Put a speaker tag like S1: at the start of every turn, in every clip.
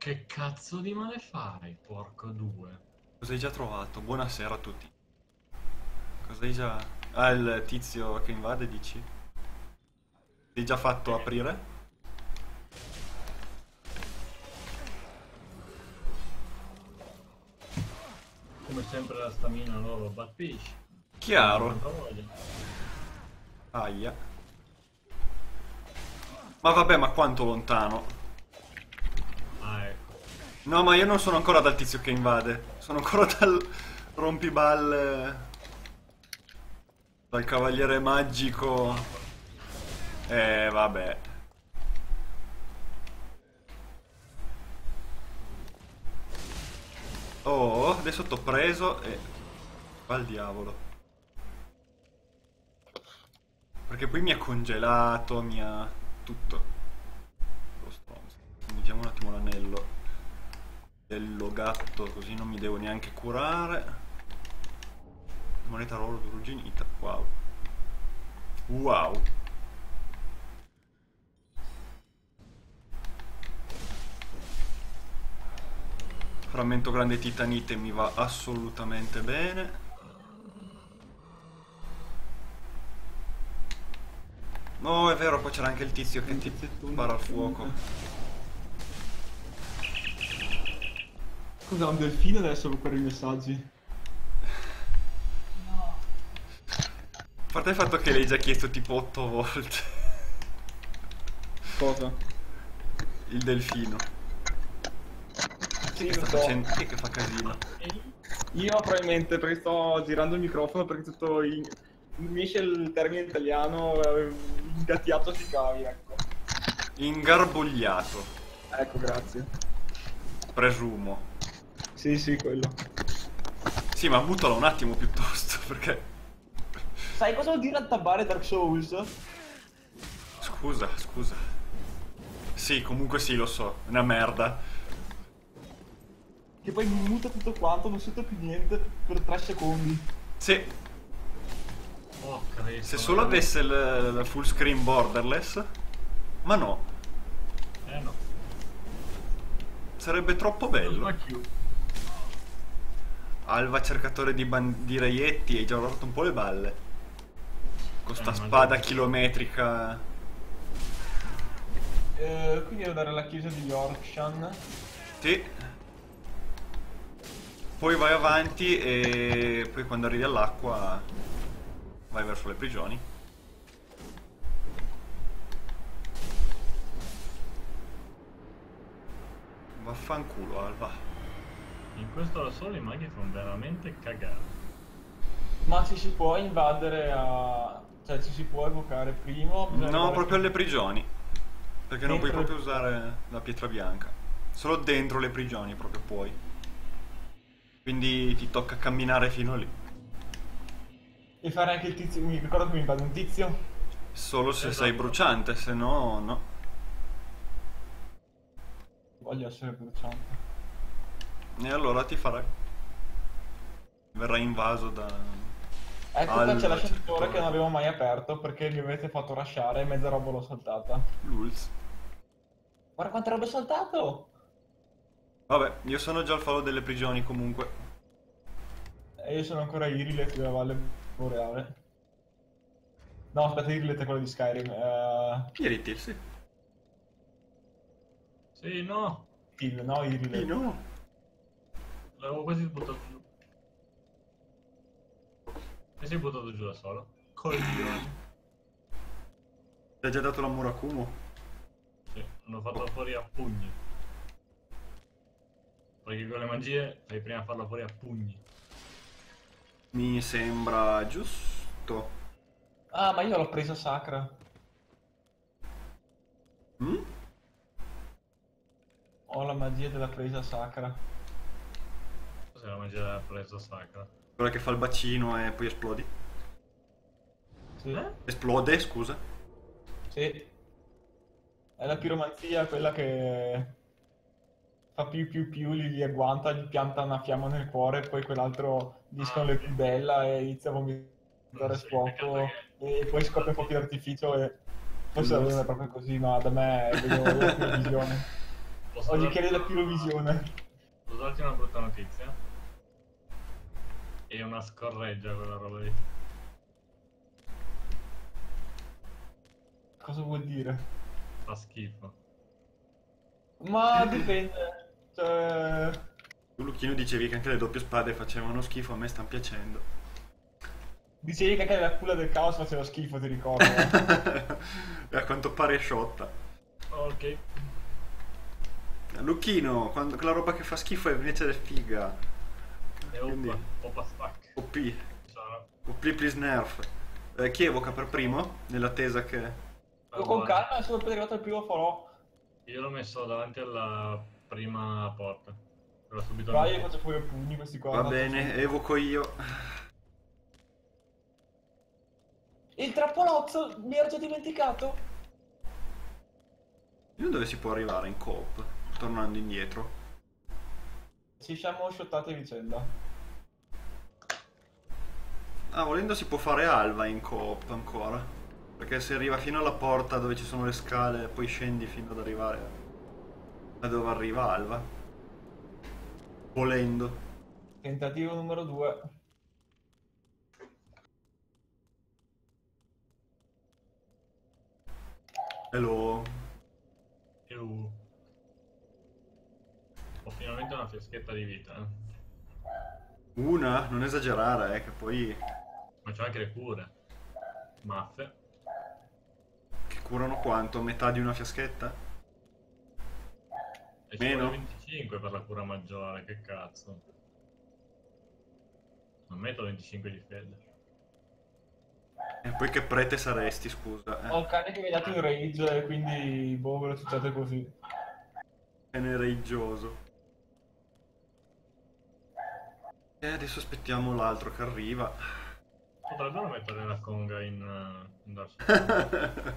S1: Che cazzo di male fai, porco due?
S2: Cosa hai già trovato? Buonasera a tutti. Cosa hai già... Ah, il tizio che invade, dici? Hai già fatto aprire?
S1: Come sempre la stamina loro battisce.
S2: Chiaro. Aia. Ma vabbè, ma quanto lontano? No, ma io non sono ancora dal tizio che invade. Sono ancora dal rompiballe. Dal cavaliere magico. Eh, vabbè. Oh, adesso t'ho preso e... Al diavolo. Perché poi mi ha congelato, mi ha... tutto. Lo stronzo. Mettiamo un attimo l'anello dello gatto, così non mi devo neanche curare. Moneta d'oro d'uruginita, wow. Wow. Frammento grande titanite mi va assolutamente bene. No, è vero, poi c'era anche il tizio che ti spara al fuoco.
S3: Cos'è un delfino adesso per i messaggi?
S2: A parte il fatto che l'hai già chiesto tipo 8 volte.
S3: Cosa?
S2: Il delfino.
S3: Sì,
S2: Che sta
S3: so.
S2: facendo? Chi che fa casino?
S3: Io probabilmente perché sto girando il microfono perché tutto in... mi esce il termine italiano eh, ingattiato si cavi, ecco.
S2: Ingarbugliato.
S3: Ecco, grazie.
S2: Presumo.
S3: Sì, sì, quello.
S2: Sì, ma buttalo un attimo piuttosto, perché...
S3: Sai cosa vuol dire attabbare Dark Souls?
S2: Scusa, scusa. Sì, comunque sì, lo so. È una merda.
S3: Che poi mi muta tutto quanto, non sento più niente per 3 secondi.
S2: Sì,
S1: Oh, Cristo.
S2: se solo avesse il, il full screen borderless... Ma no,
S1: Eh no.
S2: sarebbe troppo bello. Alva cercatore di, ban- di reietti, hai già rotto un po' le balle. Con sta
S1: Eh,
S2: spada chilometrica.
S3: Eh, quindi devo andare alla chiesa di Yorkshan.
S2: Sì. Poi vai avanti e poi quando arrivi all'acqua vai verso le prigioni. Vaffanculo Alva.
S1: In questo da solo i maghi fanno veramente cagare.
S3: Ma ci si può invadere a... cioè ci si può evocare prima?
S2: No, proprio alle prigioni. Perché non puoi
S3: Dentro
S2: proprio usare la pietra bianca. Solo dentro le prigioni proprio puoi. Quindi ti tocca camminare fino lì.
S3: E fare anche il tizio, mi ricordo che mi invade un tizio.
S2: Solo se
S1: Esatto.
S2: sei bruciante, se no no.
S3: Voglio essere bruciante.
S2: E allora ti farai. Verrai invaso da.
S3: Ecco qua c'è l'ascensore
S2: cercatore.
S3: che non avevo mai aperto perché mi avete fatto lasciare e mezza roba l'ho saltata.
S2: Lulz.
S3: Guarda quante robe ho saltato!
S2: Vabbè, io sono già al falò delle prigioni comunque.
S3: E io sono ancora Irilet della Valle Boreale. No, aspetta, Irilet è quello di Skyrim. Eh...
S2: Iritil, sì.
S1: Sì, no.
S3: Il, no, Irilet.
S2: Sì, no.
S1: L'avevo quasi buttato giù. E si è buttato giù da solo. Coglioni.
S2: Ti ha già dato la Murakumo?
S1: Sì, hanno fatto fuori a pugni. Perché con le magie devi prima farla fuori a pugni.
S2: Mi sembra giusto.
S3: Ah, ma io l'ho presa sacra.
S2: Mm?
S3: Ho la magia della presa sacra.
S1: Cos'è la magia della presa sacra?
S2: Quella che fa il bacino e poi esplodi.
S3: Sì.
S2: Esplode, scusa.
S3: Sì. È la piromanzia quella che fa più più più, gli, gli agguanta, gli pianta una fiamma nel cuore, poi quell'altro gli scolle più bella e inizia a vomitare
S1: Sì,
S3: fuoco
S1: peccato
S3: e poi scoppia un fuoco d'artificio e forse non è proprio così, ma da me vedo vedo più visione.
S1: Posso
S3: Oggi chiede la pirovisione.
S1: Posso darti una brutta notizia? È una scorreggia quella roba lì.
S3: Cosa vuol dire?
S1: Fa schifo.
S3: Ma dipende. Cioè...
S2: Tu Lucchino dicevi che anche le doppie spade facevano schifo, a me stanno piacendo.
S3: Dicevi che anche la culla del caos faceva schifo, ti ricordo.
S2: e a quanto pare è sciotta.
S1: Ok.
S2: Lucchino, quando quella roba che fa schifo è invece è figa.
S1: E
S2: Quindi-
S1: oppa, oppa stack.
S2: OP.
S1: Sarà.
S2: OP please nerf. Eh, chi evoca per primo? Nell'attesa che...
S3: Con
S1: Allora,
S3: calma, solo appena arrivato al primo farò.
S1: Io l'ho messo davanti alla prima porta. Però subito
S3: Vai e faccio fuori i pugni questi qua.
S2: Va bene,
S3: sono-
S2: evoco io.
S3: Il trappolozzo mi ero già dimenticato.
S2: Io dove si può arrivare in coop? Tornando indietro.
S3: Ci siamo shottate a vicenda.
S2: Ah, volendo si può fare alva in coop ancora. Perché se arriva fino alla porta dove ci sono le scale, poi scendi fino ad arrivare a dove arriva alva. Volendo.
S3: Tentativo numero 2.
S2: Hello.
S1: Più... Ho finalmente una fiaschetta di vita. eh.
S2: Una, non esagerare, eh, che poi
S1: Ma c'ho anche le cure. Mazze.
S2: che curano quanto? Metà di una fiaschetta?
S1: E
S2: Meno?
S1: vuole 25 per la cura maggiore, che cazzo. Non metto 25 di fede.
S2: E poi che prete saresti, scusa.
S3: Ho
S2: Eh.
S3: un cane che mi ha dato in rage e quindi boh, ve lo succede così.
S2: Tenereggioso. E adesso aspettiamo l'altro che arriva.
S1: Potrebbero mettere la conga in, eh, in Dark Souls.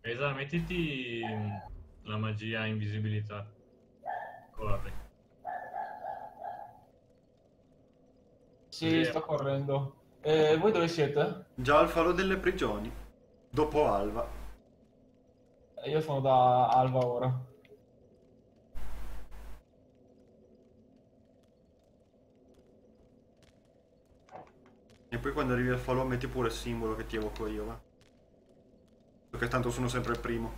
S1: Esa, mettiti mm, la magia invisibilità. Corri.
S3: Sì,
S1: Sì.
S3: sto correndo. E voi dove siete?
S2: Già al falo delle prigioni. Dopo Alva.
S3: Eh, Io sono da Alba ora.
S2: Poi quando arrivi al falò metti pure il simbolo che ti evoco io, va. Perché tanto sono sempre il primo.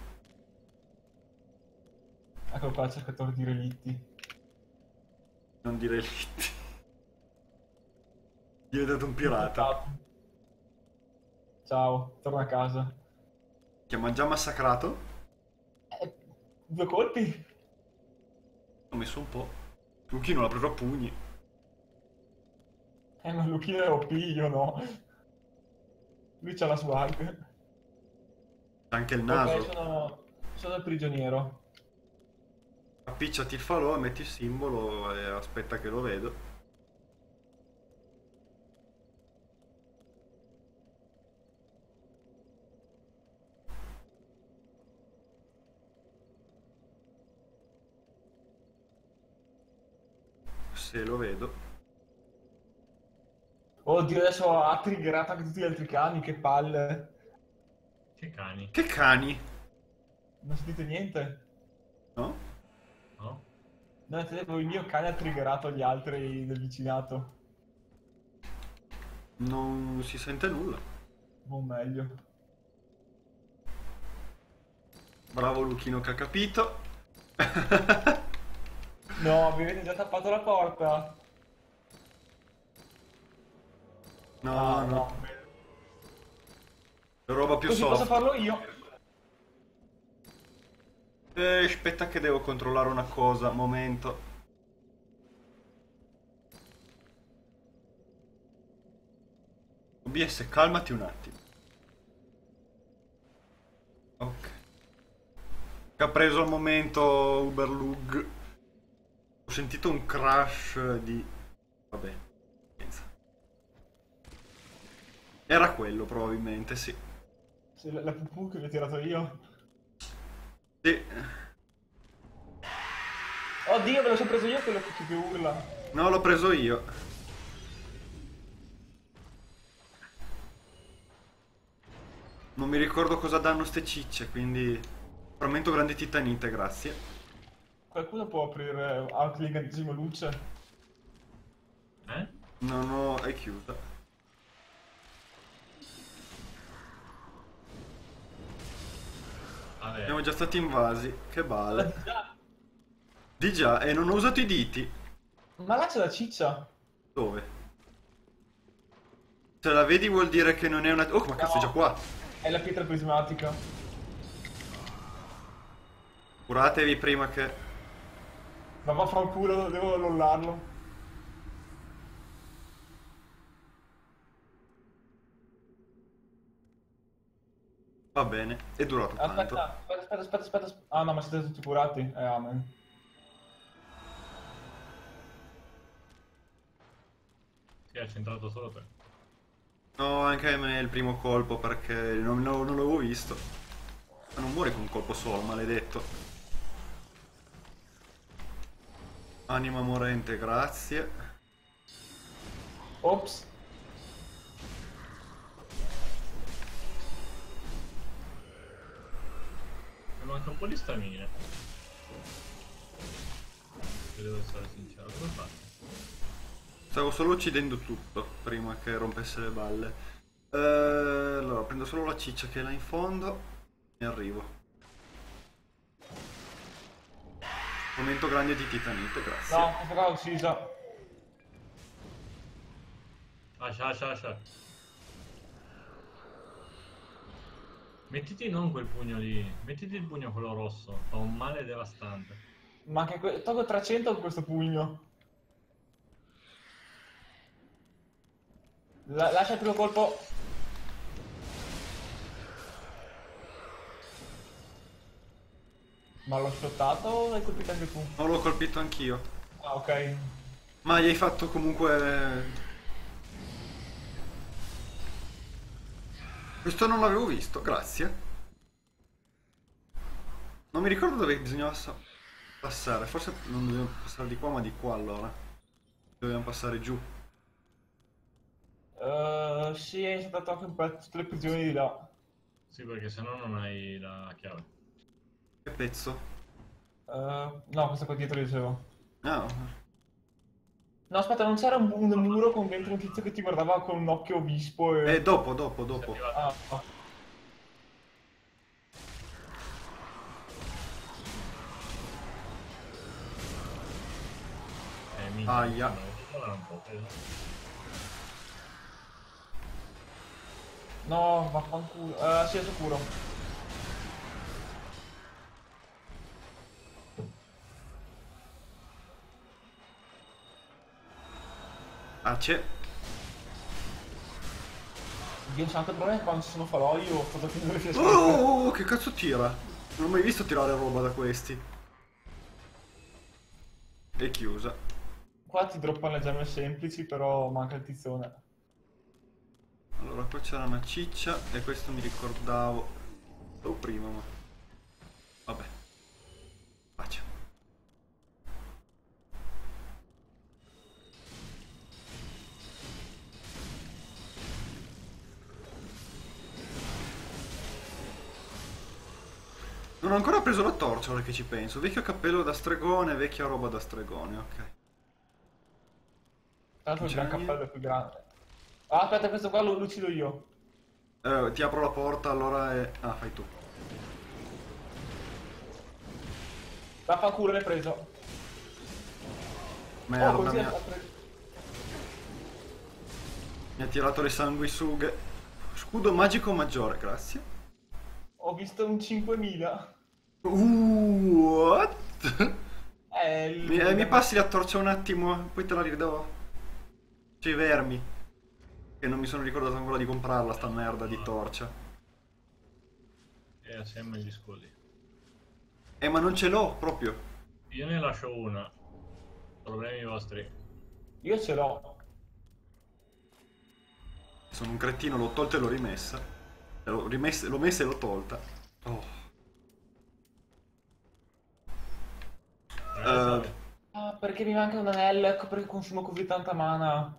S3: Ecco qua cercatore di relitti.
S2: Non dire litti. Diventato un pirata.
S3: Ciao, torno a casa.
S2: Ti ha già massacrato?
S3: Eh, due colpi?
S2: Ho messo un po'. Luchino l'ha preso a pugni.
S3: Eh, ma Luchino è OP, io no. Lui c'ha la swag.
S2: Anche il naso.
S3: Ok, sono, sono il prigioniero.
S2: Appicciati il falò, metti il simbolo e aspetta che lo vedo. Se lo vedo.
S3: Oddio, adesso ha triggerato anche tutti gli altri cani, che palle.
S1: Che cani,
S2: Che cani?
S3: Non sentite niente?
S2: No?
S1: no?
S3: No, intendevo il mio cane ha triggerato gli altri del vicinato.
S2: Non si sente nulla.
S3: O meglio.
S2: Bravo Luchino che ha capito.
S3: No, mi avete già tappato la porta.
S2: No,
S3: Ah,
S2: no. Roba più
S3: Così posso farlo io.
S2: Eh, aspetta che devo controllare una cosa, momento. OBS, calmati un attimo. Ok. Che ha preso al momento Uberlug. Ho sentito un crash di... Vabbè. Era quello probabilmente, sì.
S3: Se la, la pupù che vi ho tirato io.
S2: Sì.
S3: Oddio, me lo sono preso io quello che, che urla.
S2: No, l'ho preso io. Non mi ricordo cosa danno ste cicce, quindi... Frammento grande titanite, grazie.
S3: Qualcuno può aprire Alt l'incantesimo luce?
S1: Eh?
S2: Non ho... è chiusa.
S1: Vabbè.
S2: Siamo già stati invasi. Che balle.
S3: Già.
S2: Di già, e non ho usato i diti.
S3: Ma là c'è la ciccia.
S2: Dove? Se la vedi vuol dire che non è una... Oh, ma cazzo è già qua.
S3: È la pietra prismatica.
S2: Curatevi prima che...
S3: Ma vaffanculo, devo lollarlo.
S2: Va bene, è durato tanto.
S3: Aspetta, aspetta, aspetta, aspetta, aspetta, asp- Ah no, ma siete tutti curati? Eh, amen.
S1: Sì, ha centrato solo te.
S2: No, anche a me è il primo colpo perché non, non- non l'avevo visto. Ma non muore con un colpo solo, maledetto. Anima morente, grazie.
S3: Ops.
S1: Mi manca un po' di stamina. Se devo essere sincero, come fate?
S2: Stavo solo uccidendo tutto prima che rompesse le balle. Eh, allora, prendo solo la ciccia che è là in fondo e arrivo. Momento grande di titanite, grazie.
S3: No, questa qua l'ho uccisa.
S1: Lascia, lascia, lascia. Mettiti non quel pugno lì, mettiti il pugno quello rosso, fa un male devastante.
S3: Ma anche que- tolgo 300 con questo pugno. La- lascia il primo colpo. Ma l'ho shottato o l'hai colpito anche tu?
S2: Non l'ho colpito anch'io.
S3: Ah, ok.
S2: Ma gli hai fatto comunque... Questo non l'avevo visto, grazie. Non mi ricordo dove bisognava sa- passare, forse non dobbiamo passare di qua ma di qua allora. Dobbiamo passare giù.
S3: Uh, sì, è stato anche un po' tutte le prigioni di là.
S1: Sì, perché sennò non hai la chiave.
S2: Che pezzo?
S3: Uh, no, questa qua dietro dicevo.
S2: Ah,
S3: No, aspetta, non c'era un, un muro con dentro un tizio che ti guardava con un occhio vispo e...
S2: eh, dopo, dopo, dopo.
S3: Ah, no.
S1: Eh, minchia,
S2: Aia.
S1: no, peso.
S3: No, vaffanculo. Uh, sì, è sicuro. Dio santo, il problema che quando ci sono falò io ho fatto chiudere le finestre.
S2: Oh, che cazzo tira? Non ho mai visto tirare roba da questi. È chiusa.
S3: Qua ti droppano le gemme semplici, però manca il tizzone.
S2: Allora, qua c'era una ciccia e questo mi ricordavo. Lo prima, ma. Vabbè. Pace. Non ho ancora preso la torcia ora che ci penso. Vecchio cappello da stregone, vecchia roba da stregone, ok.
S3: Il
S2: C'è
S3: gran
S2: niente.
S3: cappello è più grande. Ah, aspetta, questo qua lo uccido io.
S2: Eh, ti apro la porta, allora è... Ah, fai tu.
S3: Vaffanculo, l'hai preso.
S2: Merda,
S3: oh, così
S2: mi,
S3: ha
S2: ha,
S3: preso.
S2: mi ha tirato le sanguisughe. Scudo magico maggiore, grazie.
S3: Ho visto un 5000.
S2: What?
S3: Eh, il...
S2: mi, eh, mi passi la torcia un attimo, poi te la ridò. C'è i vermi. Che non mi sono ricordato ancora di comprarla, sta merda di torcia.
S1: E assieme agli scudi.
S2: Eh, ma non ce l'ho proprio.
S1: Io ne lascio una. Problemi vostri.
S3: Io ce l'ho.
S2: Sono un cretino, l'ho tolta e l'ho rimessa. E L'ho, rimessa, l'ho messa e l'ho tolta. Oh.
S1: Eh,
S3: Ah, perché mi manca un anello, ecco perché consumo così tanta mana.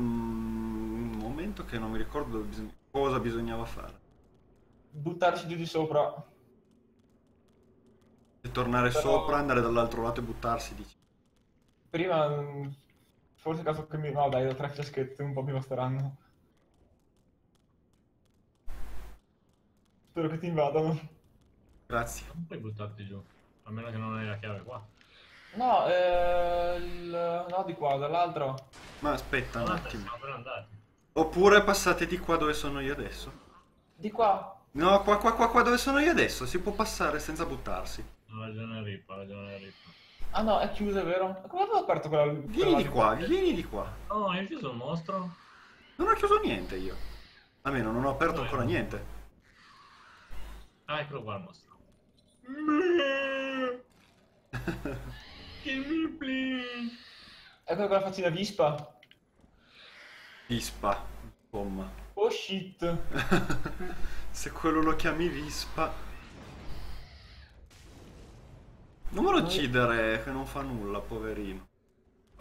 S2: Mm, un momento che non mi ricordo bisog- cosa bisognava fare.
S3: Buttarci giù di sopra.
S2: Le tornare
S3: Però-
S2: sopra, andare dall'altro lato e buttarsi, dici.
S3: Prima, mm, forse caso che mi... No dai, ho tre fiaschette, un po' mi basteranno. Spero che ti invadano.
S2: Grazie.
S1: Non puoi buttarti giù. A meno che non hai la chiave qua.
S3: No, eh, il... no, di qua, dall'altro.
S2: Ma aspetta un
S1: No,
S2: attimo. Oppure passate di qua dove sono io adesso.
S3: Di qua.
S2: No, qua, qua, qua, qua dove sono io adesso. Si può passare senza buttarsi.
S1: Ha ragione Rippa, ha ragione Rippa.
S3: Ah no, è chiusa, è vero? Come avevo aperto quella...
S2: Vieni di qua, vieni di qua.
S1: Oh, hai chiuso il mostro?
S2: Non ho chiuso niente io. Almeno non ho aperto ancora niente.
S1: Ah, eccolo qua il mostro.
S3: Ecco quella faccina vispa.
S2: Vispa. Insomma.
S3: Oh shit.
S2: Se quello lo chiami Vispa. Non me lo uccidere, che non fa nulla, poverino.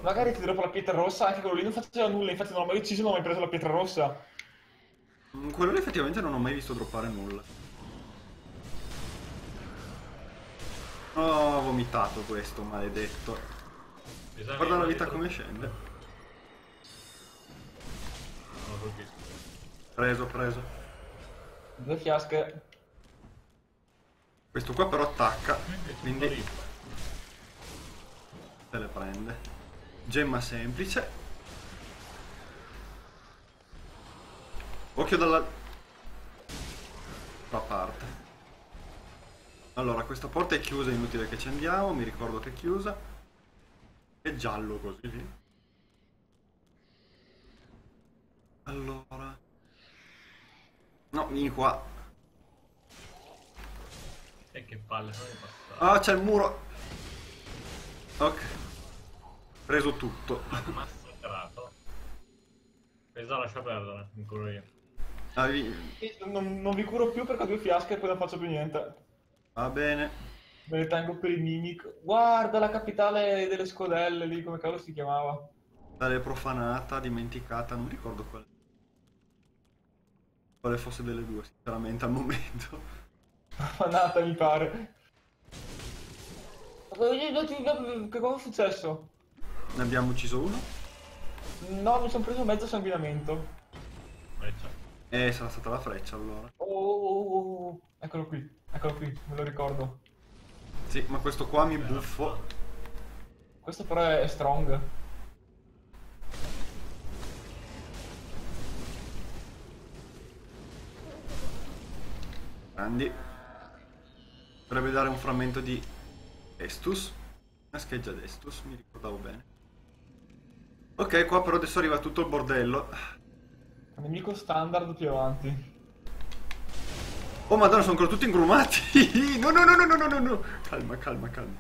S3: Magari ti droppo la pietra rossa, anche quello lì non faceva nulla, infatti non l'ho mai ucciso, non ho mai preso la pietra rossa.
S2: Quello lì effettivamente non ho mai visto droppare nulla. Ho vomitato questo, maledetto.
S1: Bisogna
S2: Guarda la vita come scende.
S1: Non lo colpisco.
S2: Preso, preso.
S3: Due fiasche.
S2: Questo qua però attacca,
S1: Quindi
S2: se le prende. Gemma semplice. Occhio dalla... la parte. Allora, questa porta è chiusa, è inutile che ci andiamo, mi ricordo che è chiusa. È giallo così lì. Allora... No, vieni qua.
S1: E che palle, come passare?
S2: Ah, c'è il muro. Ok. Preso tutto.
S1: Massacrato. Pesa, lascia perdere, mi curo io.
S2: Ah, vi-
S3: Non, non vi curo più perché ho due fiasche e poi non faccio più niente.
S2: Va bene.
S3: Me le tengo per i mimic. Guarda la capitale delle scodelle lì, come cavolo si chiamava.
S2: Tale profanata, dimenticata, non mi ricordo quale. Quale fosse delle due, sinceramente, al momento.
S3: Profanata mi pare. Che cosa è successo?
S2: Ne abbiamo ucciso uno.
S3: No, mi sono preso mezzo sanguinamento.
S1: Freccia.
S2: E sarà stata la freccia allora.
S3: Oh, oh, oh, oh. Eccolo qui, eccolo qui, me lo ricordo.
S2: Sì, ma questo qua mi buffo.
S3: Questo però è strong.
S2: Grandi. Dovrebbe dare un frammento di Estus. Una scheggia d'Estus, mi ricordavo bene. Ok, qua però adesso arriva tutto il bordello.
S3: Nemico standard più avanti.
S2: Oh madonna, sono ancora tutti ingrumati! No, no, no, no, no, no, no! Calma, calma, calma.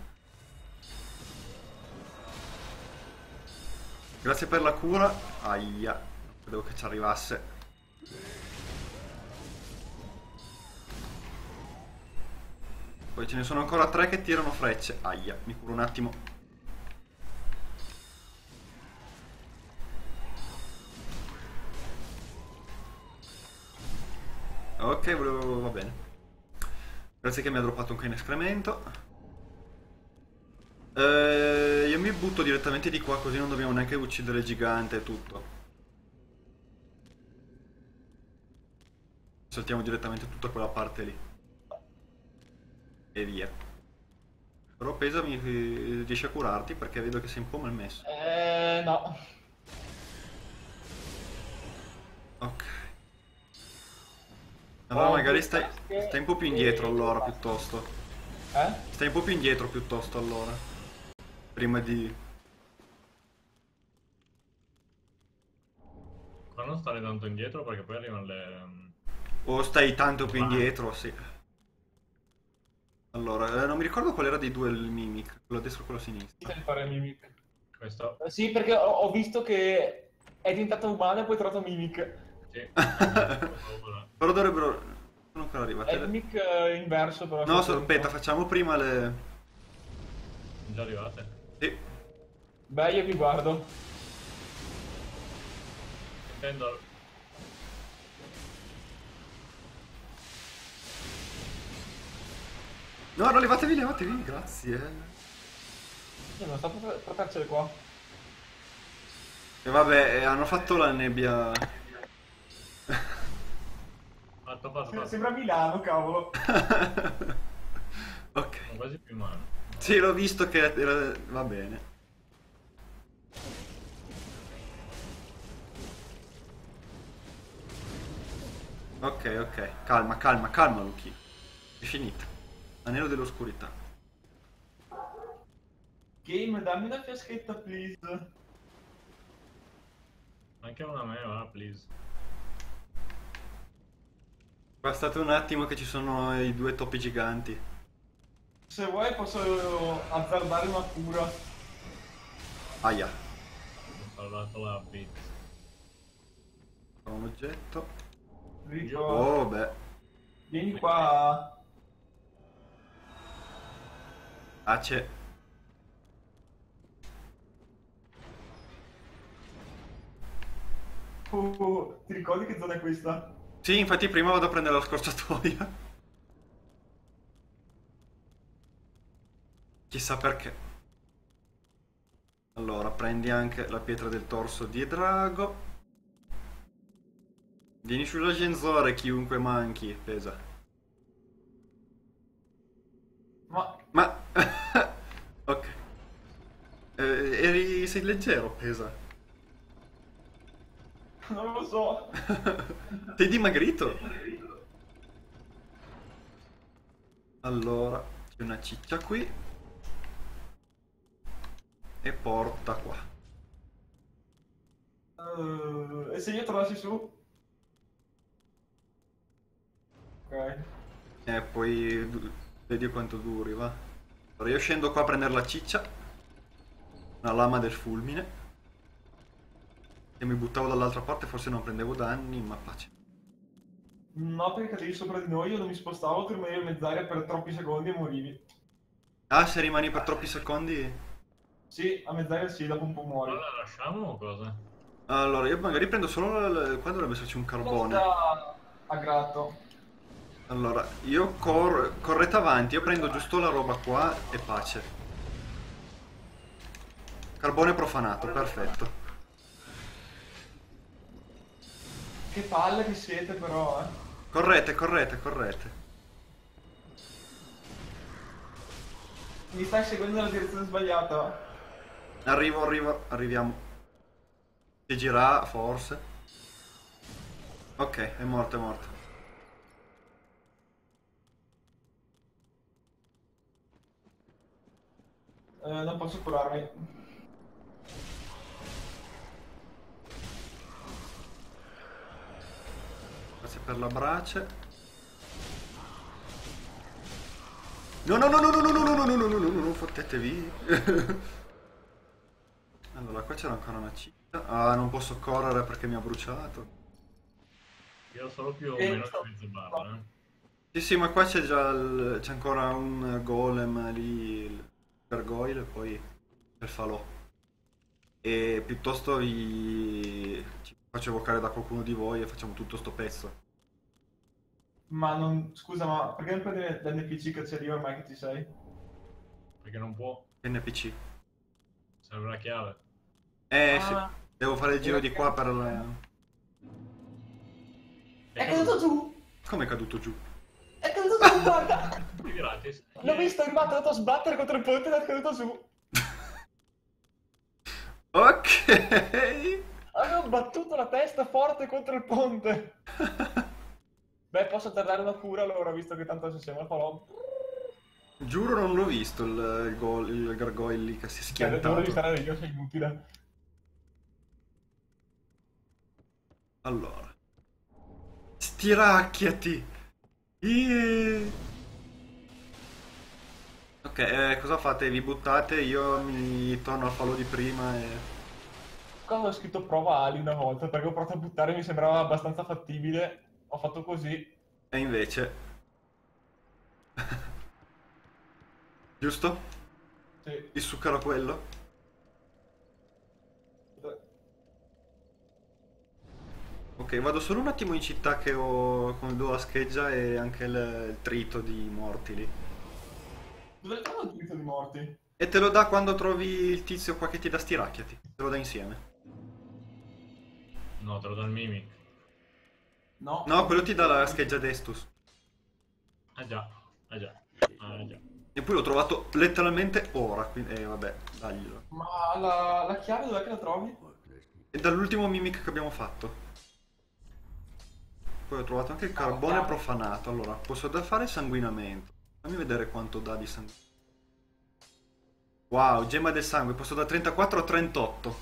S2: Grazie per la cura. Aia, credevo che ci arrivasse. Poi ce ne sono ancora tre che tirano frecce. Aia, mi curo un attimo. Ok, volevo... va bene. Grazie che mi ha droppato anche in escremento. Eh, io mi butto direttamente di qua così non dobbiamo neanche uccidere il gigante e tutto. Saltiamo direttamente tutta quella parte lì. E via. Però pesami, eh, riesci a curarti perché vedo che sei un po' malmesso.
S3: Eh, no.
S2: Allora magari stai, stai un po' più
S3: e
S2: indietro allora piuttosto.
S3: Eh?
S2: Stai un po' più indietro piuttosto allora. Prima di...
S1: Qua non stare tanto indietro perché poi arrivano le... um,
S2: O stai tanto più
S1: Ah.
S2: indietro, sì. Allora, eh, non mi ricordo qual era dei due il mimic, quello a destra o quello a sinistra.
S3: Fare mimic.
S1: Questo...
S3: Eh, Sì, perché ho, ho visto che è diventato umano e poi trovato mimic.
S1: Sì.
S2: Però dovrebbero... Sono ancora
S3: È
S2: arrivate.
S3: il
S2: le-
S3: mimic eh, inverso però.
S2: No, aspetta, facciamo prima le...
S1: Già arrivate.
S2: Sì.
S3: Beh, io vi guardo.
S1: Intendo...
S2: No, no, levatevi, levatevi, grazie.
S3: Io non sto per portarcele qua.
S2: E vabbè, eh, hanno fatto la nebbia.
S3: Se-
S1: fatto.
S3: Sembra Milano, cavolo.
S2: ok.
S1: Sono quasi più mano.
S2: Sì, l'ho visto che era... va bene. Ok, ok. Calma, calma, calma, Lucky. È finita. Anello dell'oscurità.
S3: Game, dammi una fiaschetta, please.
S1: Anche una me, va, please.
S2: Bastate un attimo che ci sono i due topi giganti.
S3: Se vuoi posso azzardare una cura.
S2: Aia.
S1: Ho salvato la beat.
S2: Un oggetto.
S3: Rico,
S2: Oh, beh.
S3: vieni qua.
S2: Ah, c'è.
S3: Oh, ti ricordi che zona è questa?
S2: Sì, infatti prima vado a prendere la scorciatoia. Chissà perché. Allora, prendi anche la pietra del torso di Drago. Vieni sulla Genzore, chiunque manchi, pesa.
S3: Ma
S2: Ma... ok. Eh, eri... sei leggero, pesa.
S3: non lo so.
S2: sei dimagrito? Allora, c'è una ciccia qui. E porta qua.
S3: Eh, e se io tornassi su? Ok.
S2: E poi du- vedi quanto duri, va. Allora io scendo qua a prendere la ciccia. Una lama del fulmine. E mi buttavo dall'altra parte, forse non prendevo danni, ma pace.
S3: No, perché cadevi sopra di noi, io non mi spostavo, tu rimanevi in mezz'aria per troppi secondi e morivi.
S2: Ah, se rimani per troppi secondi...
S3: Sì, a mezz'aria sì, dopo un po' muori.
S1: La lasciamo o cosa?
S2: Allora, io magari prendo solo... l- Qua dovrebbe esserci un carbone.
S3: Sta a gratto.
S2: Allora, io corro... Correte avanti, io prendo giusto la roba qua e pace. Carbone profanato, perfetto.
S3: Che palle che siete però, eh.
S2: Correte, correte, correte.
S3: Mi stai seguendo nella direzione sbagliata.
S2: Arrivo, arrivo, arriviamo. Si gira, forse. Ok, è morto, è morto.
S3: Eh, non posso curarmi.
S2: Grazie per la brace. No, no, no, no, no, no, no, no, no, no, no, no, no, no, fottetevi. Allora, qua c'era ancora una ciccia. Ah, non posso correre perché mi ha bruciato.
S1: Io ho solo più o
S3: Eh,
S1: meno
S3: sto-
S1: mezzo barra, eh.
S2: Sì, sì, ma qua c'è già il- c'è ancora un golem lì, il gargoyle, e poi il falò. E piuttosto vi ci faccio evocare da qualcuno di voi e facciamo tutto sto pezzo.
S3: Ma non... Scusa, ma perché non prendi l'NPC che c'è lì ormai che ci sei?
S1: Perché non può.
S2: NPC.
S1: Serve la chiave.
S2: Eh
S3: Ah.
S2: sì, devo fare il giro di qua per la...
S3: È caduto giù!
S2: Come è caduto giù?
S3: È caduto giù, guarda!
S1: gratis.
S3: L'ho visto, è arrivato, è andato a sbattere contro il ponte ed è caduto giù.
S2: Ok.
S3: Avevo battuto la testa forte contro il ponte. Beh, posso tardare una cura allora, visto che tanto se siamo al falò.
S2: Giuro non l'ho visto il, il, gol- il gargoyle lì che si è
S3: Cioè, devo
S2: schiantato.
S3: stare io, sei inutile.
S2: Allora. Stiracchiati. Ie. Ok, eh, cosa fate? Vi buttate? Io mi torno al falò di prima e...
S3: Quando ho scritto prova ali una volta, perché ho provato a buttare mi sembrava abbastanza fattibile. Ho fatto così.
S2: E invece... Giusto?
S3: Sì.
S2: Il succaro quello? Ok, vado solo un attimo in città che ho con due a scheggia e anche il, il trito di morti lì.
S3: Dove trovo il trito di morti?
S2: E te lo dà quando trovi il tizio qua che ti dà stiracchiati. Te lo dà insieme.
S1: No, te lo dà il Mimic.
S3: No.
S2: No, quello ti dà la scheggia d'Estus.
S1: Ah già, ah già, ah già.
S2: E poi l'ho trovato letteralmente ora. Quindi, eh, vabbè, daglielo.
S3: Ma la, la chiave dov'è che la trovi?
S2: E dall'ultimo mimic che abbiamo fatto. Poi ho trovato anche il carbone
S3: Ah,
S2: profanato. Allora, posso da fare sanguinamento. Fammi vedere quanto dà di sangue. Wow, gemma del sangue, posso da 34 a 38.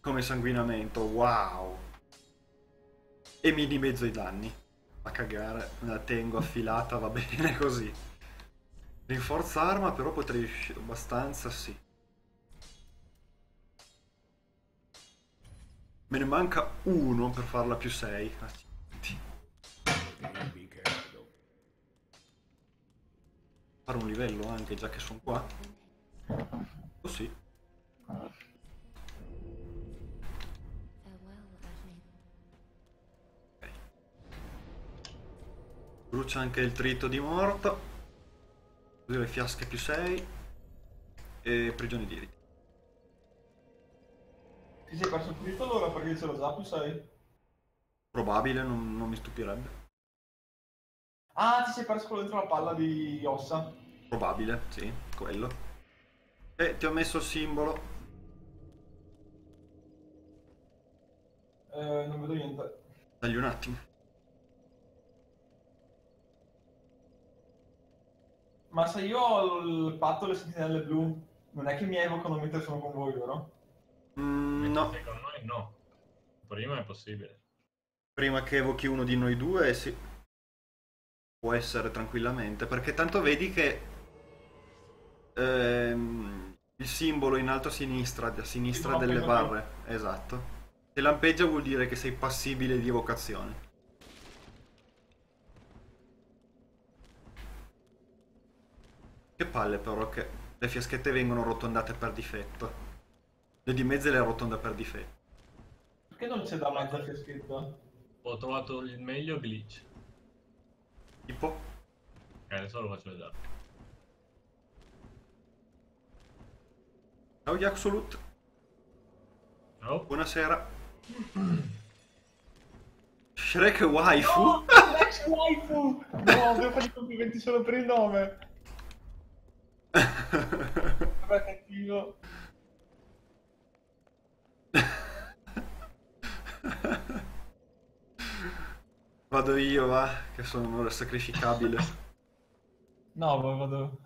S2: Come sanguinamento, wow. E mi dimezzo i danni. A cagare, me la tengo affilata, va bene così. Rinforza arma, però potrei riuscire abbastanza, sì. Me ne manca uno per farla più 6. Fare un livello anche già che sono qua. Oh Brucia anche il trito di morto. Due fiasche più 6. E prigione di riti.
S3: Ti sei perso il trito allora perché ce l'ho già, tu sai?
S2: Probabile, non, non mi stupirebbe.
S3: Ah, ti sei perso quello dentro la palla di ossa.
S2: Probabile, sì, quello. E ti ho messo il simbolo.
S3: Eh, non vedo niente.
S2: Dagli un attimo.
S3: Ma se io ho il patto delle sentinelle blu, non è che mi evocano mentre sono con voi, vero?
S2: Mm, no,
S1: sei con noi no. Prima è possibile.
S2: prima che evochi uno di noi due, sì. Può essere tranquillamente, perché tanto vedi che ehm, il simbolo in alto a sinistra, a sinistra delle barre, esatto. Se lampeggia vuol dire che sei passibile di evocazione. Che palle però che le fiaschette vengono rotondate per difetto. Le di mezzo le rotonda per difetto.
S3: Perché non c'è da è scritto?
S1: Ho trovato il meglio glitch.
S2: Tipo?
S1: Eh, adesso lo faccio vedere.
S2: Ciao Yaxolut,
S1: Oh,
S2: buonasera. Shrek waifu?
S3: No, l'ex waifu! No, devo fare i complimenti solo per il nome. Vabbè, cattivo.
S2: Vado io, va, che sono sacrificabile.
S3: No, vado...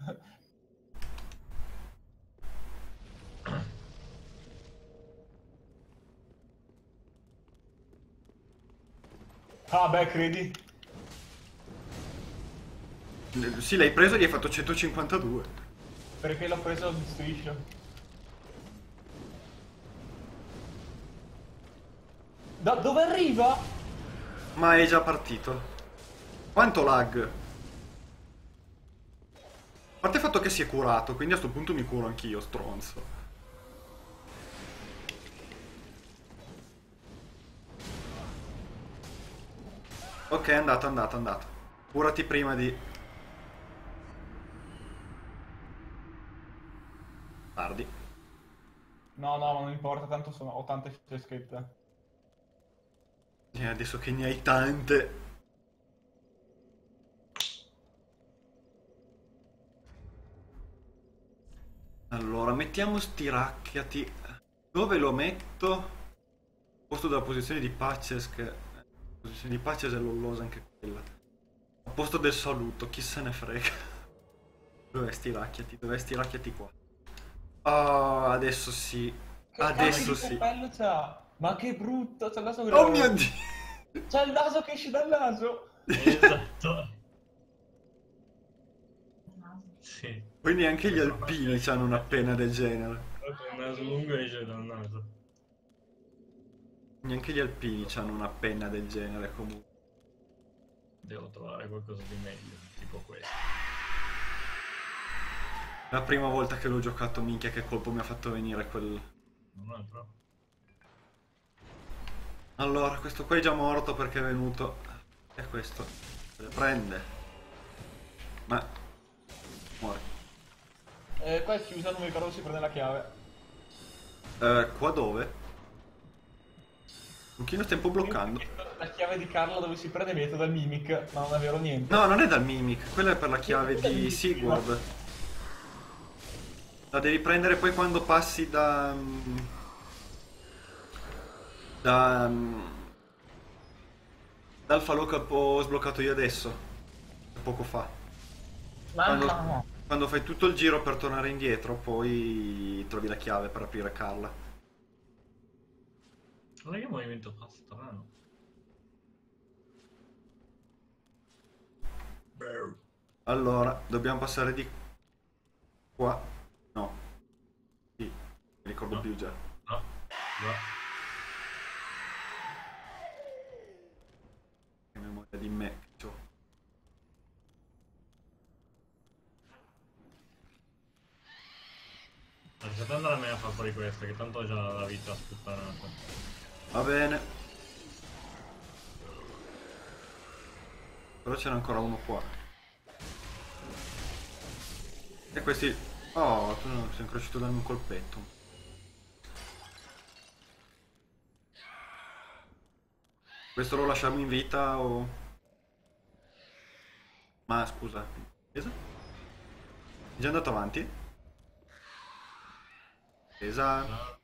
S3: Ah, beh, credi?
S2: Sì, l'hai preso e gli hai fatto 152.
S3: Perché l'ho preso striscio. Da dove arriva?
S2: Ma è già partito. Quanto lag? A parte il fatto che si è curato, quindi a sto punto mi curo anch'io, stronzo. Ok, è andato, è andato, è andato. Curati prima di... Tardi.
S3: No, no, ma non importa, tanto sono, ho tante fiche scritte.
S2: E Eh, adesso che ne hai tante... Allora, mettiamo stiracchiati. Dove lo metto? Posto della posizione di Patches che... La posizione di Patches è lollosa anche quella. A posto del saluto, chi se ne frega. Dov'è stiracchiati? Dov'è stiracchiati qua? Oh, adesso sì. Adesso
S3: Che
S2: sì.
S3: cappello c'ha? Ma che brutto, c'ha il naso
S2: Oh
S3: grande.
S2: mio dio!
S3: C'ha il naso che esce dal naso.
S1: esatto. Sì.
S2: Poi neanche gli alpini hanno una penna del genere.
S1: Il naso lungo esce dal naso.
S2: Neanche gli alpini hanno una penna del genere comunque.
S1: Devo trovare qualcosa di meglio, tipo questo.
S2: La prima volta che l'ho giocato, minchia, che colpo mi ha fatto venire quel...
S1: Un altro?
S2: Allora, questo qua è già morto perché è venuto... E questo se le prende. Ma... Muori.
S3: Eh, qua è chiusa, non mi ricordo si prende la chiave.
S2: Eh, qua dove? Un pochino stai un po' bloccando.
S3: La chiave di Carlo dove si prende vedo dal Mimic, ma non è vero niente.
S2: No, non è dal Mimic, quella è per la chiave di Sigurd. La devi prendere poi quando passi da... mm, Da... Dal falò che ho sbloccato io adesso. Poco fa. Quando,
S3: no.
S2: quando fai tutto il giro per tornare indietro, poi trovi la chiave per aprire Carla.
S1: Non è che movimento fa strano.
S2: Allora, dobbiamo passare di qua. No. Mi ricordo
S1: No.
S2: più già.
S1: No, già.
S2: Che memoria di me che c'ho.
S1: Lasciate andare a me a far fuori questa, che tanto ho già la vita sputtanata.
S2: Va bene. Però c'era ancora uno qua. E questi... Oh, tu non sei ancora riuscito a darmi un colpetto. Questo lo lasciamo in vita o... Ma scusa. Esa? È già andato avanti? Esa...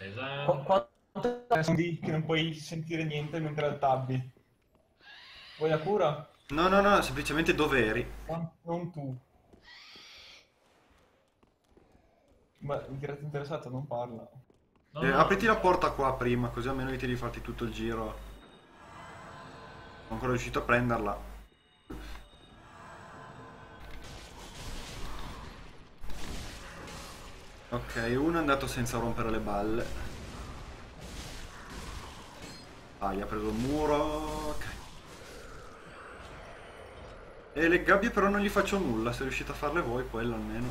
S1: Esatto.
S3: Qu- Quanto sono di che non puoi sentire niente mentre tabbi? Vuoi la cura?
S2: No, no, no, semplicemente dove eri?
S3: No, Non tu. Ma il diretto interessato non parla.
S1: No,
S2: Eh,
S1: no,
S2: apriti la porta qua prima, così almeno eviti di farti tutto il giro. Sono ancora riuscito a prenderla. Ok, uno è andato senza rompere le balle. Ah, gli ha preso il muro. Ok. E le gabbie però non gli faccio nulla, se riuscite a farle voi, quello almeno.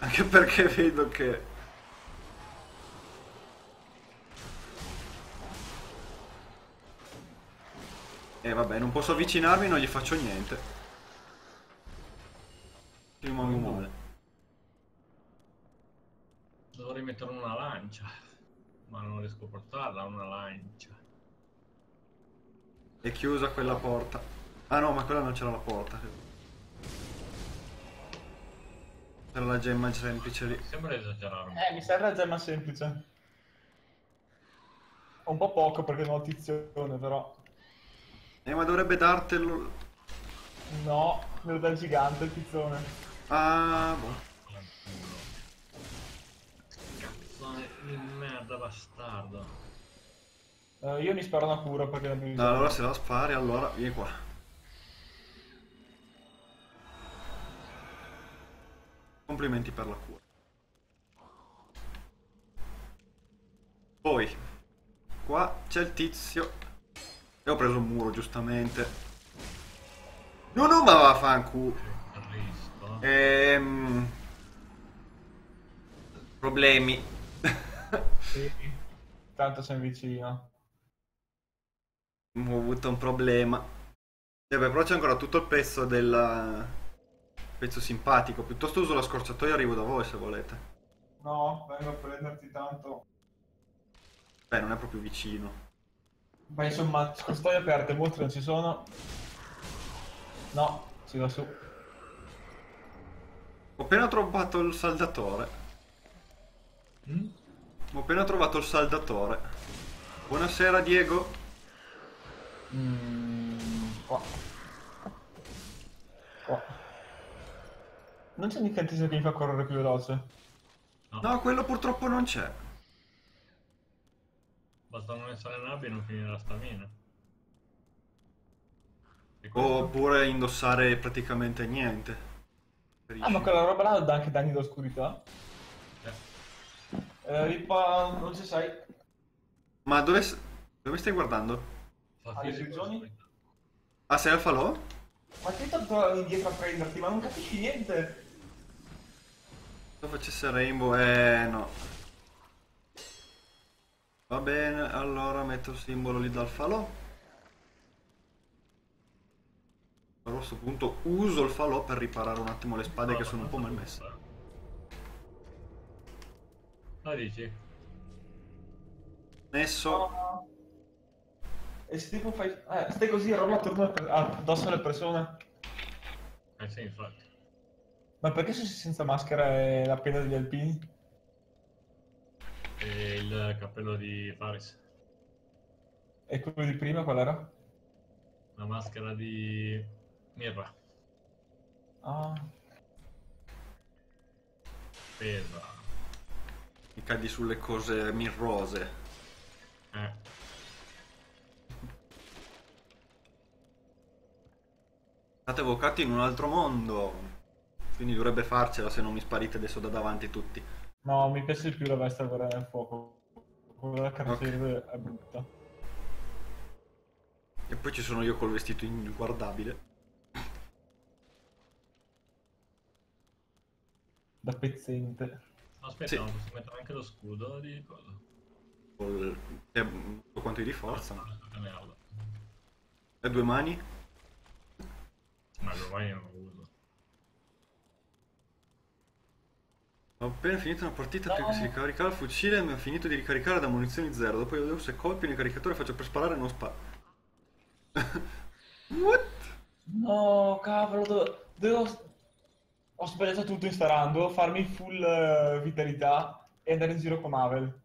S2: Anche perché vedo che... E vabbè, non posso avvicinarmi, non gli faccio niente. Rimango male.
S1: Dovrei mettere una lancia. Ma non riesco a portarla, una lancia.
S2: È chiusa quella porta. Ah no, ma quella non c'era la porta. C'era la gemma semplice lì.
S1: Sembra esagerare.
S3: Eh, mi serve la gemma semplice. Un po' poco perché non ho tizione, però.
S2: Eh, ma dovrebbe dartelo...
S3: No, me lo dà il gigante il tizzone.
S2: Ah, boh.
S1: Cazzo di merda bastardo.
S3: Eh, io mi sparo una cura perché ho bisogno.
S2: No, allora se la spari, allora vieni qua. Complimenti per la cura. Poi, qua c'è il tizio. E ho preso un muro, giustamente. No, no, ma vaffanculo. Ehm... Problemi.
S3: Sì. Tanto sei vicino.
S2: Ho avuto un problema. Beh, però c'è ancora tutto il pezzo del pezzo simpatico. Piuttosto uso la scorciatoia e arrivo da voi se volete.
S3: No, vengo a prenderti tanto.
S2: Beh, non è proprio vicino.
S3: Ma insomma, scorciatoie aperte, mostri non ci sono. No, si va su.
S2: Ho appena trovato il saldatore.
S1: Mm?
S2: Ho appena trovato il saldatore. Buonasera Diego.
S3: Mm, qua. Qua. Non c'è mica il tizio che mi fa correre più veloce.
S2: No, quello purtroppo non c'è.
S1: Basta non essere nabbi e non finire la stamina.
S2: Oppure indossare praticamente niente.
S3: Ah, ma quella roba là dà anche danni d'oscurità?
S1: Eh,
S3: Eh, ripa... non si sai.
S2: Ma dove, dove stai guardando?
S1: fa
S3: Ah, le
S1: fisico
S3: prigioni?
S2: Ah, sei al falò?
S3: Ma che tanto indietro a prenderti, ma non capisci niente.
S2: Se facesse Rainbow, eh no. Va bene, allora metto il simbolo lì dal falò. A questo punto uso il falò per riparare un attimo le spade che sono un po' malmesse.
S1: Ah, dici?
S2: Messo.
S3: E se tipo fai... Eh, stai così, roba per- addosso alle persone.
S1: Eh sì, infatti.
S3: Ma perché se sei senza maschera è la penna degli alpini?
S1: E il cappello di Faris.
S3: E quello di prima qual era?
S1: La maschera di Mirra.
S3: Ah,
S1: Pesa.
S2: Mi cadi sulle cose mirrose.
S1: Eh.
S2: State evocati in un altro mondo. Quindi dovrebbe farcela se non mi sparite adesso da davanti tutti.
S3: No, mi piace di più la veste a guerra nel fuoco. Quella carcere è brutta.
S2: E poi ci sono io col vestito inguardabile.
S3: Da pezzente.
S1: Aspetta,
S2: Sì.
S1: non posso mettere anche lo scudo di cosa?
S2: Col... eh, con quanto di forza.
S1: Ah, aspetta, ne aula.
S2: E due mani.
S1: Ma ormai non lo uso.
S2: Ho appena finito una partita
S3: No.
S2: che si ricarica il fucile mi ho finito di ricaricare da munizioni zero. Dopo io devo se colpi nel caricatore faccio per sparare e non sparo. What?
S3: No, cavolo, devo... Ho sbagliato tutto in sta run, devo farmi full eh, vitalità e andare in giro con Avel.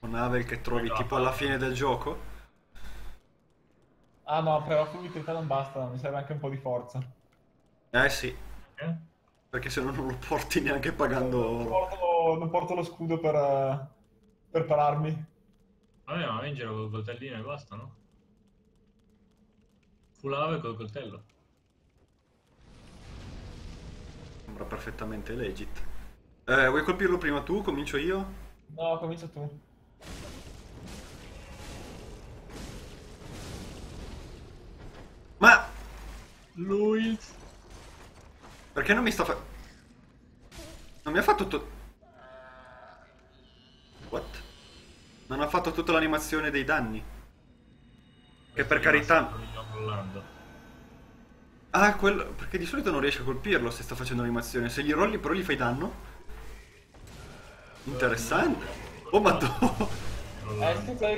S2: Un Avel che trovi
S1: No,
S2: tipo alla fine del gioco?
S3: Ah no, però full vitalità non basta, mi serve anche un po' di forza.
S2: Eh sì,
S1: Eh?
S2: Perché se no non lo porti neanche pagando
S3: Non porto, non porto lo scudo per, eh, per pararmi.
S1: Vabbè, ma in giro col coltellino e basta, no? Fulave col coltello.
S2: Sembra perfettamente legit. Eh, vuoi colpirlo prima tu? Comincio io?
S3: No, comincia tu.
S2: Ma
S1: Luis!
S2: Perché non mi sta fa... Non mi ha fatto tutto... What? Non ha fatto tutta l'animazione dei danni. Che per carità...
S1: Rollando.
S2: Ah, quello... Perché di solito non riesce a colpirlo se sta facendo l'animazione. Se gli rolli però gli fai danno. Interessante. Oh madonna.
S3: Eh,
S1: Rollando.
S3: senza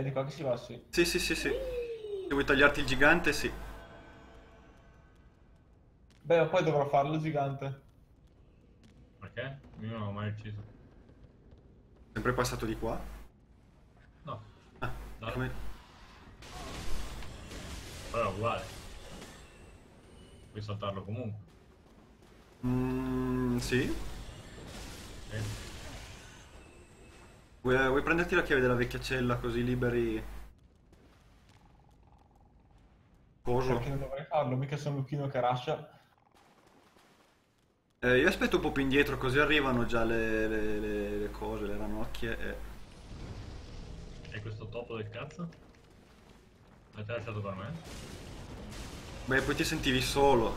S3: È di qua che si va, sì.
S2: Sì, sì, sì, sì. Se vuoi tagliarti il gigante, sì.
S3: Beh, ma poi dovrò farlo gigante.
S1: Perché? Io non l'ho mai ucciso.
S2: Sempre passato di qua.
S1: No.
S2: Ah,
S1: Dai.
S2: come...
S1: Però è uguale. Puoi saltarlo comunque.
S2: Mm, sì.
S1: Eh,
S2: Vuoi, vuoi prenderti la chiave della vecchia cella così liberi... Coso?
S3: Perché non dovrei farlo, mica sono Luchino che rascia.
S2: Eh, io aspetto un po' più indietro così arrivano già le, le- le- le cose, le ranocchie e...
S1: E questo topo del cazzo? L'avete lasciato per me?
S2: Beh, poi ti sentivi solo.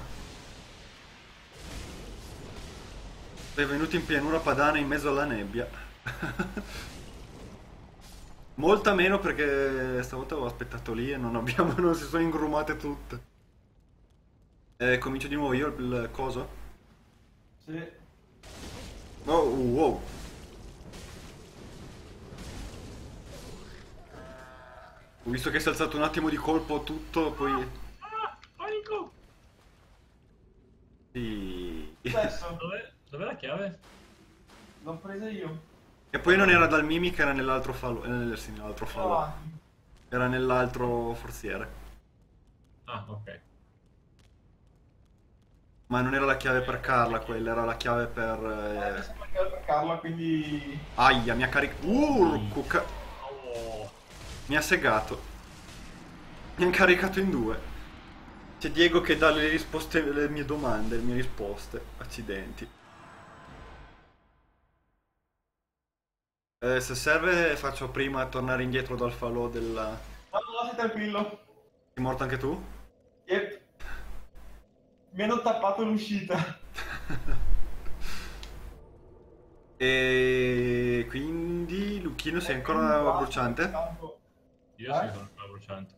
S2: Sei venuto in pianura padana in mezzo alla nebbia. Molta meno perché stavolta avevo aspettato lì e non abbiamo, non si sono ingrumate tutte. Eh, comincio di nuovo io il, il coso?
S3: Sì.
S2: Oh, wow. Ho visto che si è alzato un attimo di colpo tutto, poi...
S1: Ah! Panico!
S2: Sì.
S3: Adesso,
S1: Dov'è, dov'è la chiave?
S3: l'ho presa io.
S2: E poi non era dal mimic, era nell'altro fallo. Eh, nel- sì, nell'altro fallo.
S3: avanti.
S2: Era nell'altro forziere.
S1: Ah, ok.
S2: Ma non era la chiave per Carla quella, era la chiave per...
S3: Eh,
S2: Eh...
S3: che era per Carla, quindi...
S2: Aia, mi ha caricato... Urco, ca-
S1: Oh,
S2: Mi ha segato. Mi ha caricato in due. C'è Diego che dà le risposte alle mie domande, le mie risposte. Accidenti. Eh, se serve faccio prima tornare indietro dal falò della...
S3: No, no, stai tranquillo.
S2: Sei morto anche tu?
S3: Yep. Mi hanno tappato l'uscita.
S2: E quindi Lucchino sei ancora bruciante?
S1: Io
S3: Eh?
S1: sì, sono ancora bruciante.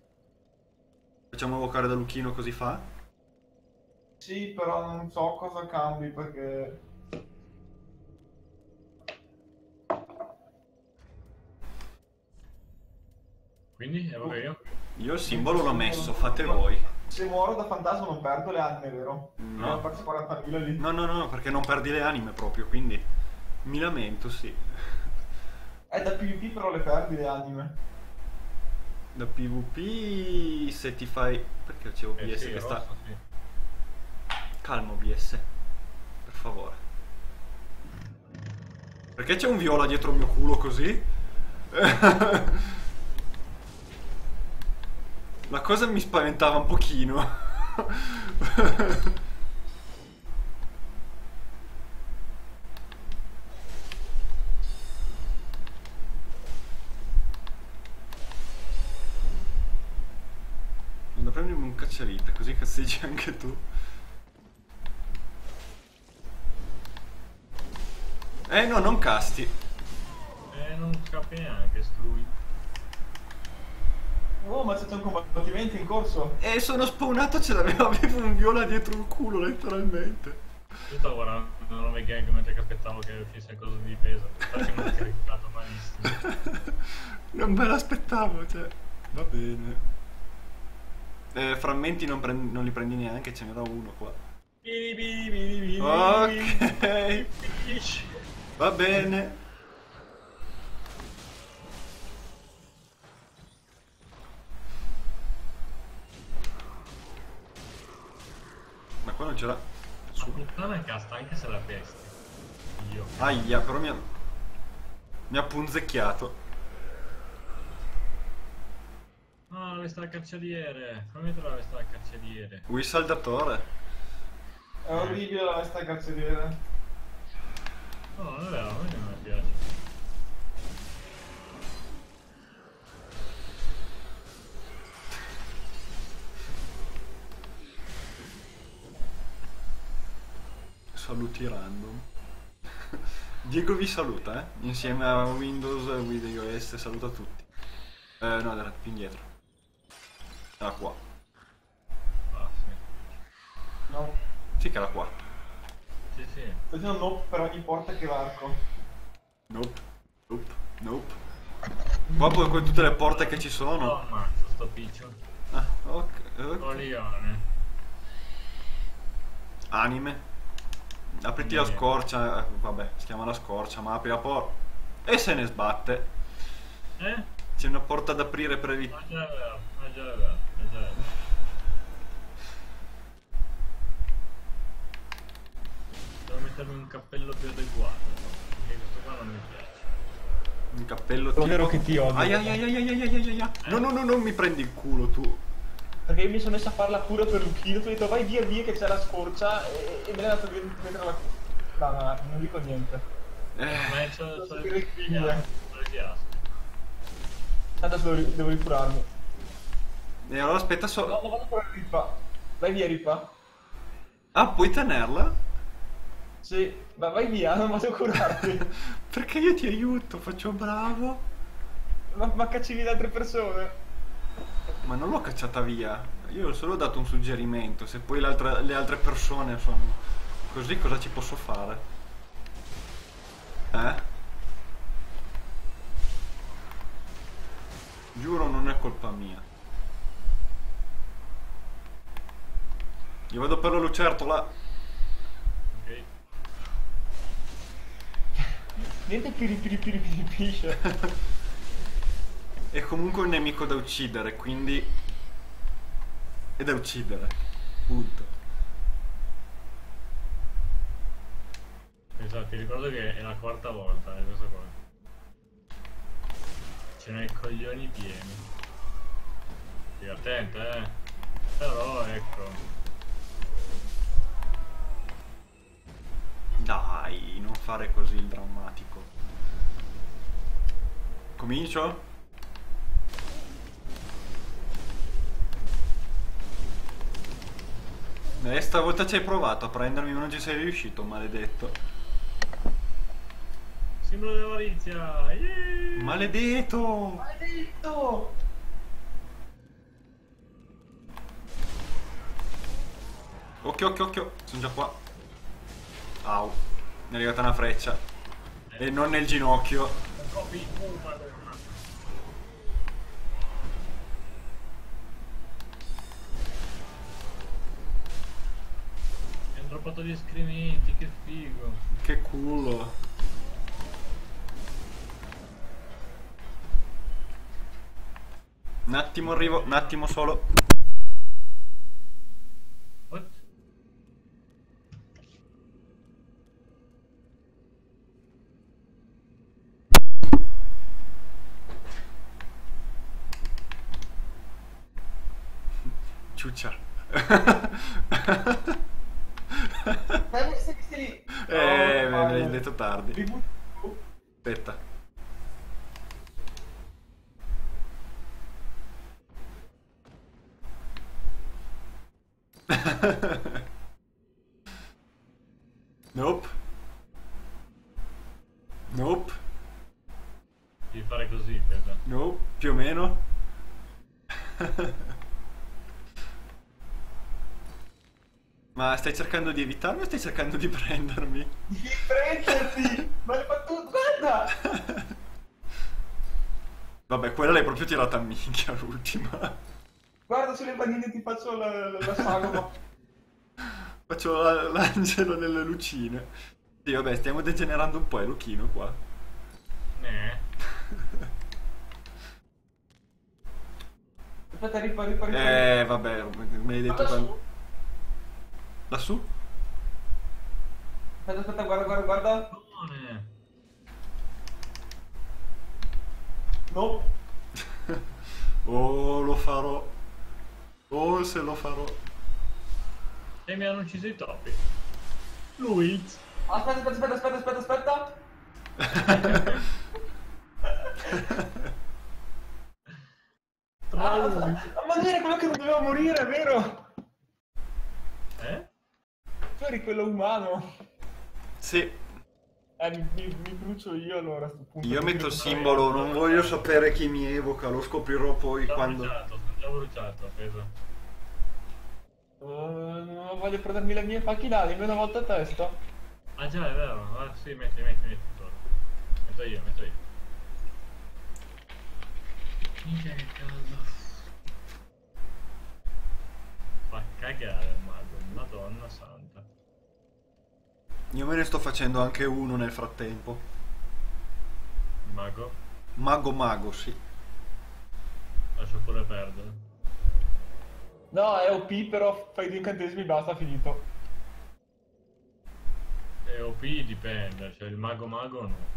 S2: Facciamo evocare da Lucchino così fa?
S3: Sì, però non so cosa cambi perché...
S1: Quindi, evoco io?
S2: Io il simbolo l'ho messo, fate voi.
S3: Se muoro da fantasma non perdo le anime, vero?
S2: No.
S3: Ho perso 40.000 lì.
S2: No, no, no, perché non perdi le anime proprio, quindi mi lamento, sì.
S3: È da PvP però le perdi le anime.
S2: Da PvP se ti fai... Perché c'è OBS
S1: Eh sì,
S2: che sta...
S1: rosso, sì.
S2: Calmo OBS, per favore. Perché c'è un viola dietro il mio culo così? La cosa mi spaventava un pochino. Vado a prendermi un cacciavite, così cazzeggi anche tu. Eh no, non casti.
S1: Eh, non scappi neanche, strui.
S3: Oh, ma c'è un combattimento in corso.
S2: E sono spawnato, ce l'avevo, avevo un viola dietro il culo, letteralmente.
S1: Io stavo guardando un nome gang mentre che aspettavo che finisse il coso di difesa. Infatti mi ho caricato malissimo.
S2: non me l'aspettavo, cioè. Va bene. Eh, frammenti non, prend- non li prendi neanche, ce n'era uno qua. Ok, va bene. Qua non c'era
S1: La
S2: nessuno.
S1: puttana casta anche se la pesti. Io.
S2: Aia, però mi ha... Mi ha punzecchiato.
S1: Ah, dove sta il carceriere? Come sta il carceriere?
S2: Ui saldatore.
S3: È orribile la veste al carceriere.
S1: No, non è vero, a me non mi piace.
S2: Saluti random. Diego vi saluta, eh? Insieme a Windows e iOS saluta tutti. Eh, no, era più indietro. Era qua.
S1: Ah, sì.
S3: No.
S2: Sì che era qua.
S1: Sì, sì.
S3: Sto dicendo no per ogni porta che varco.
S2: Nope. Nope. Nope. Qua poi con tutte le porte che ci
S1: Oh,
S2: sono.
S1: ammazza sto piccio.
S2: Ah, ok. ok.
S1: Coglione.
S2: Anime. Apriti la scorcia. eh, Vabbè, si chiama la scorcia, ma apri la porta. E se ne sbatte.
S1: Eh?
S2: C'è una porta da aprire per evitare.
S1: Ma già è vero, ma già è vero, ma già è vero. Devo mettermi un cappello più adeguato, perché questo qua non mi piace.
S2: Un cappello tipo...
S3: vero che ti odio.
S2: Ai ai ai ai ai ai ai ai ai. No, no, no, non mi prendi il culo tu.
S3: Perché io mi sono messo a fare la cura per Lucchino, ti ho detto vai via via che c'è la scorcia e, e me l'ha dato via di mettere la cura. No, no, non dico niente.
S2: Eh,
S1: Ma è c'ho, c'ho
S3: il
S1: fiasche.
S3: Adesso devo, devo ricurarmi.
S2: e allora aspetta
S3: No,
S2: so...
S3: non vado a curare Ripa. Vai via Ripa.
S2: Ah, puoi tenerla?
S3: Sì, ma vai via, non vado a curarti.
S2: Perché io ti aiuto, faccio bravo.
S3: ma, ma cacci via le altre persone.
S2: Ma non l'ho cacciata via. Io ho solo dato un suggerimento. Se poi le altre persone sono così, cosa ci posso fare? Eh? Giuro, non è colpa mia. Io vado per la lucertola.
S1: Ok.
S3: Niente piri piri piri piri pisce.
S2: È comunque un nemico da uccidere, quindi... È da uccidere. Punto.
S1: Esatto, ti ricordo che è la quarta volta eh, questo qua. Ce n'hai i coglioni pieni. Divertente, eh. Però ecco.
S2: Dai, non fare così il drammatico. Comincio? Eh, stavolta ci hai provato a prendermi, ma non ci sei riuscito, maledetto.
S1: Simbolo dell'avarizia! Yeah!
S2: Maledetto!
S3: Maledetto!
S2: Occhio, occhio, occhio, sono già qua. Au, mi è arrivata una freccia. E non nel ginocchio.
S1: Copy, oh droppato gli escrementi, che figo.
S2: Che culo. Un attimo arrivo, un attimo solo.
S1: What?
S2: Ciuccia.
S3: Stai stai lì.
S2: eh,
S3: Oh,
S2: me l'hai
S3: male.
S2: Detto tardi. Aspetta. nope. Nope.
S1: Devi fare così, Pepe.
S2: Nope. Più o meno. Ma stai cercando di evitarmi o stai cercando di prendermi?
S3: Devi prenderti! Ma l'hai fatto... Guarda!
S2: Vabbè, quella l'hai proprio tirata a minchia l'ultima.
S3: Guarda sulle panine ti faccio la, la, la sagoma.
S2: Faccio la- l'angelo nelle lucine. Sì, vabbè, stiamo degenerando un po', è Luchino qua.
S1: Eh.
S3: Aspetta, ripari, ripari.
S2: Eh, vabbè, me l'hai detto tanto. Lassù?
S3: Aspetta, aspetta, guarda, guarda, guarda.
S1: Buone.
S3: No.
S2: Oh, lo farò. Oh, se lo farò.
S1: E mi hanno ucciso i topi. Luigi.
S3: Aspetta, aspetta, aspetta, aspetta, aspetta.
S1: Tra
S3: Ah,
S1: lui.
S3: ma non era quello che non doveva morire, vero? Tu eri quello umano.
S2: Sì,
S3: Eh, mi, mi, mi brucio io allora a sto punto.
S2: io metto il simbolo, non voglio sapere chi mi evoca, lo scoprirò poi
S1: Sono
S2: quando...
S1: bruciato, sono già bruciato, peso.
S3: Eh, non voglio prendermi le mie facchinali, almeno una volta a testa.
S1: Ah già, è vero. Ah sì, metti, metti, metti. Metto io, metto io. Minchia che caldo. Fa cagare il mago, madonna santa.
S2: Io me ne sto facendo anche uno nel frattempo.
S1: Il mago?
S2: Mago mago, sì.
S1: Lascio pure perdere.
S3: No, è OP, però fai due incantesimi, basta, finito.
S1: E OP dipende, cioè il mago mago no.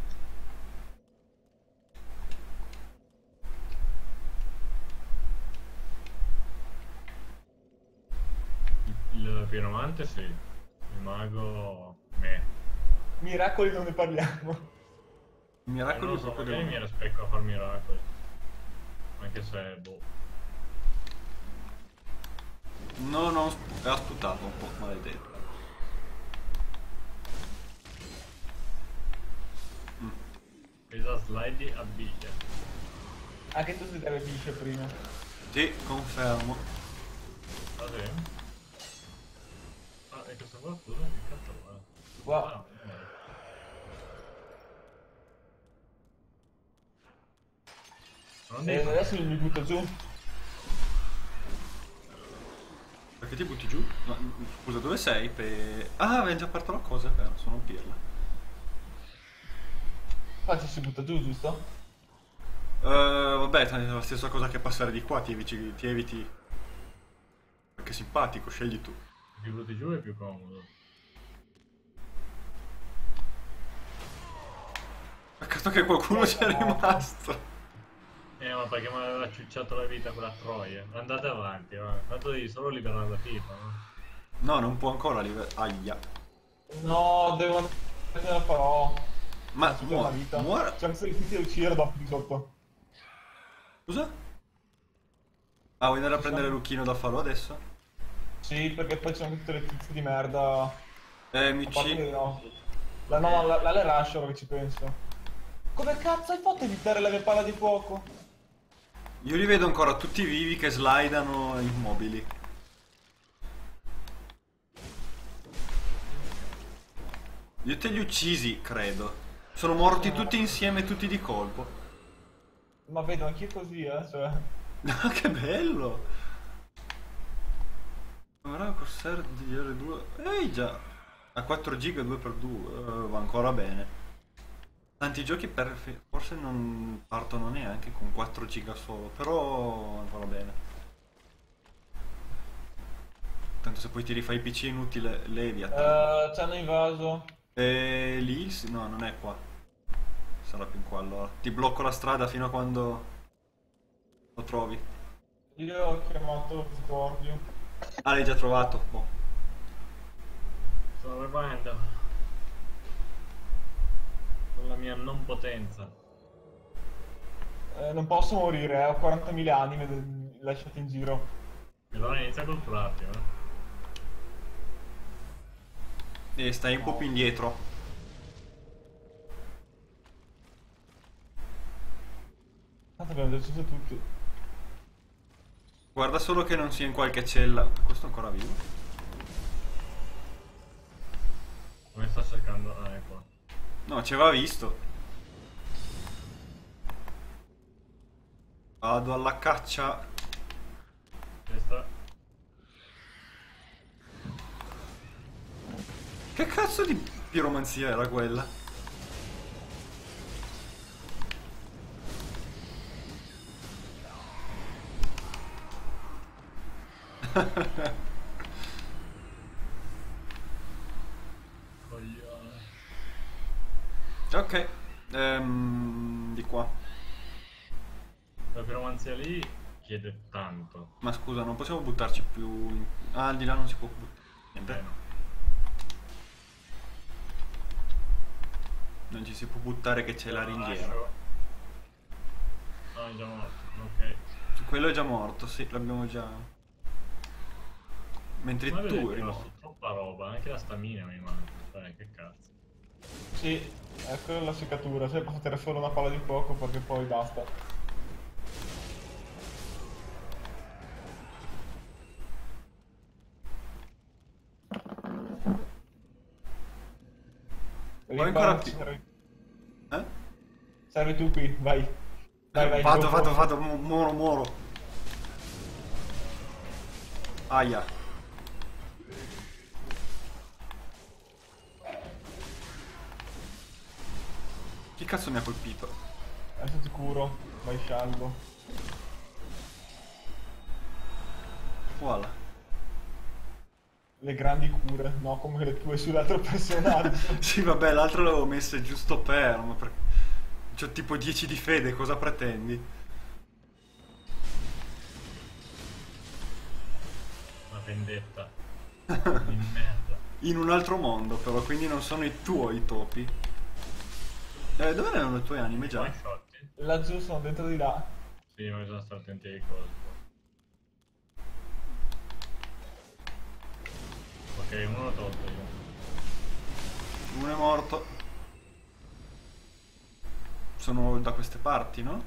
S1: Il il piromante sì, il mago me.
S3: Miracoli non ne parliamo.
S1: Eh,
S2: miracoli
S1: non lo so,
S2: proprio
S1: magari mi era a far miracoli. Anche se boh.
S2: No, no, ha sputato un po', maledetto.
S1: Pesa slide a biglia.
S3: Anche tu si deve vince prima.
S2: Sì, confermo.
S1: Va bene. Ah, e questo qua scusa, che cazzo è?
S3: Qua.
S1: Ah, eh. Non
S3: E
S1: devi
S3: adesso mi butto giù.
S2: Perché ti butti giù? No, scusa, dove sei? Pe... Ah, avevamo già aperto la cosa, però sono un pirla.
S3: Qua ci si butta giù, giusto?
S2: Eh, vabbè, è la stessa cosa che passare di qua, ti eviti... Ti eviti... Perché è simpatico, scegli tu.
S1: più butti giù è più comodo.
S2: Peccato che qualcuno sia rimasto.
S1: Eh, ma perché mi aveva ciucciato la vita quella troia. Andate avanti, va. Tanto devi solo liberare la tipa, no?
S2: No, non può ancora live... Aia.
S3: No, devo... La farò.
S2: Ma
S3: C'è
S2: muore, muore.
S3: C'è anche se da uccidere dopo di sotto.
S2: Scusa? Ah, vuoi andare a prendere Lucchino da falò adesso?
S3: Sì, perché poi c'è anche tutte le tizie di merda.
S2: Eh, mi ci...
S3: no. La, no, la, la le rush ora che ci penso. Come cazzo hai fatto a evitare la mia palla di fuoco?
S2: Io li vedo ancora tutti vivi che slidano immobili. Io te li uccisi, credo. Sono morti tutti insieme, tutti di colpo.
S3: Ma vedo anch'io così, eh, cioè...
S2: Ah, che bello! Ora Corsair DDR2... Ehi già! A 4 giga 2x2, va ancora bene. Tanti giochi per... forse non partono neanche con 4 giga solo, però va bene. Tanto se poi ti rifai PC inutile, levi a te.
S3: Ci hanno invaso.
S2: E lì? No, non è qua. Sarà più in qua allora. Ti blocco la strada fino a quando lo trovi.
S3: Io ho chiamato Scorpio.
S2: Ah, l'hai già trovato? Boh.
S1: Sto arrivando. Con la mia non potenza.
S3: Eh, non posso morire, eh, ho 40.000 anime de- lasciate in giro.
S1: E allora inizia col platino. eh.
S2: E stai un po' più indietro.
S3: Tanto abbiamo già ucciso tutti.
S2: Guarda solo che non sia in qualche cella. Questo è ancora vivo.
S1: Come sta cercando? Ah, ecco.
S2: No, ci aveva visto. Vado alla caccia.
S1: Questa.
S2: Che cazzo di piromanzia era quella?
S1: Coglione.
S2: Ok. Ehm, di qua.
S1: La piromanzia lì chiede tanto.
S2: Ma scusa, non possiamo buttarci più... in- Ah, di là non si può buttare. Niente.
S1: Eh, no.
S2: Non ci si può buttare che c'è la ringhiera.
S1: No, è già morto. Ok.
S2: Quello è già morto, sì, l'abbiamo già... Mentre
S1: Ma
S2: tu eri morto.
S1: troppa roba, anche la stamina mi manca. Dai, che cazzo.
S3: Sì, ecco la seccatura, se posso tirare solo una palla di fuoco perché poi basta.
S2: Poi ancora più.
S3: servi-
S2: Eh?
S3: Servi tu qui, vai. Vai, vai.
S2: vado, vado, vado, mu- muoro, muoro. Aia. Chi cazzo mi ha colpito?
S3: Adesso ti curo, vai scialbo.
S2: Voilà.
S3: Le grandi cure, no come le tue sull'altro personaggio.
S2: Sì, vabbè, l'altro l'avevo messo giusto per, ma per... C'ho tipo 10 di fede, cosa pretendi?
S1: Una vendetta. Di merda.
S2: In un altro mondo, però, quindi non sono i tuoi topi. Eh, dove erano le tue anime già?
S3: Laggiù sono dentro di là.
S1: Sì, ma bisogna stare attenti ai cosi. Ok, uno l'ho tolto io.
S2: Uno è morto. Sono da queste parti, no?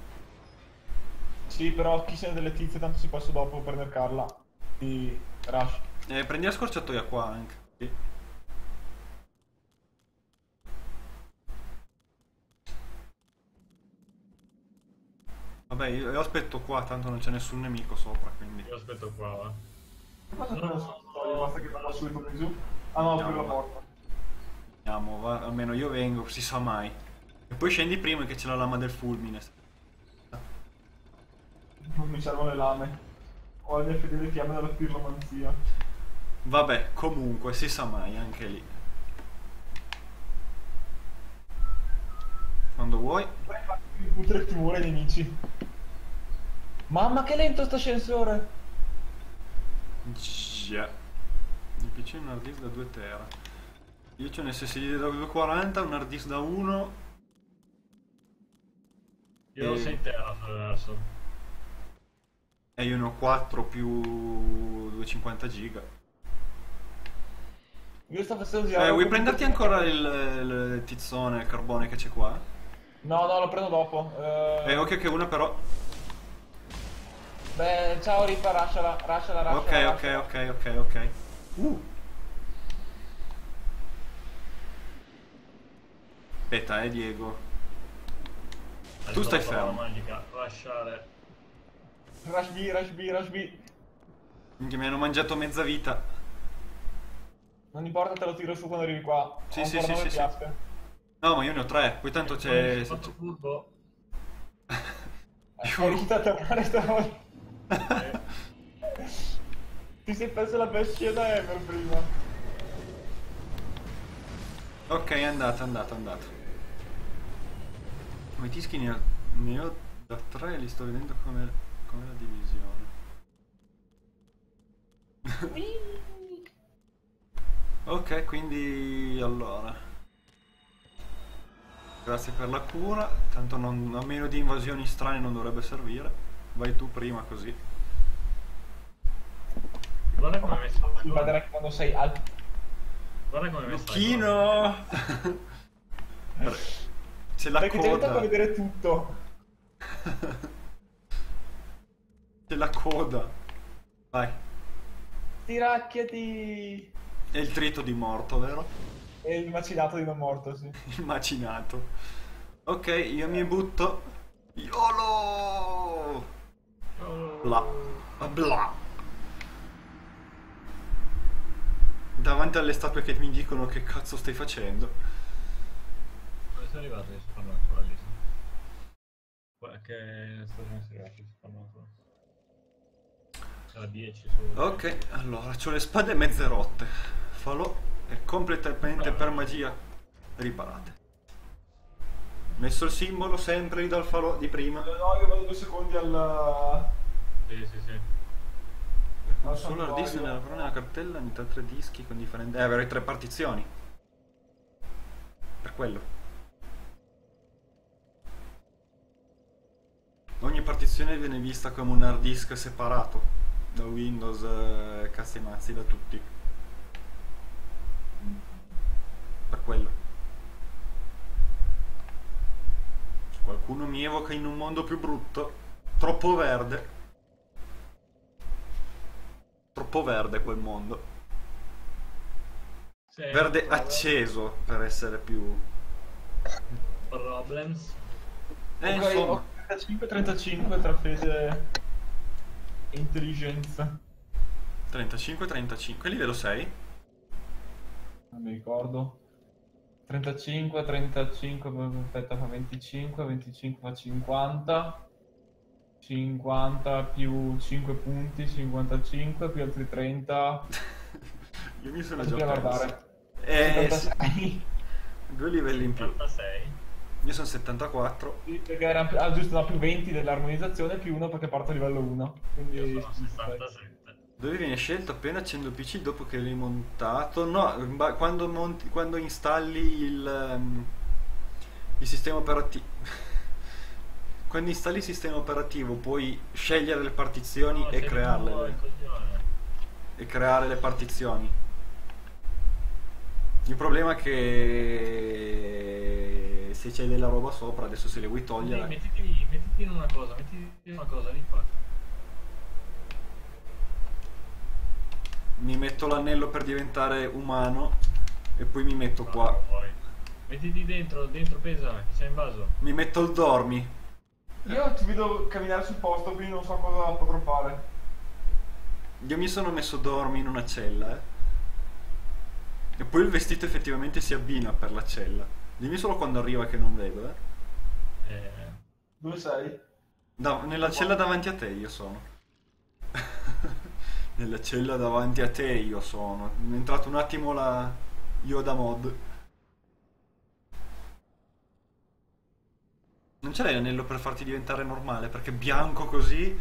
S3: Sì, però chi se ne delle tizie tanto si passa dopo per mercarla. Di Rush.
S2: Eh, prendi la scorciatoia qua anche. Sì. Vabbè, io, io aspetto qua, tanto non c'è nessun nemico sopra, quindi...
S1: Io aspetto qua, va.
S3: Cosa no, no, basta che vada su e torni giù. Ah no, quella
S2: va.
S3: porta.
S2: Andiamo, va, almeno io vengo, si sa mai. E poi scendi prima che c'è la lama del fulmine.
S3: Non mi servono le lame. Ho le mie fedeli fiamme della pirlomanzia.
S2: Vabbè, comunque, si sa mai, anche lì. Quando vuoi.
S3: Tutte le timore ai nemici. Mamma che lento sto ascensore!
S2: Già. Il PC è un hard disk da 2 tera. Io c'ho un SSD da 240, un hard disk da 1
S1: Io ho
S2: E-
S1: 6 terra attraverso.
S2: E io ne ho 4 più 250 giga.
S3: Io sto facendo
S2: Eh,
S3: girare...
S2: vuoi prenderti ancora il, il tizzone, il carbone che c'è qua?
S3: No, no, lo prendo dopo. Eh,
S2: Eh, ok che una però...
S3: Beh, ciao Ripa, lasciala, lasciala, lasciala.
S2: Ok, ok,
S3: lasciala.
S2: ok, ok, ok. Uh. Aspetta, eh, Diego.
S1: Adesso
S2: stai
S1: la parola
S2: fermo.
S1: magica, lasciare.
S3: Rush B, rush B, rush B.
S2: Minchia, mi hanno mangiato mezza vita.
S3: Non importa, te lo tiro su quando arrivi qua.
S2: Sì,
S3: Ho
S2: sì, sì, sì, sì. No, ma io ne ho tre. Poi tanto c'è...
S1: Ho fatto furbo.
S3: Sei riuscito a tornare stavolta. Ti sei perso la best scena ever prima.
S2: Ok, è andato, è andato, è andato. Come dischi ne ho, ne ho da tre, li sto vedendo come, come la divisione. ok, quindi allora. Grazie per la cura, tanto non, a meno di invasioni strane non dovrebbe servire. Vai tu prima così.
S1: Guarda come hai messo
S3: Ti vedrai quando sei al...
S1: Guarda come hai messo
S2: Lucchino! C'è la
S3: Perché ti aiuta a
S2: coda.
S3: vedere tutto.
S2: C'è la coda. Vai.
S3: Stiracchiati.
S2: È il trito di morto, vero?
S3: E il macinato di non morto, sì.
S2: Il macinato. Ok, io mi butto. YOLO! Bla. Bla. Davanti alle statue che mi dicono che cazzo stai facendo.
S1: Dove sei arrivato in Supernatural lì? Guarda che stagione sei arrivato in Supernatural? C'era 10 su...
S2: Ok, allora, ho le spade mezze rotte. Falò è completamente per magia riparate. Messo il simbolo sempre lì dal falò di prima.
S3: No, io vado due secondi al...
S1: Sì, sì, sì.
S3: al
S2: Solo hard nella però nella cartella unità tre dischi con differenti... Eh, avrei tre partizioni. Per quello. Ogni partizione viene vista come un hard disk separato da Windows, eh, cazzi e mazzi, da tutti. Per quello. Qualcuno mi evoca in un mondo più brutto, troppo verde. Troppo verde quel mondo.
S1: Sì,
S2: Verde
S1: problem-
S2: acceso per essere più...
S1: Problems.
S2: Eh,
S3: Ok,
S2: insomma.
S3: ho 35-35 tra fede e intelligenza.
S2: 35-35, livello 6?
S3: Non mi ricordo. 35, 35, aspetta, fa 25, 25 fa 50. 50 più 5 punti, 55 più altri 30.
S2: Io mi sono già
S3: guardare.
S2: Eh, sì,
S3: 76.
S2: due livelli in più.
S1: 86.
S2: Io sono 74.
S3: Sì, perché era ah, giusto no, più 20 dell'armonizzazione più 1 perché parto a livello 1. Quindi
S1: Io sono 67.
S2: Dove viene scelto appena accendo il PC dopo che l'hai montato? No, quando, monti, quando installi il, ehm, il sistema operativo. quando installi il sistema operativo puoi scegliere le partizioni
S1: No,
S2: e crearle. e creare le partizioni. Il problema è che se c'è della roba sopra, adesso se le vuoi togliere,
S1: mettiti, mettiti in una cosa, mettiti in una cosa lì qua.
S2: Mi metto l'anello per diventare umano e poi mi metto qua.
S1: Poi. Mettiti dentro, dentro pesa, che sei invaso.
S2: Mi metto il dormi.
S3: Io ti vedo camminare sul posto, quindi non so cosa potrò fare.
S2: Io mi sono messo dormi in una cella, eh. E poi il vestito effettivamente si abbina per la cella. Dimmi solo quando arriva che non vedo, eh.
S1: Eh,
S3: Dove sei?
S2: Da- nella cella davanti a te io sono. nella cella davanti a te io sono. È entrato un attimo la Yoda mod. Non ce l'hai l'anello per farti diventare normale? Perché bianco così.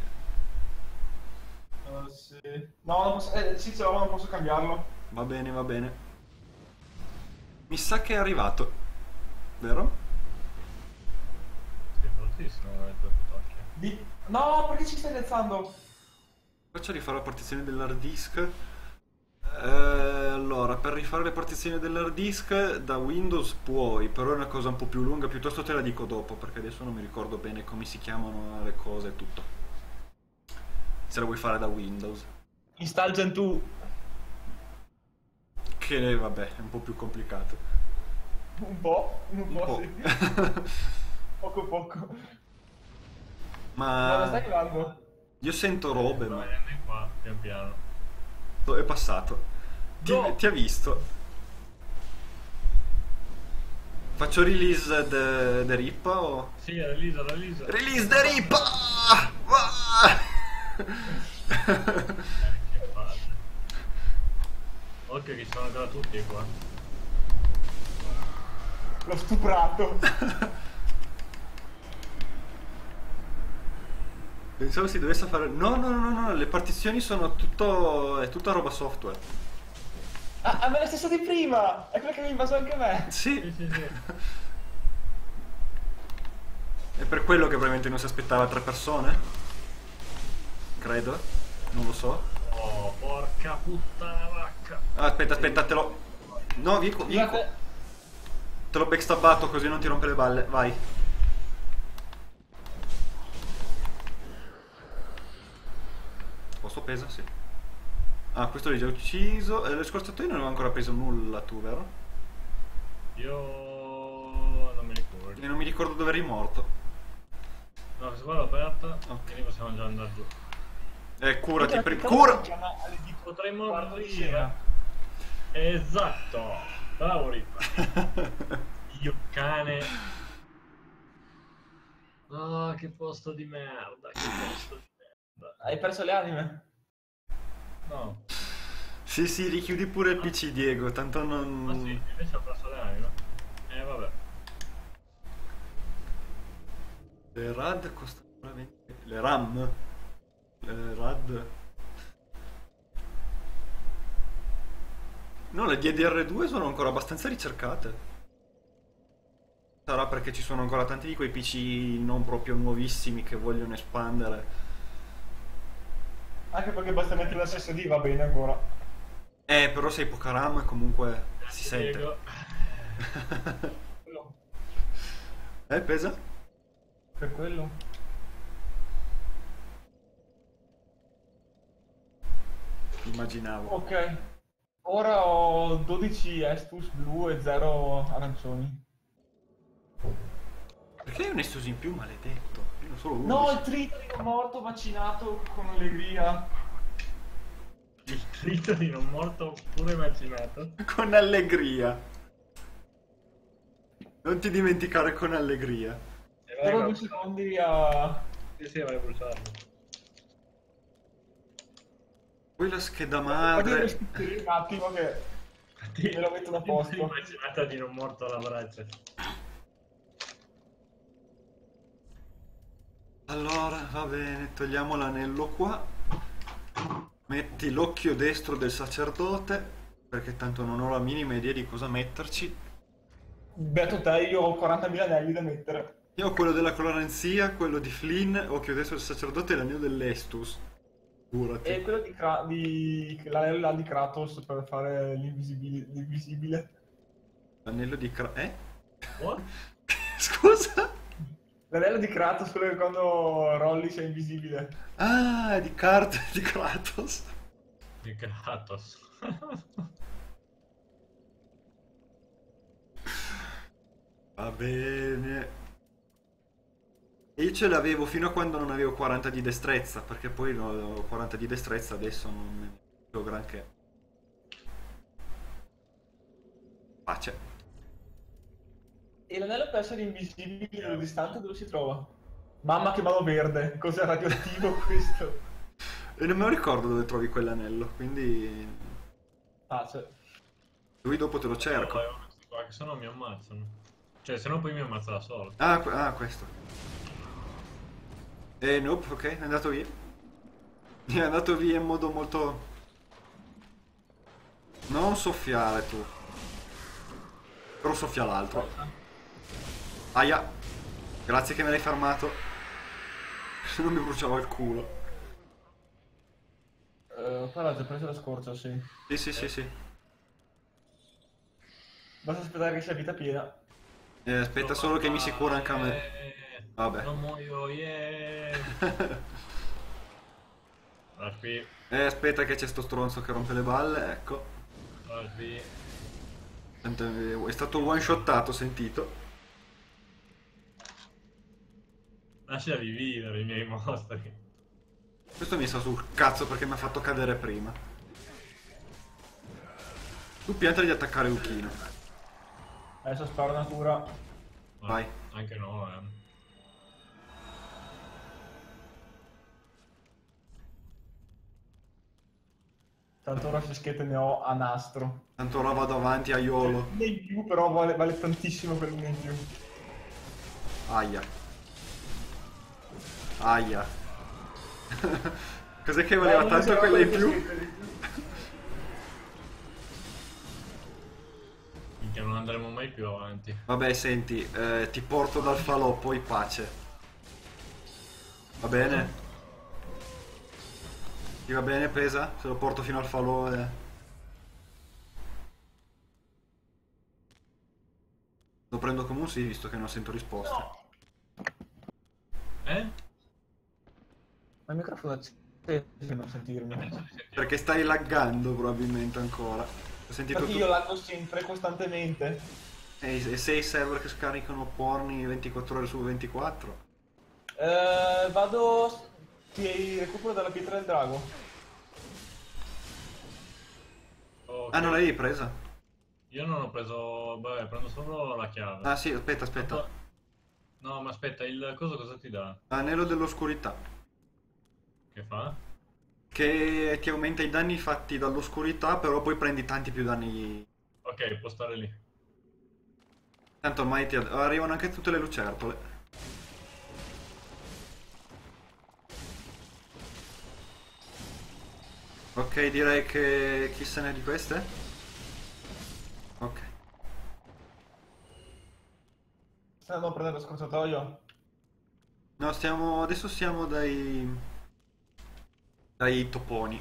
S3: Eh, sì. No, non posso... Eh, sì, ce l'ho, ma non posso cambiarlo.
S2: Va bene, va bene. Mi sa che è arrivato. Vero?
S1: sì, due tocchi.
S3: Di... No, perché ci stai alzando?
S2: Faccio rifare la partizione dell'hard disk. Eh, allora, per rifare le partizioni dell'hard disk da Windows puoi, però è una cosa un po' più lunga, piuttosto te la dico dopo, perché adesso non mi ricordo bene come si chiamano le cose e tutto. Se la vuoi fare da Windows.
S3: Install Gen 2.
S2: Che vabbè, è un po' più complicato.
S3: Un po', un
S2: Un
S3: po',
S2: po'.
S3: sì. Poco poco. Ma dove stai
S2: Ma
S3: arrivando?
S2: Io sento robe, ma
S1: in qua, pian piano.
S2: è passato. Ti,
S1: No.
S2: ti ha visto. Faccio release de, de Rippa o...
S1: Sì, release, release.
S2: Release the Rippa! Ah!
S1: che palle. Occhio che ci sono ancora tutti qua.
S3: L'ho stuprato.
S2: Pensavo si dovesse fare... No, no, no, no, no, le partizioni sono tutto... è tutta roba software.
S3: Ah, ah, ma è la stessa di prima! È quella che mi invaso anche me!
S1: Sì,
S2: Sì,
S1: sì, sì.
S2: è per quello che probabilmente non si aspettava tre persone. Credo, non lo so.
S1: Oh, porca puttana vacca.
S2: Ah, aspetta, aspetta, te lo... No, vieni qua, Te l'ho backstabbato così non ti rompe le balle, vai. Posto pesa? Sì. Ah, questo l'hai già ucciso. E le scorciatoie non avevo ancora preso nulla tu, vero?
S1: Io non mi ricordo.
S2: E non mi ricordo dove eri morto.
S1: No, questa qua l'ho aperta,
S2: Ok.
S1: quindi possiamo già andare giù.
S2: Eh, curati
S3: come
S2: Cura!
S1: Potremmo morire. Esatto. Bravo Rippa. Io cane. Ah, che posto di merda, che posto di merda.
S3: Hai perso le anime?
S1: No,
S2: sì, sì, richiudi pure il PC, Diego, tanto non...
S1: ma sì, invece ho perso le anime. Eh, vabbè.
S2: Le RAD costano 20... Le RAM? Le RAD... No, le DDR2 sono ancora abbastanza ricercate. Sarà perché ci sono ancora tanti di quei PC non proprio nuovissimi che vogliono espandere.
S3: Anche perché basta mettere la SSD va bene ancora.
S2: Eh, però se hai poca RAM comunque si sente. Eh, pesa?
S3: Per quello.
S2: Immaginavo.
S3: Ok. Ora ho 12 Estus blu e 0 arancioni.
S2: Perché hai un Estus in più, maledetto?
S3: No, il Tritone morto vaccinato con allegria.
S1: Il trito di non morto pure immaginato.
S2: Con allegria. Non ti dimenticare con allegria.
S1: E
S3: Però due secondi a...
S1: Sì, sì, vai a bruciarlo.
S2: Poi la scheda madre.
S3: un attimo che... Me lo metto da posto.
S1: Immaginata di non morto alla braccia.
S2: Allora, va bene, togliamo l'anello qua. Metti l'occhio destro del sacerdote. Perché tanto non ho la minima idea di cosa metterci.
S3: Beato te, io ho 40.000 anelli da mettere.
S2: Io ho quello della coloranzia, quello di Flynn, occhio destro del sacerdote e l'anello dell'Estus. Curati.
S3: E quello di, Kra- di... l'anello di Kratos per fare l'invisibile. l'invisibile.
S2: L'anello di Kra... Eh?
S1: What?
S2: Scusa?
S3: L'anello di Kratos, quello che quando Rolly sei invisibile.
S2: Ah, è di carte di Kratos.
S1: Di Kratos.
S2: Va bene. Io ce l'avevo fino a quando non avevo 40 di destrezza, perché poi ho 40 di destrezza, adesso non ne ho granché. Pace.
S3: E l'anello per essere invisibile da distante dove si trova? Mamma che mano verde, cos'è radioattivo questo?
S2: E non me lo ricordo dove trovi quell'anello, quindi
S3: Pace.
S2: lui dopo te lo cerco.
S1: Questi qua, che se no mi ammazzano. Cioè, se no poi mi ammazza da solo.
S2: Ah, que- ah, questo. E nope, ok, è andato via. È andato via in modo molto... Non soffiare tu. Però soffia l'altro. Aia. Grazie che me l'hai fermato. Se non mi bruciavo il culo.
S3: Eh, Però ti ho preso la scorcia, sì.
S2: Sì, sì, sì, sì.
S3: Basta aspettare che sia vita piena.
S2: Eh, aspetta solo che mi si cura anche a me.
S1: Eh,
S2: Vabbè.
S1: Non muoio, yeah.
S2: Eh, aspetta che c'è sto stronzo che rompe le balle, ecco. eh, È stato one shottato, sentito.
S1: Lasciali vivere i miei mostri.
S2: Questo mi sta sul cazzo perché mi ha fatto cadere prima. Tu piantali di attaccare Luchino.
S3: Adesso sparo natura.
S2: Vai.
S1: Anche no, eh.
S3: Tanto ora fischette ne ho a nastro.
S2: Tanto ora vado avanti a Iolo.
S3: In più, però vale, vale tantissimo per una in più.
S2: Aia. Aia. Cos'è che voleva
S3: Dai,
S2: tanto quella in più?
S1: Minchia, non andremo mai più avanti.
S2: Vabbè, senti, eh, ti porto dal falò, poi pace. Va bene? Ti va bene, pesa? Se lo porto fino al falò e... Lo prendo come un sì, visto che non sento risposte.
S1: Eh?
S3: Ma il microfono è acceso non sentirmi.
S2: Perché stai laggando probabilmente ancora. Ho sentito
S3: Perché
S2: tu...
S3: io laggo sempre, costantemente.
S2: E e sei server che scaricano porni 24 ore su 24?
S3: Eh, vado... Ti recupero dalla pietra del drago.
S1: Ok.
S2: Ah, non l'hai presa?
S1: Io non ho preso... Vabbè, prendo solo la chiave.
S2: Ah sì, aspetta, aspetta.
S1: No, ma aspetta, il coso cosa ti dà?
S2: Anello dell'oscurità.
S1: Che fa?
S2: Che ti aumenta i danni fatti dall'oscurità, però poi prendi tanti più danni.
S1: Ok, può stare lì.
S2: Tanto ormai ti arrivano anche tutte le lucertole. Ok, direi che chi se ne è di queste? Ok.
S3: Andando a prendere lo scorciatoio?
S2: No, stiamo. Adesso siamo dai. Dai toponi.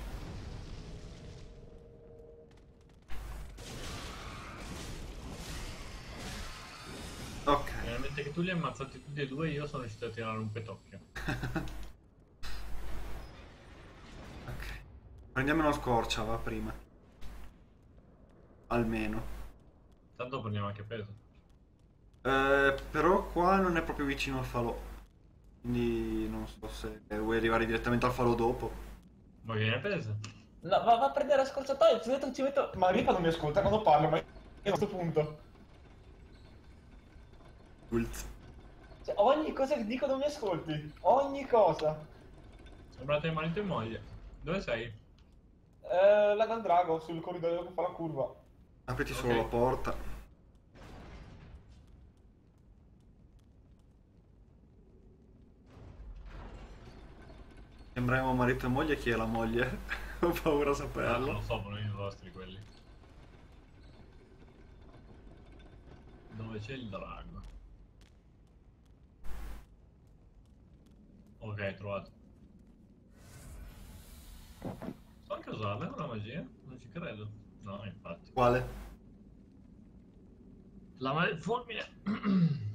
S2: Ok.
S1: Veramente che tu li hai ammazzati tutti e due, io sono riuscito a tirare un petocchio.
S2: Ok. Prendiamo una scorcia, va prima. Almeno.
S1: Tanto prendiamo anche peso.
S2: Eh, però qua non è proprio vicino al falò. Quindi non so se vuoi arrivare direttamente al falò dopo.
S1: Ma viene peso?
S3: No, va, va a prendere lo scorciatoio, ci metto, ci metto... Ma Rifa non mi ascolta quando parlo, ma io a questo punto.
S2: Ult.
S3: Cioè, ogni cosa che dico non mi ascolti. Ogni cosa.
S1: Sembrate marito e moglie. Dove sei?
S3: Eh, là dal drago, sul corridoio che fa la curva.
S2: Apriti solo
S1: Ok.
S2: la porta. Sembriamo marito e moglie, chi è la moglie? Ho paura a
S1: Ah,
S2: saperlo.
S1: non so, sono i vostri quelli. Dove c'è il drago? Ok, trovato. So anche usarla una magia? Non ci credo. No, infatti.
S2: Quale?
S1: La ma- fulmine!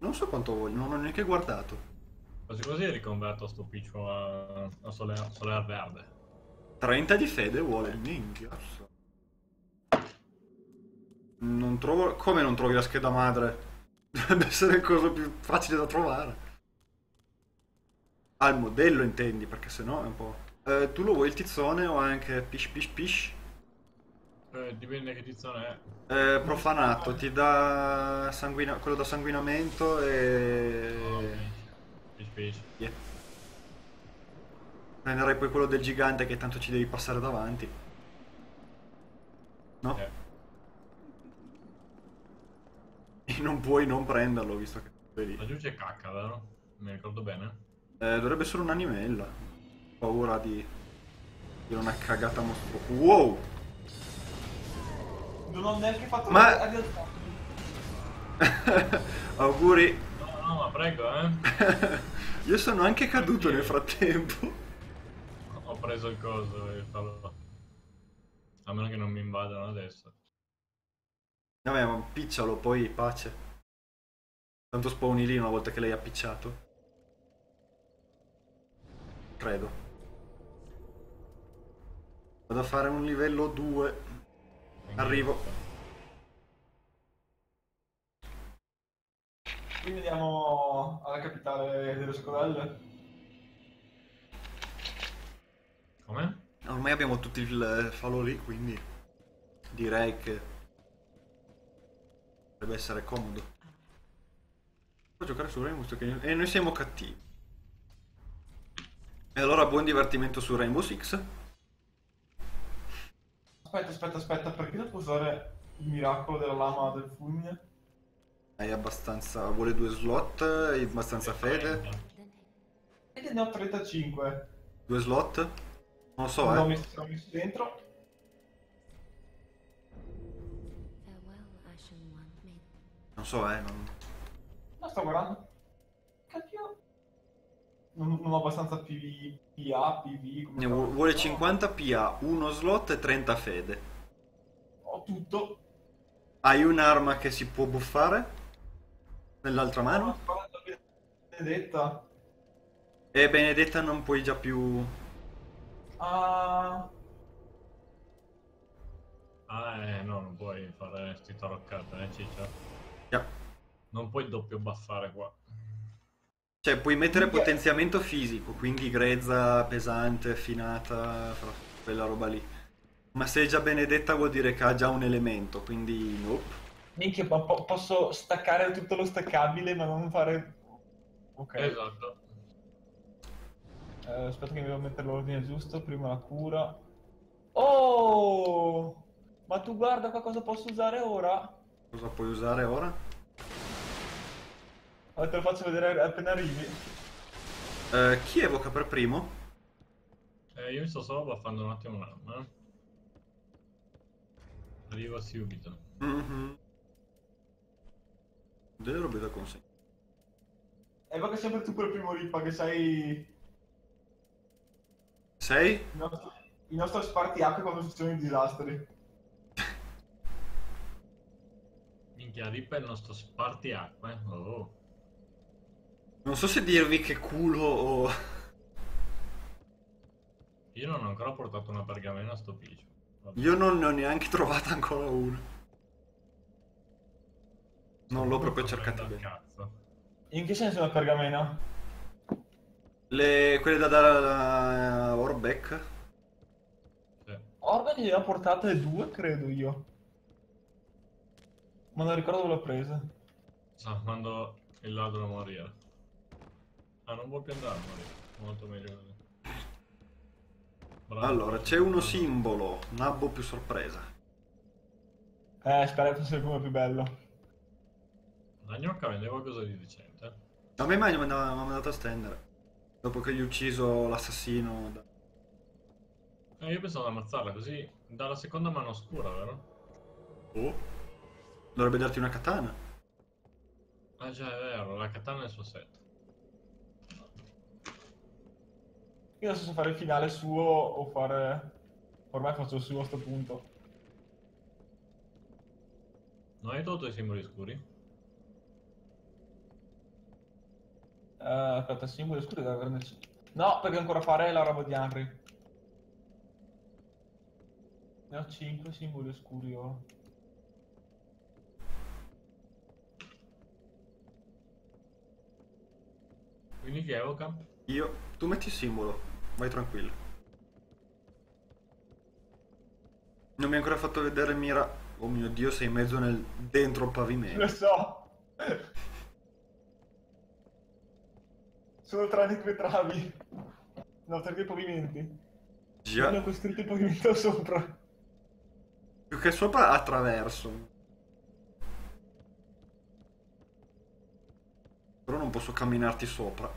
S2: Non so quanto voglio, non ho neanche guardato.
S1: Quasi così riconverto sto piccio a, a soler, soler verde.
S2: 30 di fede vuole, minchia. Non trovo... Come non trovi la scheda madre? Dovrebbe essere il coso più facile da trovare. Ah, il modello intendi, perché sennò è un po'... Eh, tu lo vuoi il tizzone o anche pish pish pish?
S1: Eh, dipende che tizzone è.
S2: Eh, profanato, ti dà sanguina- quello da sanguinamento
S1: Oh,
S2: e...
S1: Fish.
S2: Yeah. Prenderai poi quello del gigante che tanto ci devi passare davanti. No?
S1: Eh.
S2: E non puoi non prenderlo, visto che sei lì.
S1: Laggiù c'è cacca, vero? Mi ricordo bene.
S2: Eh, dovrebbe essere un'animella. Ho paura di dire una cagata mostruosa. Wow!
S3: Non ho neanche fatto
S2: Ma-. Auguri.
S1: No, ma prego, eh.
S2: Io sono anche caduto nel frattempo.
S1: Ho preso il coso e fallo. A meno che non mi invadano adesso.
S2: Vabbè, ma piccialo, poi pace. Tanto spawni lì una volta che l'hai appicciato. Credo. Vado a fare un livello 2. Arrivo.
S3: Quindi andiamo alla capitale delle scodelle.
S1: Come?
S2: Ormai abbiamo tutti il falò lì, quindi direi che dovrebbe essere comodo. Può giocare su Rainbow Six e noi siamo cattivi. E allora buon divertimento su Rainbow Six.
S3: Aspetta, aspetta, aspetta, perché non può usare il miracolo della lama del fulmine?
S2: Hai abbastanza. vuole due slot, hai abbastanza fede.
S3: E ne ho 35.
S2: Due slot? Non lo so,
S3: L'ho
S2: eh.
S3: messo, l'ho messo dentro.
S2: Non so, eh. Non...
S3: No, sto guardando. Cacchio. Non, non ho abbastanza PV, PA, PV.
S2: Ne vu- vuole
S3: si
S2: 50 PA, uno slot e 30 fede.
S3: Ho tutto.
S2: Hai un'arma che si può buffare? Nell'altra
S3: No,
S2: mano?
S3: Benedetta.
S2: E Benedetta non puoi già più.
S3: Ah,
S1: Ah, eh, no, non puoi fare sti taroccate, eh, ciccia.
S2: Già.
S1: Non puoi doppio buffare qua.
S2: Cioè, puoi mettere
S3: Minchia.
S2: potenziamento fisico, quindi grezza, pesante, affinata, quella roba lì. Ma se è già benedetta vuol dire che ha già un elemento, quindi nope.
S3: Minchia, ma po- posso staccare tutto lo staccabile ma non fare... Ok.
S1: Esatto.
S3: Eh, aspetta che mi devo mettere l'ordine giusto, prima la cura. Oh! Ma tu guarda qua cosa posso usare ora?
S2: Cosa puoi usare ora?
S3: Allora, te lo faccio vedere appena arrivi.
S2: Eh, chi evoca per primo?
S1: Eh, io mi sto solo buffando un attimo un'arma, eh. Arrivo subito.
S2: Mhm. Delle robe da consegnare.
S3: Evoca sempre tu per primo Rippa che sei
S2: Sei?
S3: il nostro, il nostro spartiacque quando succedono i disastri.
S1: Minchia, Rip è il nostro spartiacque. Oh.
S2: Non so se dirvi che culo o...
S1: Io non ho ancora portato una pergamena a sto piccio.
S2: Io non ne ho neanche trovata ancora una. Non l'ho proprio cercata bene.
S1: Cazzo.
S3: In che senso una pergamena?
S2: Le... Quelle da dare a Orbeck?
S1: Sì.
S3: Orbe ne ha portate due, credo io. Ma non ricordo dove l'ho presa.
S1: Sta quando il ladro morire. Ah, non vuol più andare a morire. Molto meglio così. Bravo.
S2: Allora, c'è uno simbolo, nabbo più sorpresa.
S3: Eh, spero che sia il primo più bello.
S1: La gnocca vende qualcosa di decente.
S2: A me mai mi ha mandato a stendere. Dopo che gli ho ucciso l'assassino. da-
S1: Eh, io pensavo di ammazzarla così dalla seconda mano oscura, vero?
S2: Oh. Dovrebbe darti una katana.
S1: Ah già, è vero, la katana è il suo set.
S3: Io adesso so fare il finale suo o fare... Ormai faccio il suo a sto punto.
S1: Non hai tolto i simboli scuri?
S3: Eh, aspetta, simboli scuri deve averne... No, perché ancora fare la roba di Henry. Ne ho 5 simboli oscuri ora.
S1: Quindi chi evoca?
S2: Io. Tu metti il simbolo. Vai tranquillo. Non mi hai ancora fatto vedere Mira. Oh mio dio, sei in mezzo nel... dentro il
S3: Lo
S2: pavimento.
S3: so! Sono tra le due travi. No, tra i due pavimenti.
S2: Già.
S3: costruito il pavimento sopra.
S2: Più che sopra attraverso. Però non posso camminarti sopra.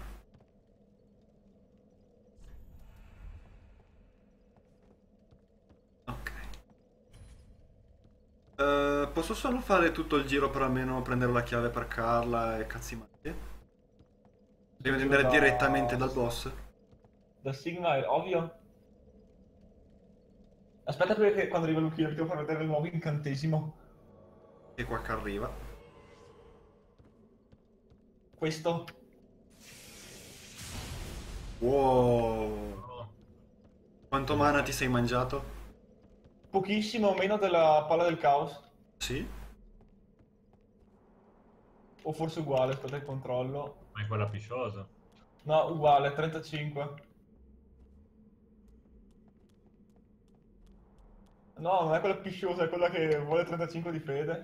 S2: Ok. Eh, posso solo fare tutto il giro per almeno prendere la chiave per Carla e cazzi matti? Devi andare
S3: Da-
S2: direttamente dal boss.
S3: Da Sigma è ovvio. Aspetta perché quando arriva Luchino ti devo far vedere il nuovo incantesimo.
S2: E qua che arriva.
S3: Questo.
S2: Wow. Quanto mana ti sei mangiato?
S3: Pochissimo meno della palla del caos.
S2: Sì?
S3: O forse uguale, aspetta il controllo.
S1: Ma è quella pisciosa.
S3: No, uguale, 35. No, non è quella pisciosa, è quella che vuole 35 di fede.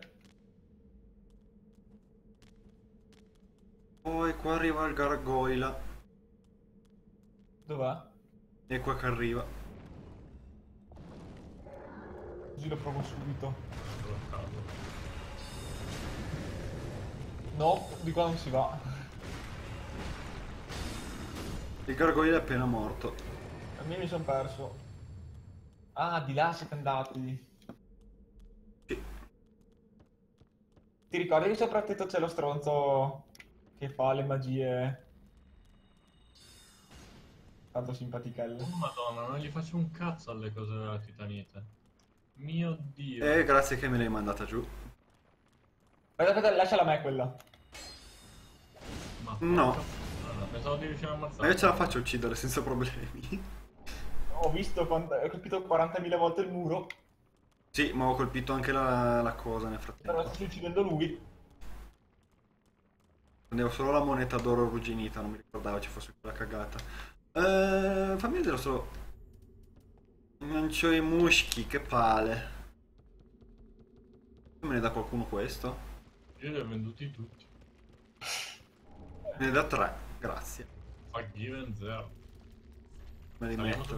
S2: Poi qua arriva il gargoyle.
S3: Dov'è?
S2: E qua che arriva.
S3: Così lo provo subito. No, di qua non si va.
S2: Il gargoyle è appena morto.
S3: A me mi sono perso. Ah, di là siete andati.
S2: Sì.
S3: Ti ricordi che sopra il tetto c'è lo stronzo che fa le magie? Tanto simpaticelle.
S1: Oh madonna, non gli faccio un cazzo alle cose della titanite. Mio dio.
S2: E grazie che me l'hai mandata giù.
S3: Aspetta, aspetta, lasciala a me quella.
S1: Ma
S2: No.
S1: Pensavo di riuscire a
S2: Ma
S1: ammazzare.
S2: io ce la faccio uccidere senza problemi.
S3: Ho visto quando ho colpito 40.000 volte il muro,
S2: Sì, ma ho colpito anche la, la cosa nel
S3: però
S2: frattempo.
S3: sto uccidendo lui.
S2: Prendevo solo la moneta d'oro arrugginita, non mi ricordavo ci fosse quella cagata. Eh, fammi vedere solo... Non c'ho i muschi, che pale. Me ne dà qualcuno questo?
S1: Io li ho venduti tutti.
S2: Me ne dà tre, grazie.
S1: Fuck given zero.
S2: Me li metto.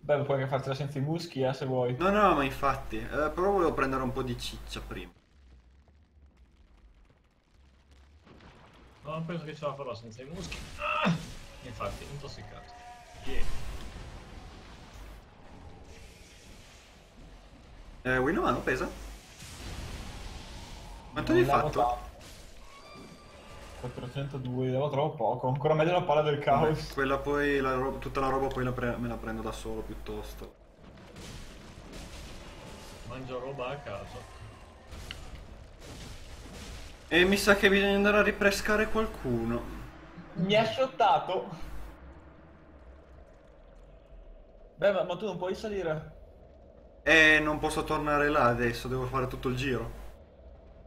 S3: Beh, puoi anche farcela senza i muschi, eh, se vuoi.
S2: No, no, ma infatti, eh, però volevo prendere un po' di ciccia prima.
S1: No, penso che ce la farò senza i muschi. Ah! Infatti, intossicato. Yeah.
S2: Eh, Winomano pesa? Quanto
S3: Non
S2: hai fatto?
S3: Fatto. 402, devo troppo poco. Ancora meglio la palla del caos.
S2: Quella poi, la tutta la roba poi la me la prendo da solo piuttosto.
S1: Mangio roba a caso.
S2: E mi sa che bisogna andare a ripescare qualcuno.
S3: Mi ha shottato. Beh, ma, ma tu non puoi salire.
S2: E non posso tornare là adesso, devo fare tutto il giro.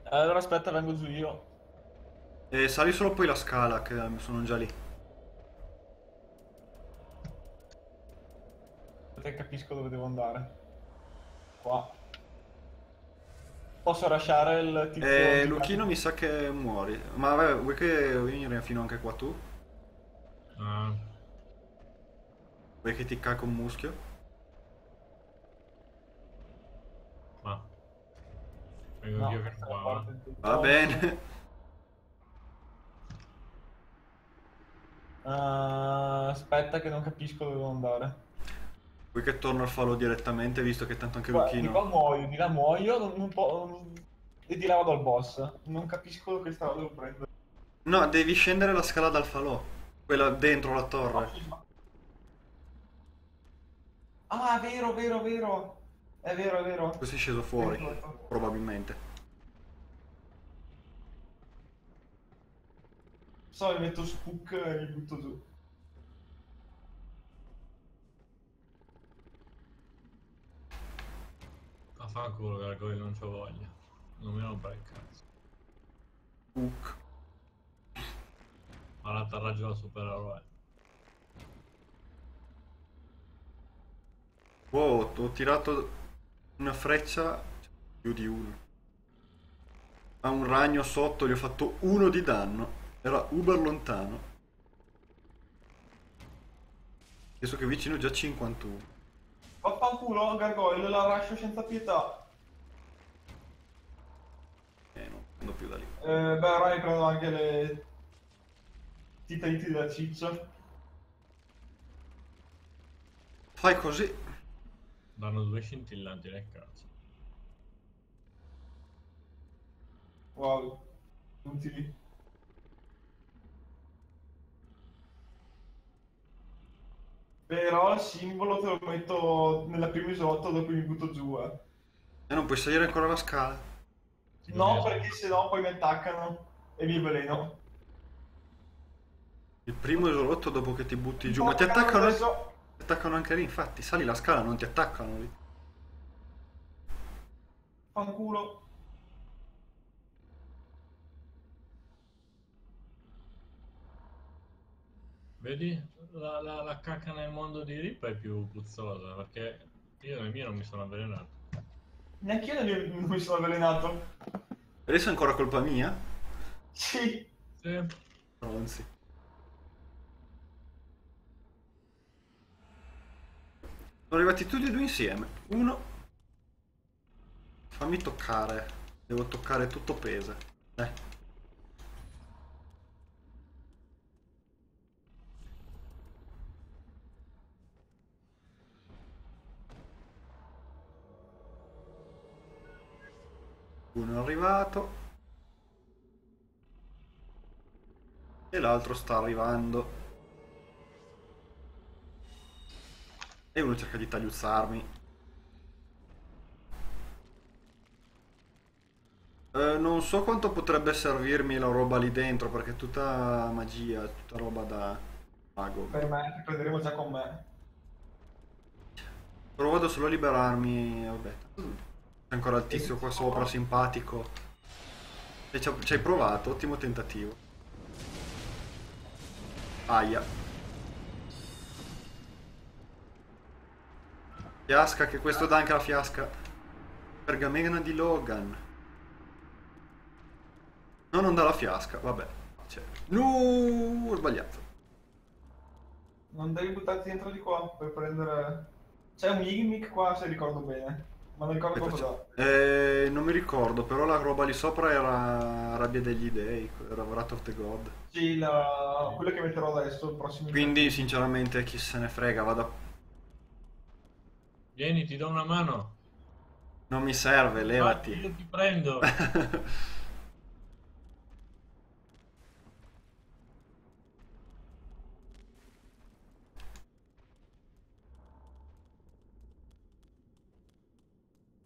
S3: Allora aspetta, vengo giù io.
S2: E sali solo poi la scala, che eh, sono già lì.
S3: Che capisco dove devo andare. Qua. Posso lasciare il tizio?
S2: E
S3: gigante?
S2: Luchino mi sa che muori. Ma vabbè, vuoi che venire fino anche qua tu?
S1: Ah,
S2: Vuoi che ti cacco un muschio?
S1: Vengo
S3: No,
S1: qua.
S3: del
S2: Va bene.
S3: Ah, aspetta che non capisco dove devo andare.
S2: Vuoi che torno al falò direttamente, visto che tanto anche
S3: Qua- di qua
S2: Luchino...
S3: muoio, di là muoio, non, non po- e di là vado al boss. Non capisco che strada devo prendere.
S2: No, devi scendere la scala dal falò. Quella dentro la torre.
S3: Ah, vero, vero, vero. È vero, è vero.
S2: Poi sei sceso fuori, probabilmente.
S3: So, mi metto spook e mi butto giù.
S1: Affanculo, gargoyle, non c'ho voglia. Non mi rompere il cazzo.
S2: Hook.
S1: Ma l'atterraggio da supereroe.
S2: Wow, ho tirato una freccia più di uno. A un ragno sotto gli ho fatto uno di danno. Era uber lontano. Adesso che vicino già 51.
S3: Vaffanculo, gargoyle, la lascio senza pietà.
S2: Eh, non prendo più da lì.
S3: Eh, beh, ora mi prendo anche le titaniti della ciccia.
S2: Fai così.
S1: Danno due scintillanti nel cazzo.
S3: Wow, utili. Però il simbolo te lo metto nella prima isolotto dopo mi butto giù. eh.
S2: E non puoi salire ancora la scala.
S3: No, perché sennò poi mi attaccano e mi avveleno.
S2: Il primo isolotto dopo che ti butti giù.
S3: No,
S2: Ma ti attaccano,
S3: adesso-
S2: ti attaccano anche lì, infatti. Sali la scala, non ti attaccano lì.
S3: Fanculo.
S1: Vedi? La, la, la cacca nel mondo di Rip è più puzzosa perché io nel mio non mi sono avvelenato.
S3: Neanche io non non mi sono avvelenato.
S2: Adesso è ancora colpa mia?
S3: Sì.
S1: Sì.
S2: Stronzi. Sono arrivati tutti e due insieme. Uno. Fammi toccare. Devo toccare tutto pesa. Eh. Uno è arrivato. E l'altro sta arrivando. E uno cerca di tagliuzzarmi. Eh, non so quanto potrebbe servirmi la roba lì dentro, perché è tutta magia, è tutta roba da mago.
S3: Per me, prenderemo già con me.
S2: Però vado solo a liberarmi. Vabbè. Ancora il tizio qua sopra, simpatico. E ci hai provato, ottimo tentativo. Aia. Fiasca, che questo dà anche la fiasca. Pergamena di Logan. No, non dà la fiasca, vabbè. Cioè, no, ho sbagliato.
S3: Non devi buttarti dentro di qua per prendere... C'è un gimmick qua se ricordo bene. Ma non ricordo
S2: Aspetta,
S3: cosa
S2: Eh, non mi ricordo, però la roba lì sopra era Rabbia degli Dei, era Wrath of the God.
S3: Sì, la... quello che metterò adesso, il prossimo
S2: Quindi, sinceramente, chi se ne frega, vado.
S1: Vieni, ti do una mano.
S2: Non mi serve, levati.
S1: Io ti prendo.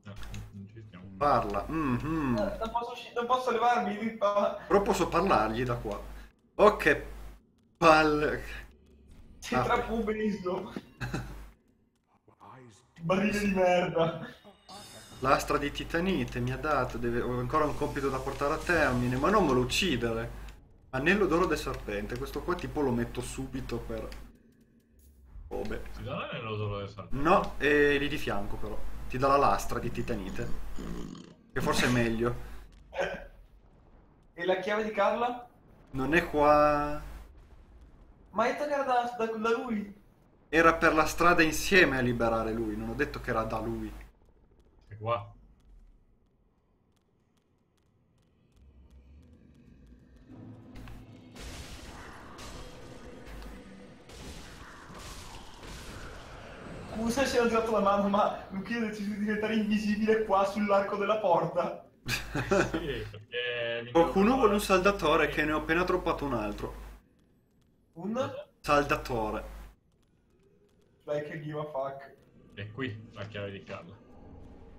S1: No, non ci stiamo.
S2: Parla. Mhm.
S3: Eh, Non posso, usci- non posso levarmi di qua.
S2: Però posso parlargli da qua. Oh, che palle.
S3: Sei
S2: Ah.
S3: troppo obeso. Barile di merda.
S2: L'astra di titanite mi ha dato, deve- ho ancora un compito da portare a termine, ma non me lo uccidere. Anello d'oro del serpente, questo qua tipo lo metto subito per... Oh beh.
S1: Ti dà nello solo del salto.
S2: No, e lì di fianco però. Ti dà la lastra di titanite. Che forse è meglio.
S3: E la chiave di Carla?
S2: Non è qua...
S3: Ma è attaccata da, da, da lui.
S2: Era per la strada insieme a liberare lui, non ho detto che era da lui.
S1: È qua.
S3: Scusa se ho girato la mano, ma Luchino ha deciso di diventare invisibile qua sull'arco della porta.
S1: Sì,
S2: Qualcuno vuole un saldatore che ne ho appena troppato un altro.
S3: Un?
S2: Saldatore.
S3: Like give a fuck.
S1: È qui la chiave di Carla.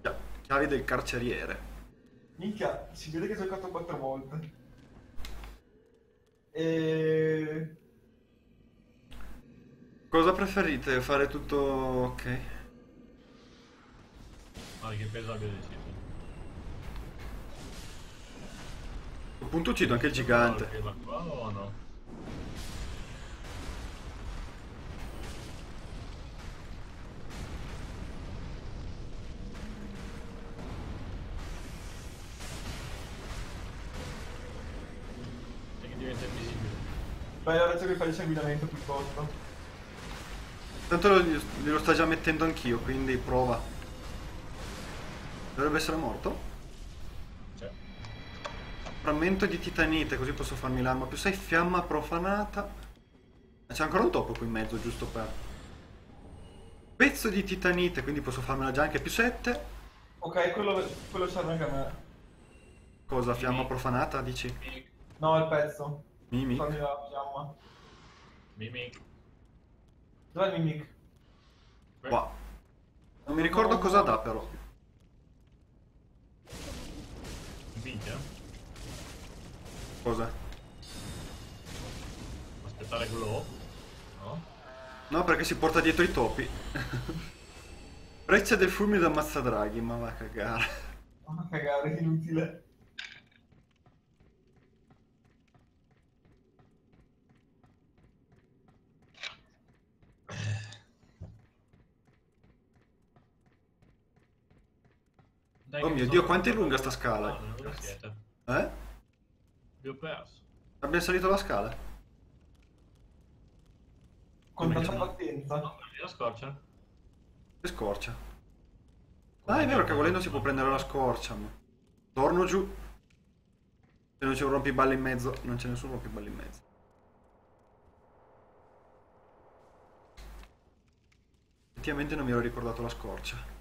S2: Già, chiavi del carceriere.
S3: Minchia, si vede che hai giocato quattro volte. E...
S2: Cosa preferite? Fare tutto ok?
S1: Ma che peso abbia deciso?
S2: A punto uccido anche il gigante.
S1: Aprirla qua o no? E che diventa invisibile.
S3: Beh, ora cerco di fare il sanguinamento piuttosto.
S2: Tanto lo- glielo sta già mettendo anch'io, quindi prova. Dovrebbe essere morto? Frammento di titanite, così posso farmi l'arma più 6, fiamma profanata. C'è ancora un topo qui in mezzo, giusto per... Pezzo di titanite, quindi posso farmela già anche più 7.
S3: Ok, quello, quello serve anche a me.
S2: Cosa, fiamma profanata, dici?
S1: mimic,
S3: No, il pezzo.
S2: Mimi?
S3: Fammi la fiamma.
S1: mimic.
S3: Dov'è il mimic?
S2: Qua. Non mi ricordo cosa dà però.
S1: Minchia.
S2: Cosa?
S1: Aspettare glow. No?
S2: No, perché si porta dietro i topi. Freccia del fulmine da mazzadraghi, ma va a cagare.
S3: Ma cagare, inutile.
S1: Dai,
S2: Oh mio
S1: mi
S2: Dio, quanto è lunga sta scala?
S1: Siete?
S2: Eh?
S1: Vi ho perso.
S2: Abbiamo salito la scala?
S3: Con
S2: Come
S3: tanta pazienza.
S1: No, prendi la scorcia.
S2: Che scorcia. Ah, è vero che volendo si può prendere la scorcia, ma... Torno giù. Se non c'è un rompiballe in mezzo, non c'è nessun rompiballe in mezzo. Effettivamente non mi ero ricordato la scorcia.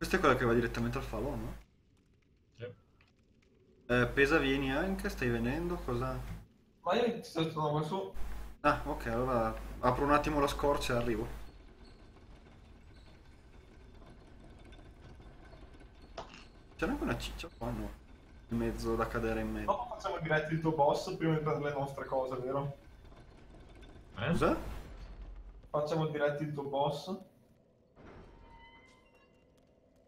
S2: Questa è quella che va direttamente al falò, no?
S1: Sì.
S2: Eh, pesa vieni anche, stai venendo, cosa...
S3: Ma io ti sto tornando su.
S2: Ah, ok, allora apro un attimo la scorcia e arrivo. C'era anche una ciccia qua, no? In mezzo da cadere in mezzo.
S3: Dopo facciamo diretto il tuo boss prima di prendere le nostre cose, vero?
S1: Eh?
S2: Cos'è?
S3: Facciamo diretto il tuo boss.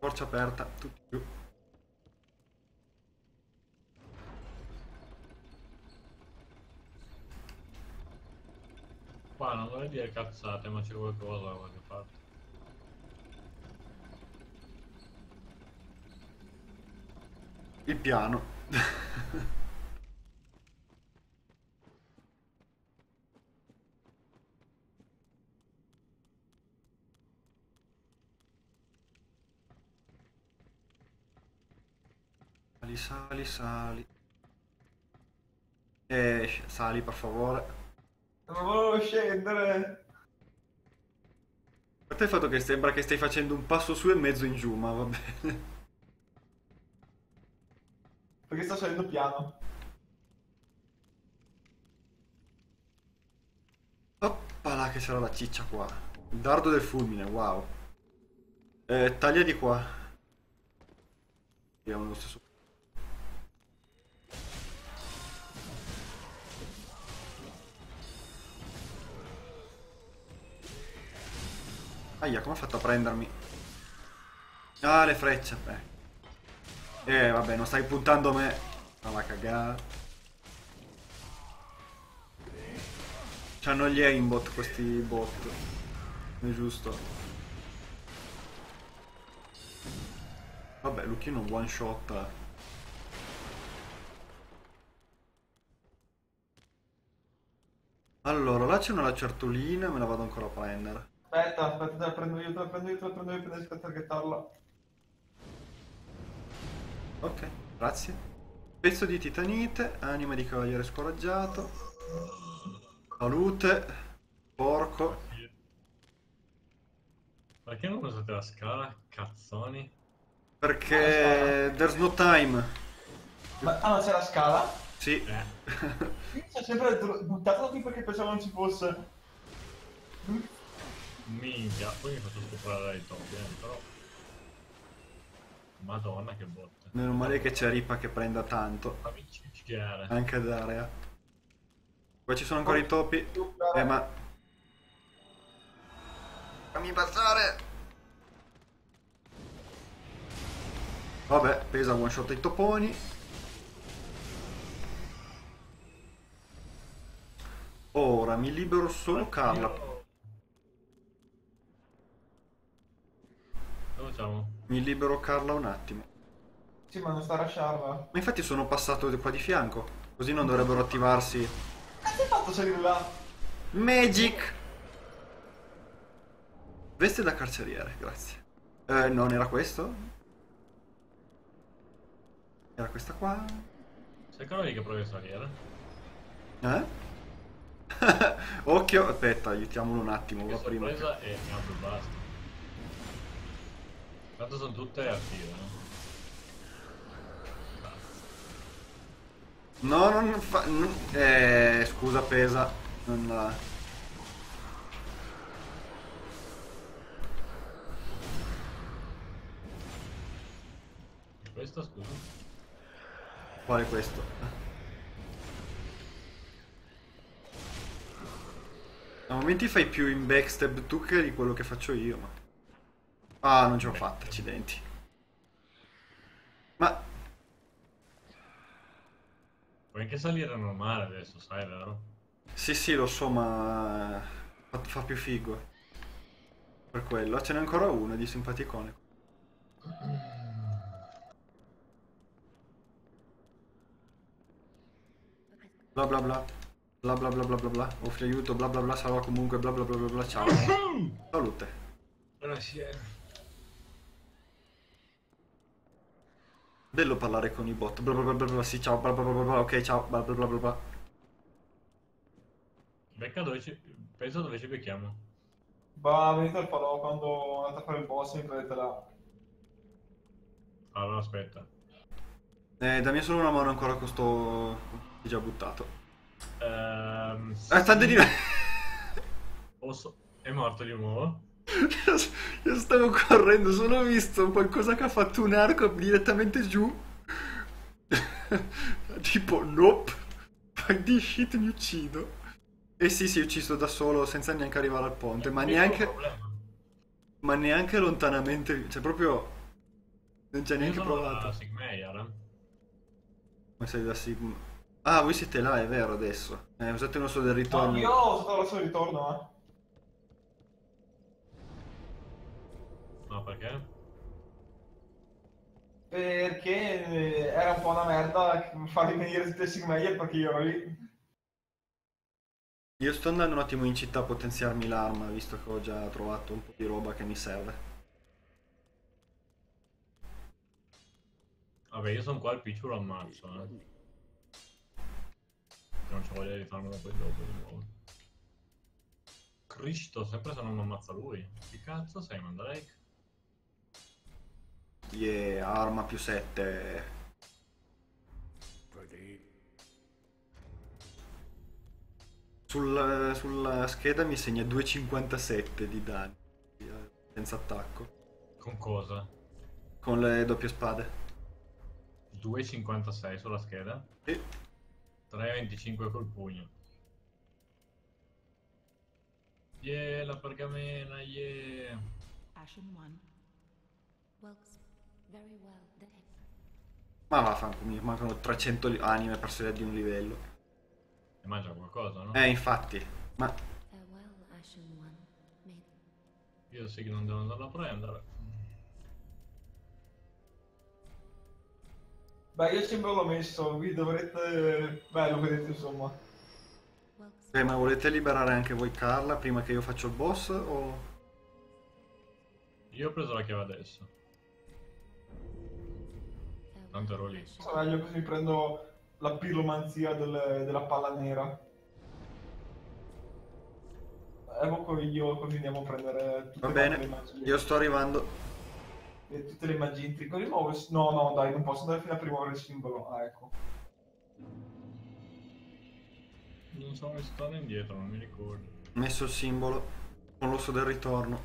S2: Scorcia aperta, tutti giù.
S1: Qua non vorrei dire cazzate, ma c'è qualcosa da qualche parte.
S2: Il piano. Sali, sali, sali. Eh, sc- sali per favore.
S3: Non volevo scendere.
S2: A parte il fatto che sembra che stai facendo un passo su e mezzo in giù, ma va bene.
S3: Perché sto salendo piano.
S2: Oppala che c'era la ciccia qua. Il dardo del fulmine, wow. Eh, taglia di qua. Abbiamo lo stesso. Aia, come ha fatto a prendermi? Ah, le frecce, beh. Eh, vabbè, non stai puntando me. Ma va a cagare. C'hanno gli aimbot questi bot. È giusto. Vabbè, Luchino one shot. eh. Allora, là c'è una lacertolina, me la vado ancora a prendere.
S3: Aspetta, aspetta, te la prendo io, te la prendo io, te la prendo io, prendo io, aspetta che tarla.
S2: Ok, grazie. Pezzo di titanite, anima di cavaliere scoraggiato. Salute. Porco.
S1: Perché non usate la scala? Cazzoni.
S2: Perché there's no time.
S3: Ma, ah, ma c'è la scala?
S2: Sì.
S1: Eh.
S3: Io ho sempre buttato qui perché pensavo non ci fosse.
S1: Minchia, poi mi faccio stuprare dai topi, eh, però... Madonna che botte.
S2: Meno male che c'è Ripa che prenda tanto.
S1: Fammi cicchiare.
S2: Anche d'area. Qua ci sono ancora i topi. Eh ma... Fammi passare! Vabbè, pesa one shot ai toponi. Ora mi libero solo Carla.
S1: Dove siamo?
S2: Mi libero Carla un attimo.
S3: Sì, ma non sta a rasciarla.
S2: Ma infatti sono passato qua di fianco. Così non dovrebbero attivarsi.
S3: Cazzo hai fatto salire là?
S2: Magic! Veste da carceriere, grazie. Eh, non era questo? Era questa qua?
S1: Sei ancora lì che provi a salire?
S2: Eh? Occhio, aspetta, aiutiamolo un attimo,
S1: Che
S2: va prima.
S1: sorpresa e basta. Tanto sono tutte attive, no? Basta.
S2: No, non fa... non- eh, scusa, pesa. Non la...
S1: Questo scusa.
S2: Quale questo? A momenti fai più in backstep tu che di quello che faccio io, ma... Ah, non ce l'ho fatta, accidenti. Ma...
S1: Puoi anche salire normale adesso, sai, vero?
S2: Sì, sì, lo so, ma... Fa, fa più figo. Per quello. Ce n'è ancora uno di simpaticone. Bla bla bla. Bla bla bla bla bla bla. Offri aiuto, bla bla bla, salva comunque, bla bla bla bla bla. Ciao. Salute.
S1: Buonasera.
S2: Bello parlare con i bot. Bla bla bla bla. Sì, ciao. Bla bla bla bla. Ok, ciao. Bla bla bla bla bla.
S1: Becca dove ci... Penso dove ci becchiamo.
S3: Va, venite al falò quando andate a fare il boss mi prendete là.
S1: Allora aspetta.
S2: Eh, dammi solo una mano ancora con sto... È già buttato.
S1: Ehm...
S2: Ah, sta di là.
S1: Posso... È morto di nuovo?
S2: Io stavo correndo, solo ho visto qualcosa che ha fatto un arco direttamente giù. tipo, nope. Fuck di shit, mi uccido. E sì, si è ucciso da solo senza neanche arrivare al ponte, ma neanche, ma neanche lontanamente, cioè proprio... Non ci ha
S1: Io
S2: neanche
S1: sono
S2: provato.
S1: la Sigmeier. eh.
S2: Ma sei da Sigma. Ah, voi siete là, è vero adesso. Eh, usate il nostro del ritorno.
S3: No, io ho usato la sua ritorno, eh.
S1: No, perché?
S3: Perché eh, era un po' una merda farli venire tutti i Sigmeyer perché io ero lì.
S2: Io sto andando un attimo in città a potenziarmi l'arma, visto che ho già trovato un po' di roba che mi serve.
S1: Vabbè, io sono qua al picciolo ammazzo, eh. Non c'ho voglia di farmelo poi dopo di nuovo. Cristo, sempre se non mi ammazza lui. Che cazzo sei, Mandrake?
S2: Yeah, arma più 7. Sul- sulla scheda mi segna 2,57 di danni. Senza attacco.
S1: Con cosa?
S2: Con le doppie spade.
S1: 2,56 sulla scheda.
S2: E
S1: 3,25 col pugno. Yeah, la pergamena, yeah.
S4: Ashen one.
S5: Works very well there.
S2: Ma vaffanculo, mi mancano 300 li- anime per salire di un livello.
S1: E mangia qualcosa, no?
S2: Eh, infatti. Ma
S1: Io sì che non devo andarlo a prendere.
S3: Beh, io sempre l'ho messo, vi dovrete... Beh, lo vedete insomma.
S2: Eh, ma volete liberare anche voi Carla prima che io faccia il boss o...
S1: Io ho preso la chiave adesso. Tanto ero lì.
S3: Sarà meglio così prendo la piromanzia del- della palla nera. Evoco io così andiamo a prendere tutte
S2: Va
S3: le
S2: bene,
S3: magie.
S2: io sto arrivando.
S3: E tutte le magie intrico. Rimuovo il- No, no, dai, non posso andare fino a rimuovere il simbolo. Ah, ecco.
S1: Non so come stanno indietro, non mi ricordo.
S2: Ho messo il simbolo con l'osso del ritorno.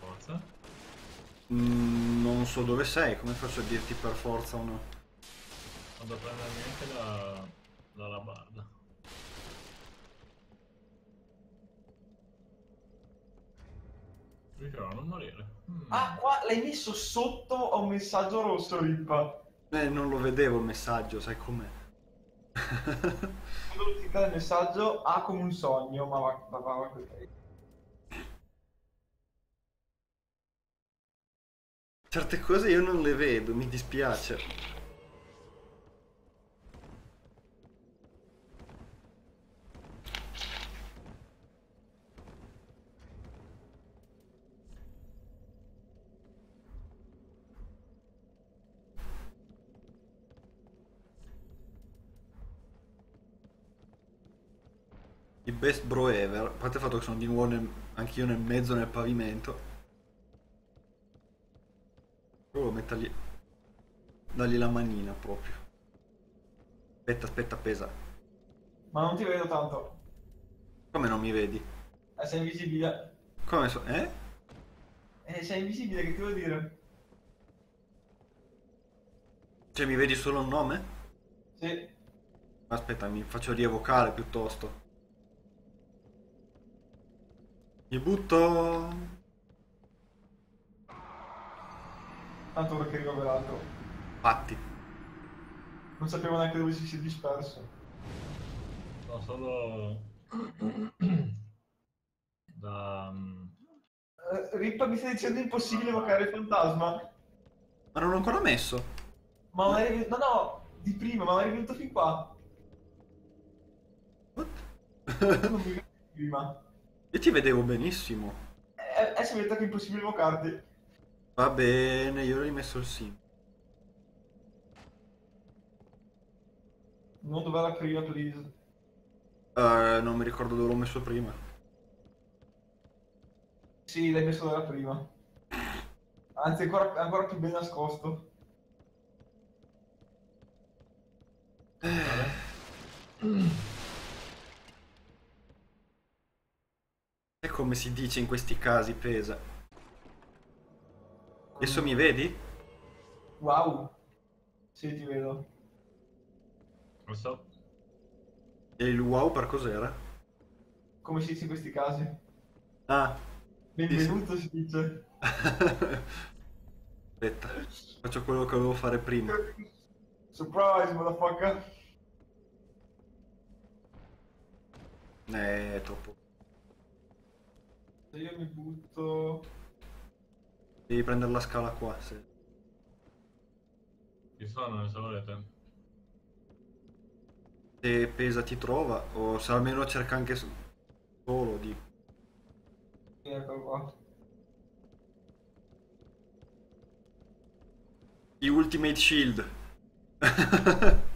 S1: Forza.
S2: Mm, non so dove sei, come faccio a dirti per forza o no?
S1: Vado a prendermi anche la... la labarda. A non morire. Mm.
S3: Ah, qua l'hai messo sotto a un messaggio rosso, Rippa.
S2: Eh, non lo vedevo il messaggio, sai com'è?
S3: Quando ti cade il messaggio, ha come un sogno, ma va, va, va, va così.
S2: Certe cose io non le vedo, mi dispiace. Il best bro ever, a parte il fatto che sono di nuovo anch'io nel mezzo nel pavimento. Mettergli... dargli la manina proprio. Aspetta, aspetta, pesa.
S3: Ma non ti vedo tanto.
S2: Come non mi vedi?
S3: Eh, sei invisibile.
S2: Come so... Eh?
S3: Eh, sei invisibile, che ti vuol dire?
S2: Cioè mi vedi solo un nome?
S3: Sì.
S2: Aspetta, mi faccio rievocare piuttosto. Mi butto...
S3: Tanto ora che arriva quell'altro.
S2: Fatti.
S3: Non sapevo neanche dove si sia disperso.
S1: No, solo... da...
S3: Eh, Rippa mi stai dicendo impossibile evocare il fantasma?
S2: Ma non l'ho ancora messo.
S3: Ma non eri... No, no, di prima, ma non eri venuto fin qua.
S2: What?
S3: Non mi prima.
S2: Io ti vedevo benissimo.
S3: Eh, adesso mi ha detto che è impossibile evocarti.
S2: Va bene, io ho rimesso il sim.
S3: Non dov'è la cria, please.
S2: Eh, non mi ricordo dove l'ho messo prima.
S3: Sì, l'hai messo dalla prima. Anzi, ancora, ancora più ben nascosto.
S2: E come si dice in questi casi, pesa. Adesso mi vedi?
S3: Wow. Sì, ti vedo.
S1: Lo so.
S2: E il wow per cos'era?
S3: Come si dice in questi casi?
S2: Ah.
S3: Benvenuto si dice.
S2: Aspetta, faccio quello che volevo fare prima.
S3: Surprise, motherfucker.
S2: Eh, è troppo.
S3: Se io mi butto...
S2: Devi prendere la scala qua. Se...
S1: Ci sono, se volete.
S2: se pesa ti trova, o se almeno cerca anche solo di...
S3: Sì, Eccolo qua.
S2: I Ultimate Shield.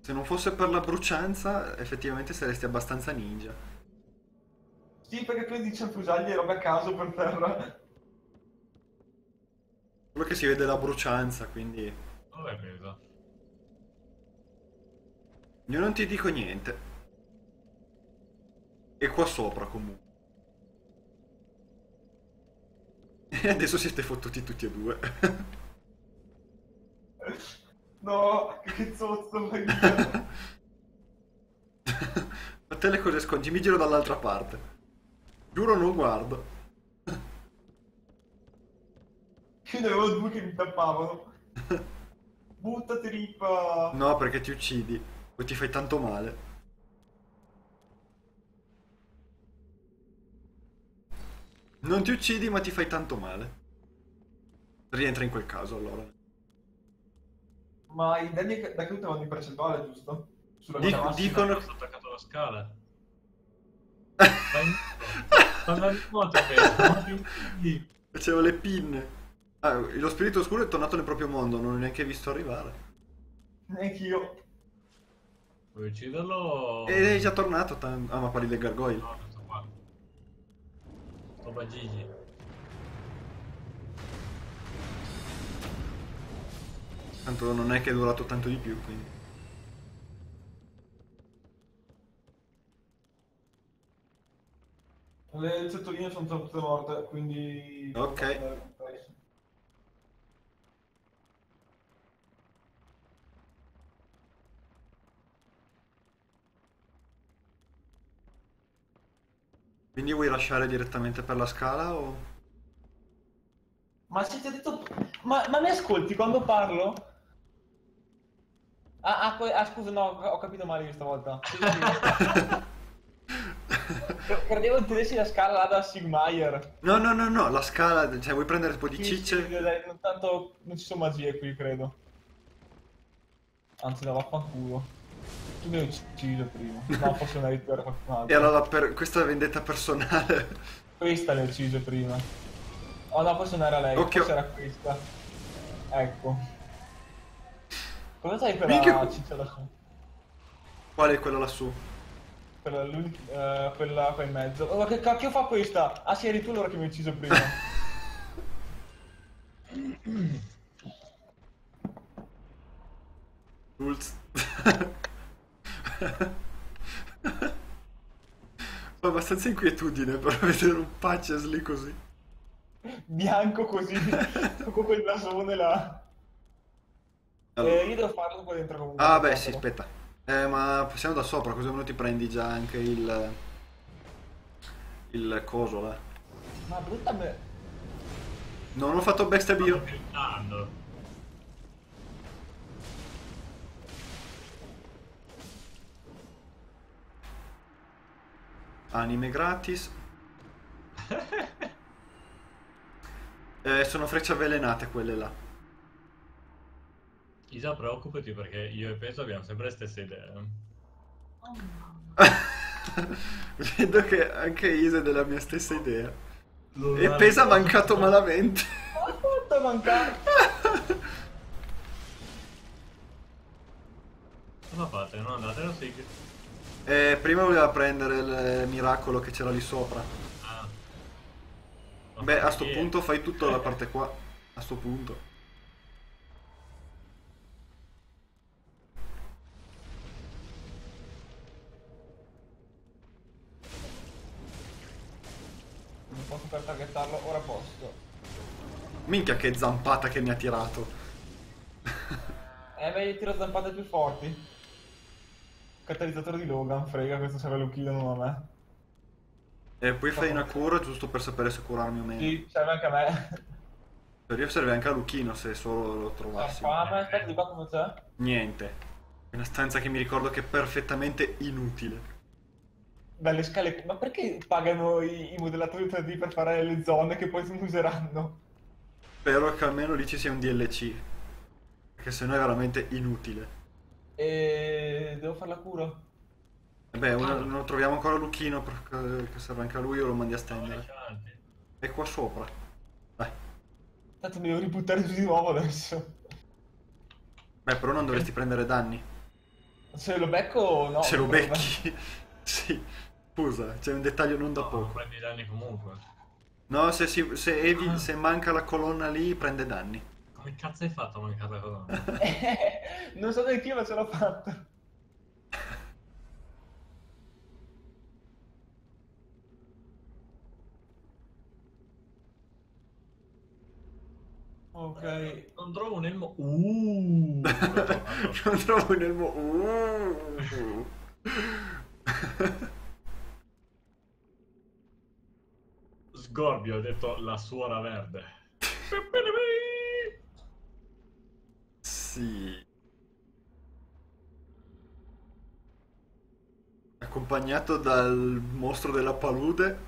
S2: Se non fosse per la brucianza, effettivamente saresti abbastanza ninja.
S3: Sì, perché prendi cianfrusaglie e robe a caso per terra.
S2: Solo che si vede la brucianza, quindi...
S1: Dove è presa?
S2: Io non ti dico niente. E qua sopra comunque. E adesso siete fottuti tutti e due.
S3: No, che zozzo via.
S2: Fate le cose sconci, mi giro dall'altra parte. Giuro non guardo.
S3: Io ne avevo due che mi tappavano. Buttati, Rippa.
S2: No, perché ti uccidi. Poi ti fai tanto male. Non ti uccidi, ma ti fai tanto male. Rientra in quel caso allora.
S3: Ma i danni da caduta vanno in percentuale, giusto? Sulla
S2: Dic- dicono-
S1: Sono attaccato alla scala. Non ti uccidi.
S2: Facevo le pinne. Ah, lo spirito oscuro è tornato nel proprio mondo, non l'ho neanche visto arrivare.
S3: Neanch'io.
S1: Vuoi ucciderlo?
S2: E è già tornato. tan- Ah, ma parli del gargoyle.
S1: No, non sto qua. Sto Gigi.
S2: Tanto non è che è durato tanto di più, quindi.
S3: Le zettoline sono tutte morte, quindi...
S2: Ok. Quindi vuoi lasciare direttamente per la scala o...
S3: Ma se ti ho detto... Ma, ma mi ascolti quando parlo? Ah, ah, ah, scusa, no, ho capito male io stavolta. Credevo intendessi la scala là da Sigmaier.
S2: No, no, no, no, la scala, cioè vuoi prendere un po' di
S3: Sì,
S2: cicce?
S3: sì, dai, non tanto non ci sono magie qui, credo. Anzi, no, vaffanculo. Tu mi hai ucciso prima. No, forse non per qualcun altro.
S2: Era la per... questa vendetta personale.
S3: Questa l'hai ucciso prima. Oh no, forse non era lei,
S2: Ok.
S3: forse era questa. Ecco. Cosa sai per
S2: Minchia.
S3: la ciccia lassù?
S2: Qual è quella lassù?
S3: Quella, lui, eh, quella qua in mezzo. Oh, che cacchio fa questa? Ah sì, eri tu allora che mi hai ucciso prima.
S2: Rules. Fa abbastanza inquietudine per vedere un patches lì così.
S3: Bianco così, con quel nasone là.
S2: Allora.
S3: Eh, io devo farlo qua dentro comunque.
S2: Ah bè, sì, aspetta. Eh, ma passiamo da sopra, così almeno ti prendi già anche il... Il coso là.
S3: Ma brutta me...
S2: Non ho fatto backstab io. Anime gratis. Eh, sono frecce avvelenate quelle là.
S1: Isa, preoccupati perché io e Peso abbiamo sempre le stesse idee.
S2: Vedo che anche Isa è della mia stessa idea.
S1: Lo
S2: E pesa mancato malamente.
S3: Ma quanto mancare?
S1: Cosa fate? Non andate a Sig?
S2: Eh, prima voleva prendere il miracolo che c'era lì sopra.
S1: Ah.
S2: Beh, a sto punto fai tutta la parte qua. A sto punto.
S3: Non posso per targettarlo, ora posso.
S2: Minchia che zampata che mi ha tirato.
S3: Eh beh, io tiro zampate più forti. Catalizzatore di Logan, frega, questo serve kill non a me.
S2: E poi fai una cura giusto per sapere se curarmi o meno.
S3: Sì, serve anche a me.
S2: Per io serve anche a Luchino se solo lo trovassi.
S3: fame, aspetta di qua come c'è?
S2: Niente. È una stanza che mi ricordo che è perfettamente inutile.
S3: Dalle scale... Ma perché pagano i, i modellatori 3D per fare le zone che poi non useranno?
S2: Spero che almeno lì ci sia un DLC. Perché sennò è veramente inutile.
S3: E... devo fare la cura?
S2: E beh, una- non troviamo ancora Luchino perché che serve anche a lui o lo mandi a stendere. È qua sopra. Dai.
S3: Tanto mi devo ributtare giù di nuovo adesso.
S2: Beh, però non dovresti prendere danni.
S3: Se lo becco o no?
S2: Se lo becchi. sì. Scusa, c'è un dettaglio non da
S1: No,
S2: poco.
S1: prendi danni comunque.
S2: No, se, si- se evi- se manca la colonna lì, prende danni.
S1: Come cazzo hai fatto a mancare la colonna?
S3: non so neanche io ma ce l'ho fatta. Ok.
S1: Non trovo un elmo. Uh!
S2: non trovo un elmo. Uh.
S1: Sgorbio, ho detto la suora verde.
S2: sì. Accompagnato dal mostro della palude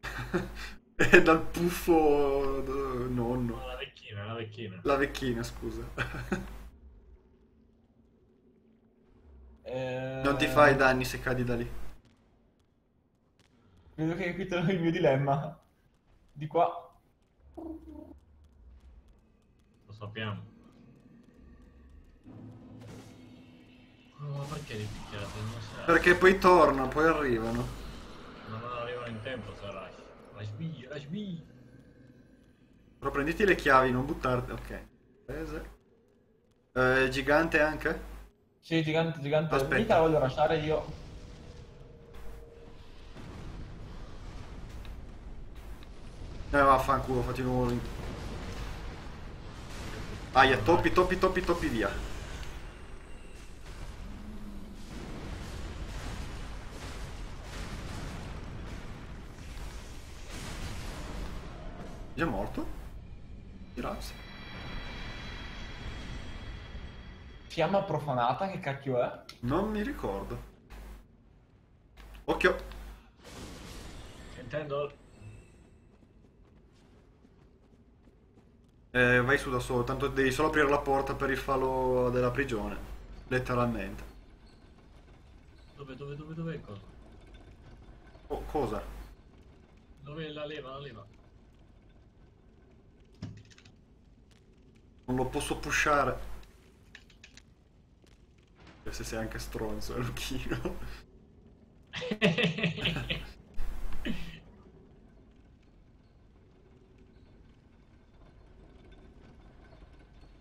S2: e dal puffo nonno.
S1: La vecchina, la vecchina.
S2: La vecchina, scusa.
S3: Eh,
S2: Non ti fai danni se cadi da lì.
S3: Vedo che hai capito il mio dilemma. Di qua.
S1: Lo sappiamo. Oh, ma perché li picchiate?
S2: Perché poi tornano, poi arrivano.
S1: Ma non arrivano in tempo se rush. Rush B, rush B.
S2: Però prenditi le chiavi, non buttarti. Ok. Prese. Eh, gigante anche?
S3: Sì, gigante, gigante.
S2: Aspetta.
S3: Mica la voglio lasciare io.
S2: Eh, vaffanculo, fatti nuovo link. Aia, toppi, toppi, toppi, toppi, via. Già morto? Grazie.
S3: Fiamma profanata, che cacchio è?
S2: Non mi ricordo. Occhio.
S1: Intendo.
S2: Eh, vai su da solo, tanto devi solo aprire la porta per il falò della prigione. Letteralmente.
S1: Dove, dove, dove, dove? Cosa?
S2: Oh, cosa?
S1: Dove la leva, la leva?
S2: Non lo posso pushare. Se sei anche stronzo, è Luchino.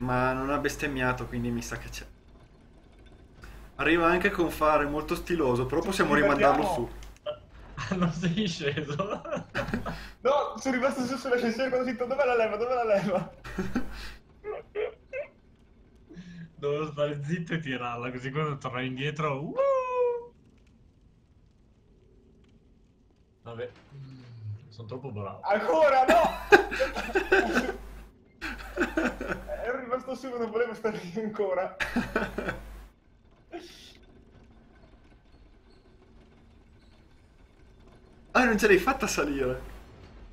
S2: Ma non ha bestemmiato, quindi mi sa che c'è. Arriva anche con fare molto stiloso, però possiamo rimandarlo su.
S1: non sei sceso.
S3: No, sono rimasto su sull'ascensore quando ho detto dov'è la leva, dov'è la leva?
S1: Dovevo stare zitto e tirarla, così quando tornai indietro... uh! Vabbè, sono troppo bravo.
S3: Ancora no! Rimasto su, non volevo stare lì ancora.
S2: Ah, non ce l'hai fatta salire.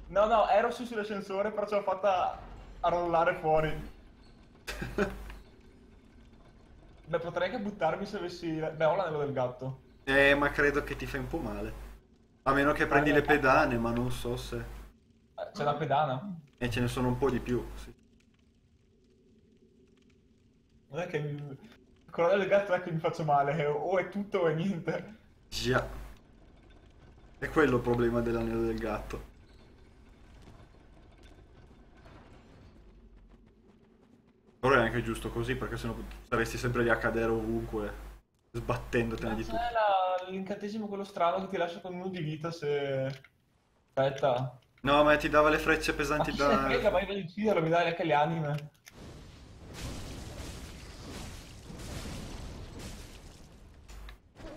S3: No, no, ero su sull'ascensore, però ce l'ho fatta a rollare fuori. Beh, potrei anche buttarmi se avessi... Beh, ho l'anello del gatto.
S2: Eh, ma credo che ti fai un po' male. A meno che prendi le pedane, ma non so se...
S3: Eh, C'è la pedana.
S2: E ce ne sono un po' di più. sì.
S3: Non è che... mi- Con l'anello del gatto non è che mi faccio male, o è tutto o è niente.
S2: Già. È quello il problema dell'anello del gatto. Però è anche giusto così, perché sennò saresti sempre lì a cadere ovunque, sbattendotene di
S3: C'è
S2: tutto.
S3: la- l'incantesimo quello strano che ti lascia con uno di vita se... Aspetta.
S2: No, ma ti dava le frecce
S3: Ma
S2: pesanti
S3: chi se ne frega,
S2: da...
S3: vai a ucciderlo, mi dai anche le anime.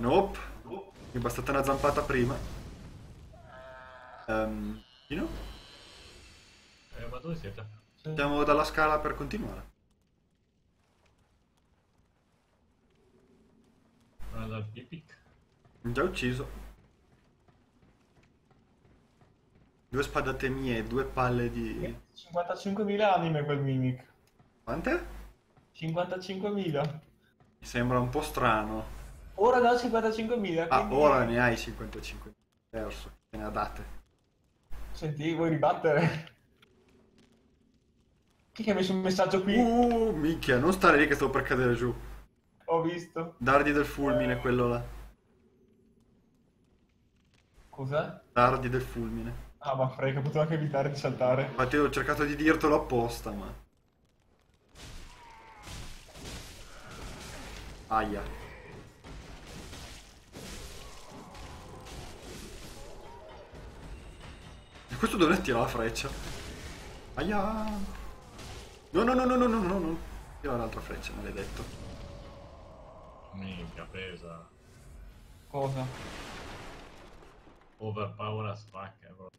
S2: Nope. Mi è bastata una zampata prima. Ehm, Dino?
S1: Eh, ma dove siete?
S2: Siamo dalla scala per continuare.
S1: Guarda dal pipic.
S2: Già ucciso. Due spadate mie, due palle di...
S3: 55.000 anime quel mimic.
S2: Quante?
S3: 55.000.
S2: Mi sembra un po' strano.
S3: Ora da 55.000.
S2: Ah,
S3: quindi-
S2: ora ne hai 55. Perso. Te ne ha date.
S3: Senti, vuoi ribattere? Chi che ha messo un messaggio qui?
S2: Uh, minchia, non stare lì che sto per cadere giù.
S3: Ho visto.
S2: Dardi del fulmine, quello là.
S3: Cos'è?
S2: Dardi del fulmine.
S3: Ah, ma frega, potevo anche evitare di saltare.
S2: Infatti ho cercato di dirtelo apposta, ma... Aia. E questo dove tira la freccia? Aia. No, no, no, no, no, no, no, no. Tira l'altra freccia, maledetto.
S1: Minchia, pesa.
S3: Cosa?
S1: Overpower as fuck, eh, bro.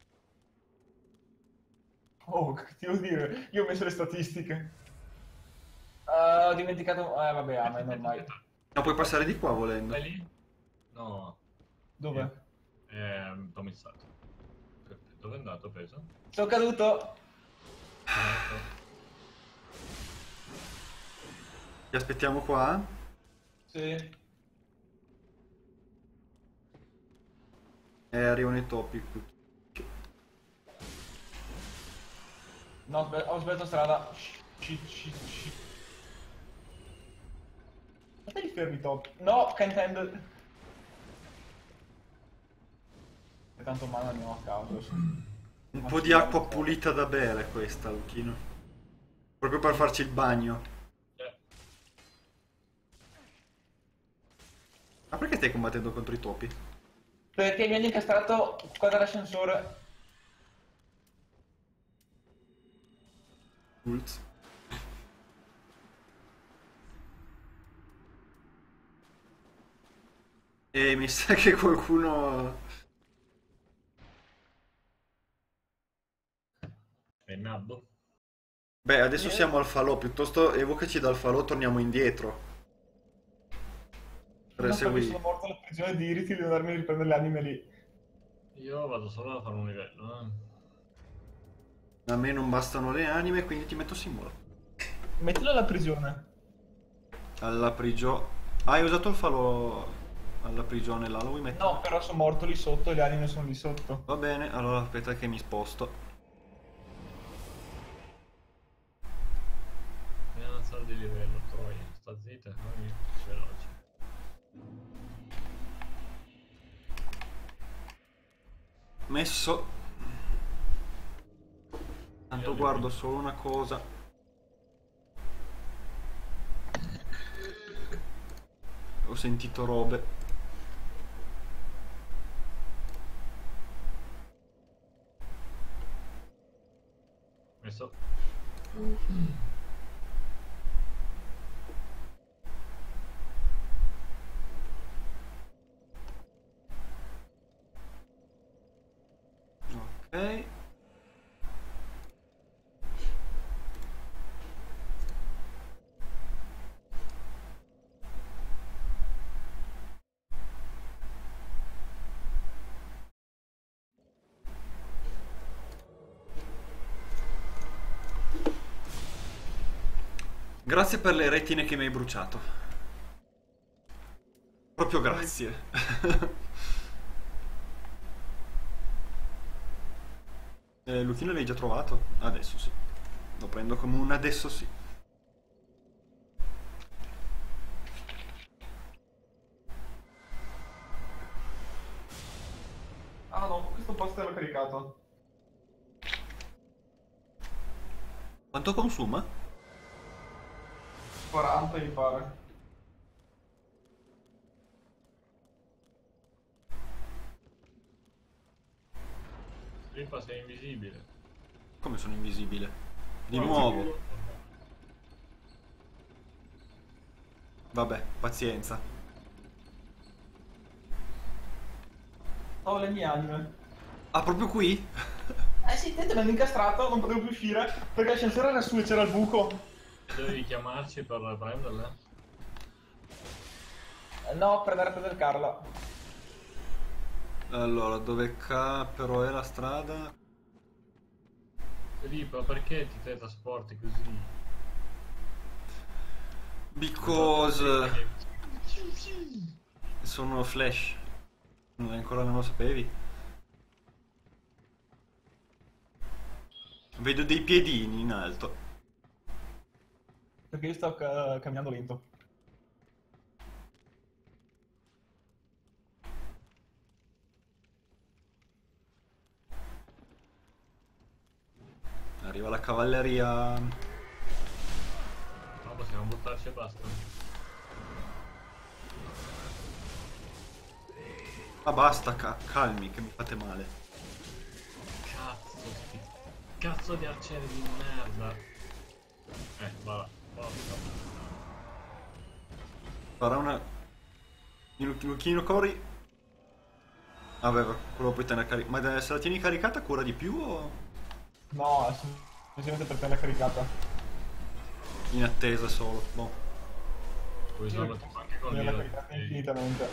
S3: Oh, che ti devo dire? Io ho messo le statistiche. Ah, ho dimenticato... Eh, vabbè, ah, ma è normale.
S2: No, puoi passare di qua volendo.
S1: Vai lì? No,
S3: Dove?
S1: ehm, commissato. Dove è andato, peso?
S3: Sono caduto!
S2: Ti aspettiamo qua?
S3: Sì.
S2: E arrivano i topi.
S3: No, ho sbag- ho sbagliato strada. Perché li fermi top? No, can't handle. E tanto male andiamo a caso. sì.
S2: Un po' di acqua pulita da bere questa, Luchino. Proprio per farci il bagno.
S1: Eh,
S2: Ma perché stai combattendo contro i topi?
S3: Perché mi hanno incastrato qua dall'ascensore.
S2: Ulz. E mi sa che qualcuno...
S1: è nabbo.
S2: Beh, adesso siamo al falò, piuttosto evocaci dal falò, torniamo indietro. Per
S3: No,
S2: seguire.
S3: sono morto alla prigione di Iriti, devo andarmi a riprendere le anime lì.
S1: Io vado solo a fare un livello. eh.
S2: A me non bastano le anime, quindi ti metto simbolo.
S3: Mettilo alla prigione.
S2: Alla prigione... Ah, hai usato il falò alla prigione là, lo vuoi mettere?
S3: No, però sono morto lì sotto e le anime sono lì sotto.
S2: Va bene, allora aspetta che mi sposto.
S1: Di livello, troia. Sta zitta, fammi veloce.
S2: Messo. Tanto guardo solo una cosa. ho sentito robe.
S1: Messo.
S2: Ok. Grazie per le retine che mi hai bruciato. Proprio grazie. Eh, Luchino l'hai già trovato? Adesso sì. Lo prendo come un adesso sì.
S3: Ah no, questo posto era caricato.
S2: Quanto consuma?
S3: 40 mi pare.
S1: Strippa sei invisibile.
S2: Come sono invisibile? Di
S1: Guarda,
S2: nuovo. Vabbè, pazienza.
S3: Ho le mie anime.
S2: Ah, proprio qui?
S3: Eh sì, te me l'hanno incastrato, non potevo più uscire perché l'ascensore era su e c'era il buco.
S1: Dovevi chiamarci per prenderla?
S3: Eh, no, per prendere Carla.
S2: Allora, dove ca però è la strada?
S1: Filippo, perché ti teletrasporti così?
S2: Because sono flash. Non ancora non lo sapevi? Vedo dei piedini in alto.
S3: Perché io sto ca- camminando lento.
S2: Arriva la cavalleria.
S1: No, possiamo buttarci e basta.
S2: Ma basta, ca- calmi, che mi fate male.
S1: Cazzo. Cazzo di arcieri di merda. Eh, va, basta.
S2: Farà una... Luchino Cori... Vabbè, quello puoi tenere caricato. Ma se la tieni caricata cura di più o
S3: No, è semplicemente per tenerla caricata.
S2: in attesa solo? Boh.
S1: Puoi usarlo tipo anche con
S3: caricata infinitamente.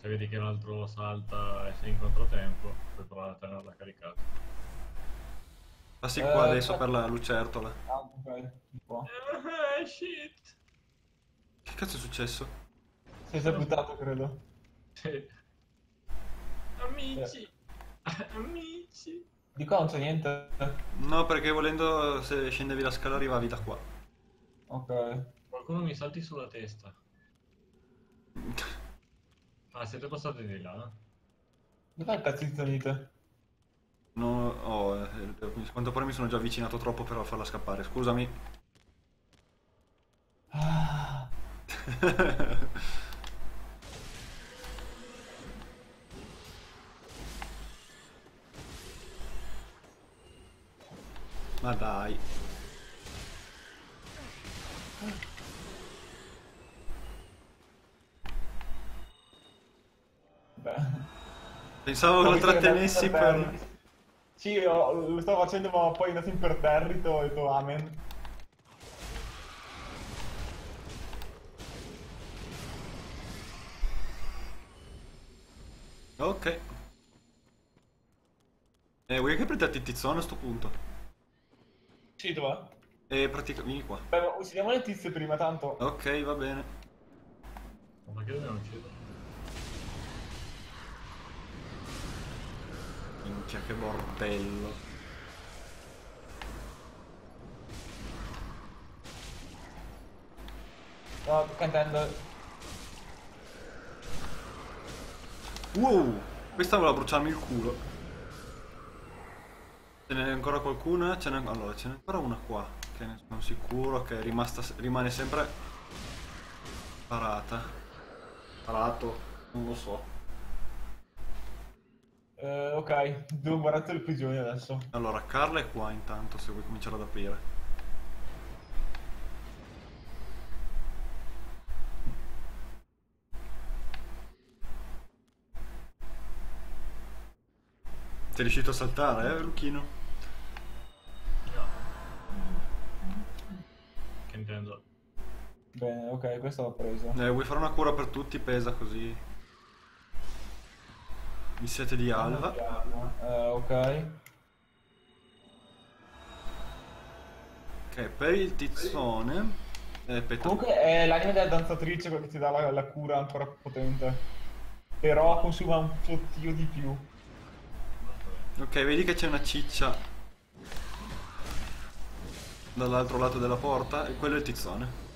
S1: Se vedi che l'altro salta e sei in controtempo, puoi provare a tenerla caricata.
S2: Passi
S3: Eh,
S2: qua adesso
S3: aspetta.
S2: per la lucertola.
S3: Ah, ok. Un po'.
S1: Eh, shit.
S2: Che cazzo è successo?
S3: Sei già buttato, credo.
S1: Sì. Amici. Amici.
S3: Di qua non c'è niente.
S2: No, perché volendo se scendevi la scala arrivavi da qua.
S3: Ok.
S1: Qualcuno mi salti sulla testa. Ah, siete passati di là?
S3: Dov'è il cazzo di zonite?
S2: No, oh, eh, quanto pare mi sono già avvicinato troppo per farla scappare, scusami.
S3: Ah,
S2: Ma dai.
S3: beh.
S2: Pensavo che la trattenessi per...
S3: Sì, io lo stavo facendo ma poi è andato imperterrito e ho detto amen.
S2: Ok. Eh, vuoi che prenderti il tizzone a sto punto?
S3: Sì, dov'è?
S2: E pratica... Vieni qua.
S3: Beh, ma uccidiamo le tizie prima, tanto.
S2: Ok, va bene.
S1: Ma perché dobbiamo uccidere?
S2: Minchia, che bordello.
S3: No, cantando.
S2: Wow! Questa voleva bruciarmi il culo. Ce n'è ancora qualcuna? Ce n'è... Allora, ce n'è ancora una qua. Che ne sono sicuro che è rimasta... rimane sempre parata. sparato, non lo so.
S3: Eh, ok, devo guardare le prigioni adesso.
S2: Allora, Carla è qua intanto, se vuoi cominciare ad aprire. Sei riuscito a saltare, eh, Lucchino?
S1: No. Che intendo?
S3: Bene, ok, questo l'ho preso.
S2: Eh, vuoi fare una cura per tutti? Pesa così. Vi siete di alba.
S3: Eh, ok.
S2: Ok, per il tizzone... Eh.
S3: Comunque è l'anima della danzatrice quella che ti dà la, la cura ancora più potente. Però consuma un flottio di più.
S2: Ok, vedi che c'è una ciccia dall'altro lato della porta e quello è il tizzone.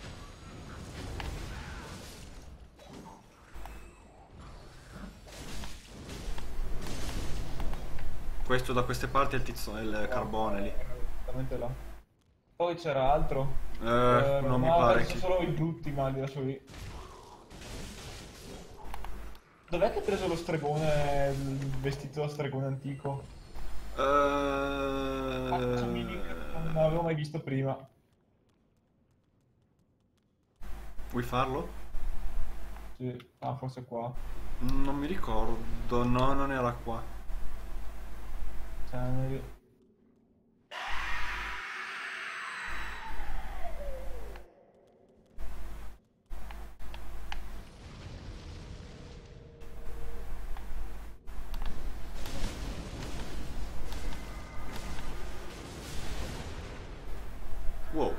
S2: Questo da queste parti è il tizzone, il carbone lì.
S3: Esattamente là. Poi c'era altro.
S2: Eh, non mi
S3: no,
S2: pare
S3: penso
S2: che...
S3: solo i brutti mali adesso lì. Dov'è che ha preso lo stregone, il vestito da stregone antico? Somigli- Non
S2: Eh...
S3: l'avevo mai visto prima.
S2: Vuoi farlo?
S3: Sì. Ah, forse qua.
S2: Non mi ricordo, no, non era qua.
S3: Non-
S2: Wow.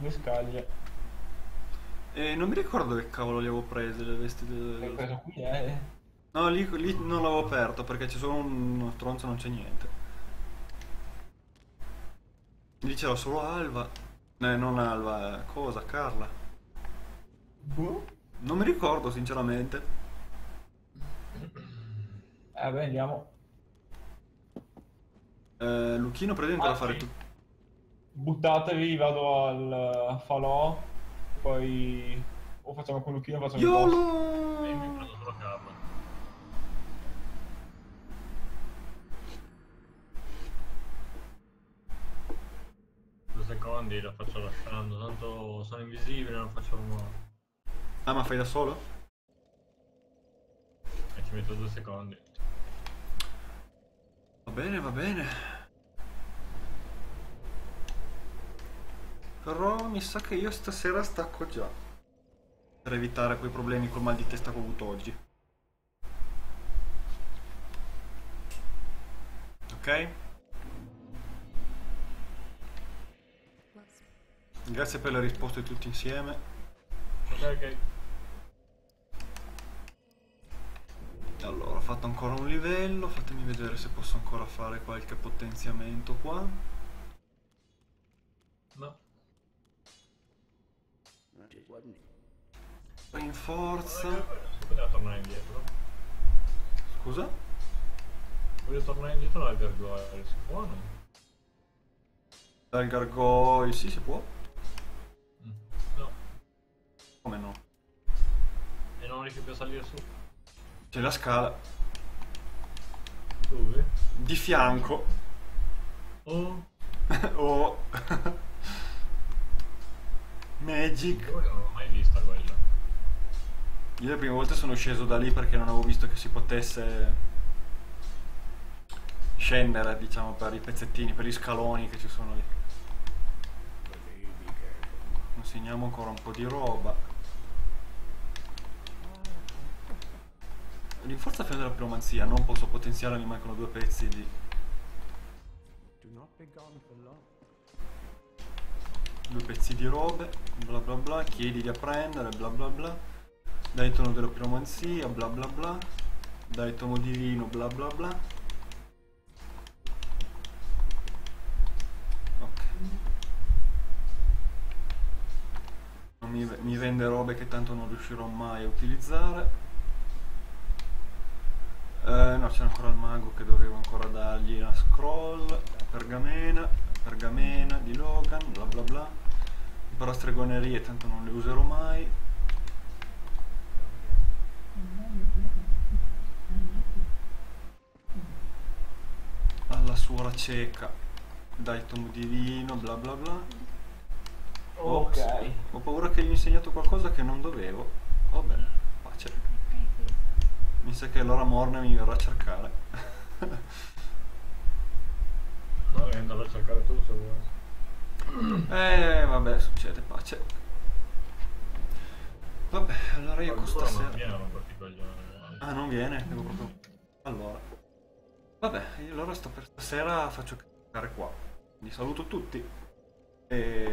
S3: due scaglie.
S2: E non mi ricordo che cavolo li avevo prese le vesti
S3: L'ho
S2: del...
S3: preso qui, eh.
S2: No, lì, lì non l'avevo aperto perché c'è solo uno stronzo non c'è niente. Lì c'era solo Alva. Eh, non Alva, eh, cosa? Carla.
S3: Boh.
S2: Non mi ricordo sinceramente.
S3: Eh, beh, andiamo.
S2: Eh, Luchino presente da fare tutto.
S3: Buttatevi, vado al falò, poi o facciamo con Luchino o facciamo il boss.
S1: E mi
S2: YOLO!
S1: prendo. Secondi la faccio lasciando, tanto sono invisibile, non faccio rumore.
S2: Ah, ma fai da solo?
S1: E ci metto due secondi.
S2: Va bene, va bene. Però mi sa che io stasera stacco già. Per evitare quei problemi col mal di testa che ho avuto oggi. Ok? Grazie per le risposte tutti insieme.
S1: Ok, ok.
S2: Allora, ho fatto ancora un livello, fatemi vedere se posso ancora fare qualche potenziamento qua.
S1: No.
S2: Rinforza.
S1: Voglio tornare indietro.
S2: Scusa?
S1: Voglio tornare indietro dal gargoyle, si può o no?
S2: Dal gargoyle, sì, si può.
S1: No.
S2: Come no?
S1: E non riesco più a salire su.
S2: C'è la scala.
S1: Dove?
S2: Di fianco.
S1: Oh.
S2: oh. Magic.
S1: Io non l'ho mai vista quella.
S2: Io le prime volte sono sceso da lì perché non avevo visto che si potesse scendere, diciamo, per i pezzettini, per gli scaloni che ci sono lì. Consegniamo ancora un po' di roba. Rinforza fiore della piromanzia, non posso potenziare, mi mancano due pezzi di... Due pezzi di robe, bla bla bla, chiedi di apprendere, bla bla bla. Dai tono della piromanzia, bla bla bla. Dai tono divino, bla bla bla. Ok. Mi, mi vende robe che tanto non riuscirò mai a utilizzare. Eh, no, c'era ancora il mago che dovevo ancora dargli la scroll, pergamena, pergamena di Logan, bla bla bla. Parastregonerie tanto non le userò mai. Alla suora cieca. Dai tomo divino, bla bla bla.
S3: Ok.
S2: Ops. Ho paura che gli ho insegnato qualcosa che non dovevo. Vabbè, pace. Mi sa che l'ora morne mi verrà a cercare.
S1: No, devi andare a cercare tu se vuoi.
S2: eh, vabbè, succede, pace. Vabbè, allora io con
S1: Ancora non viene un coglione.
S2: Ah, non viene? Devo proprio... Allora. Vabbè, io allora sto per stasera faccio caricare qua. Vi saluto tutti. E...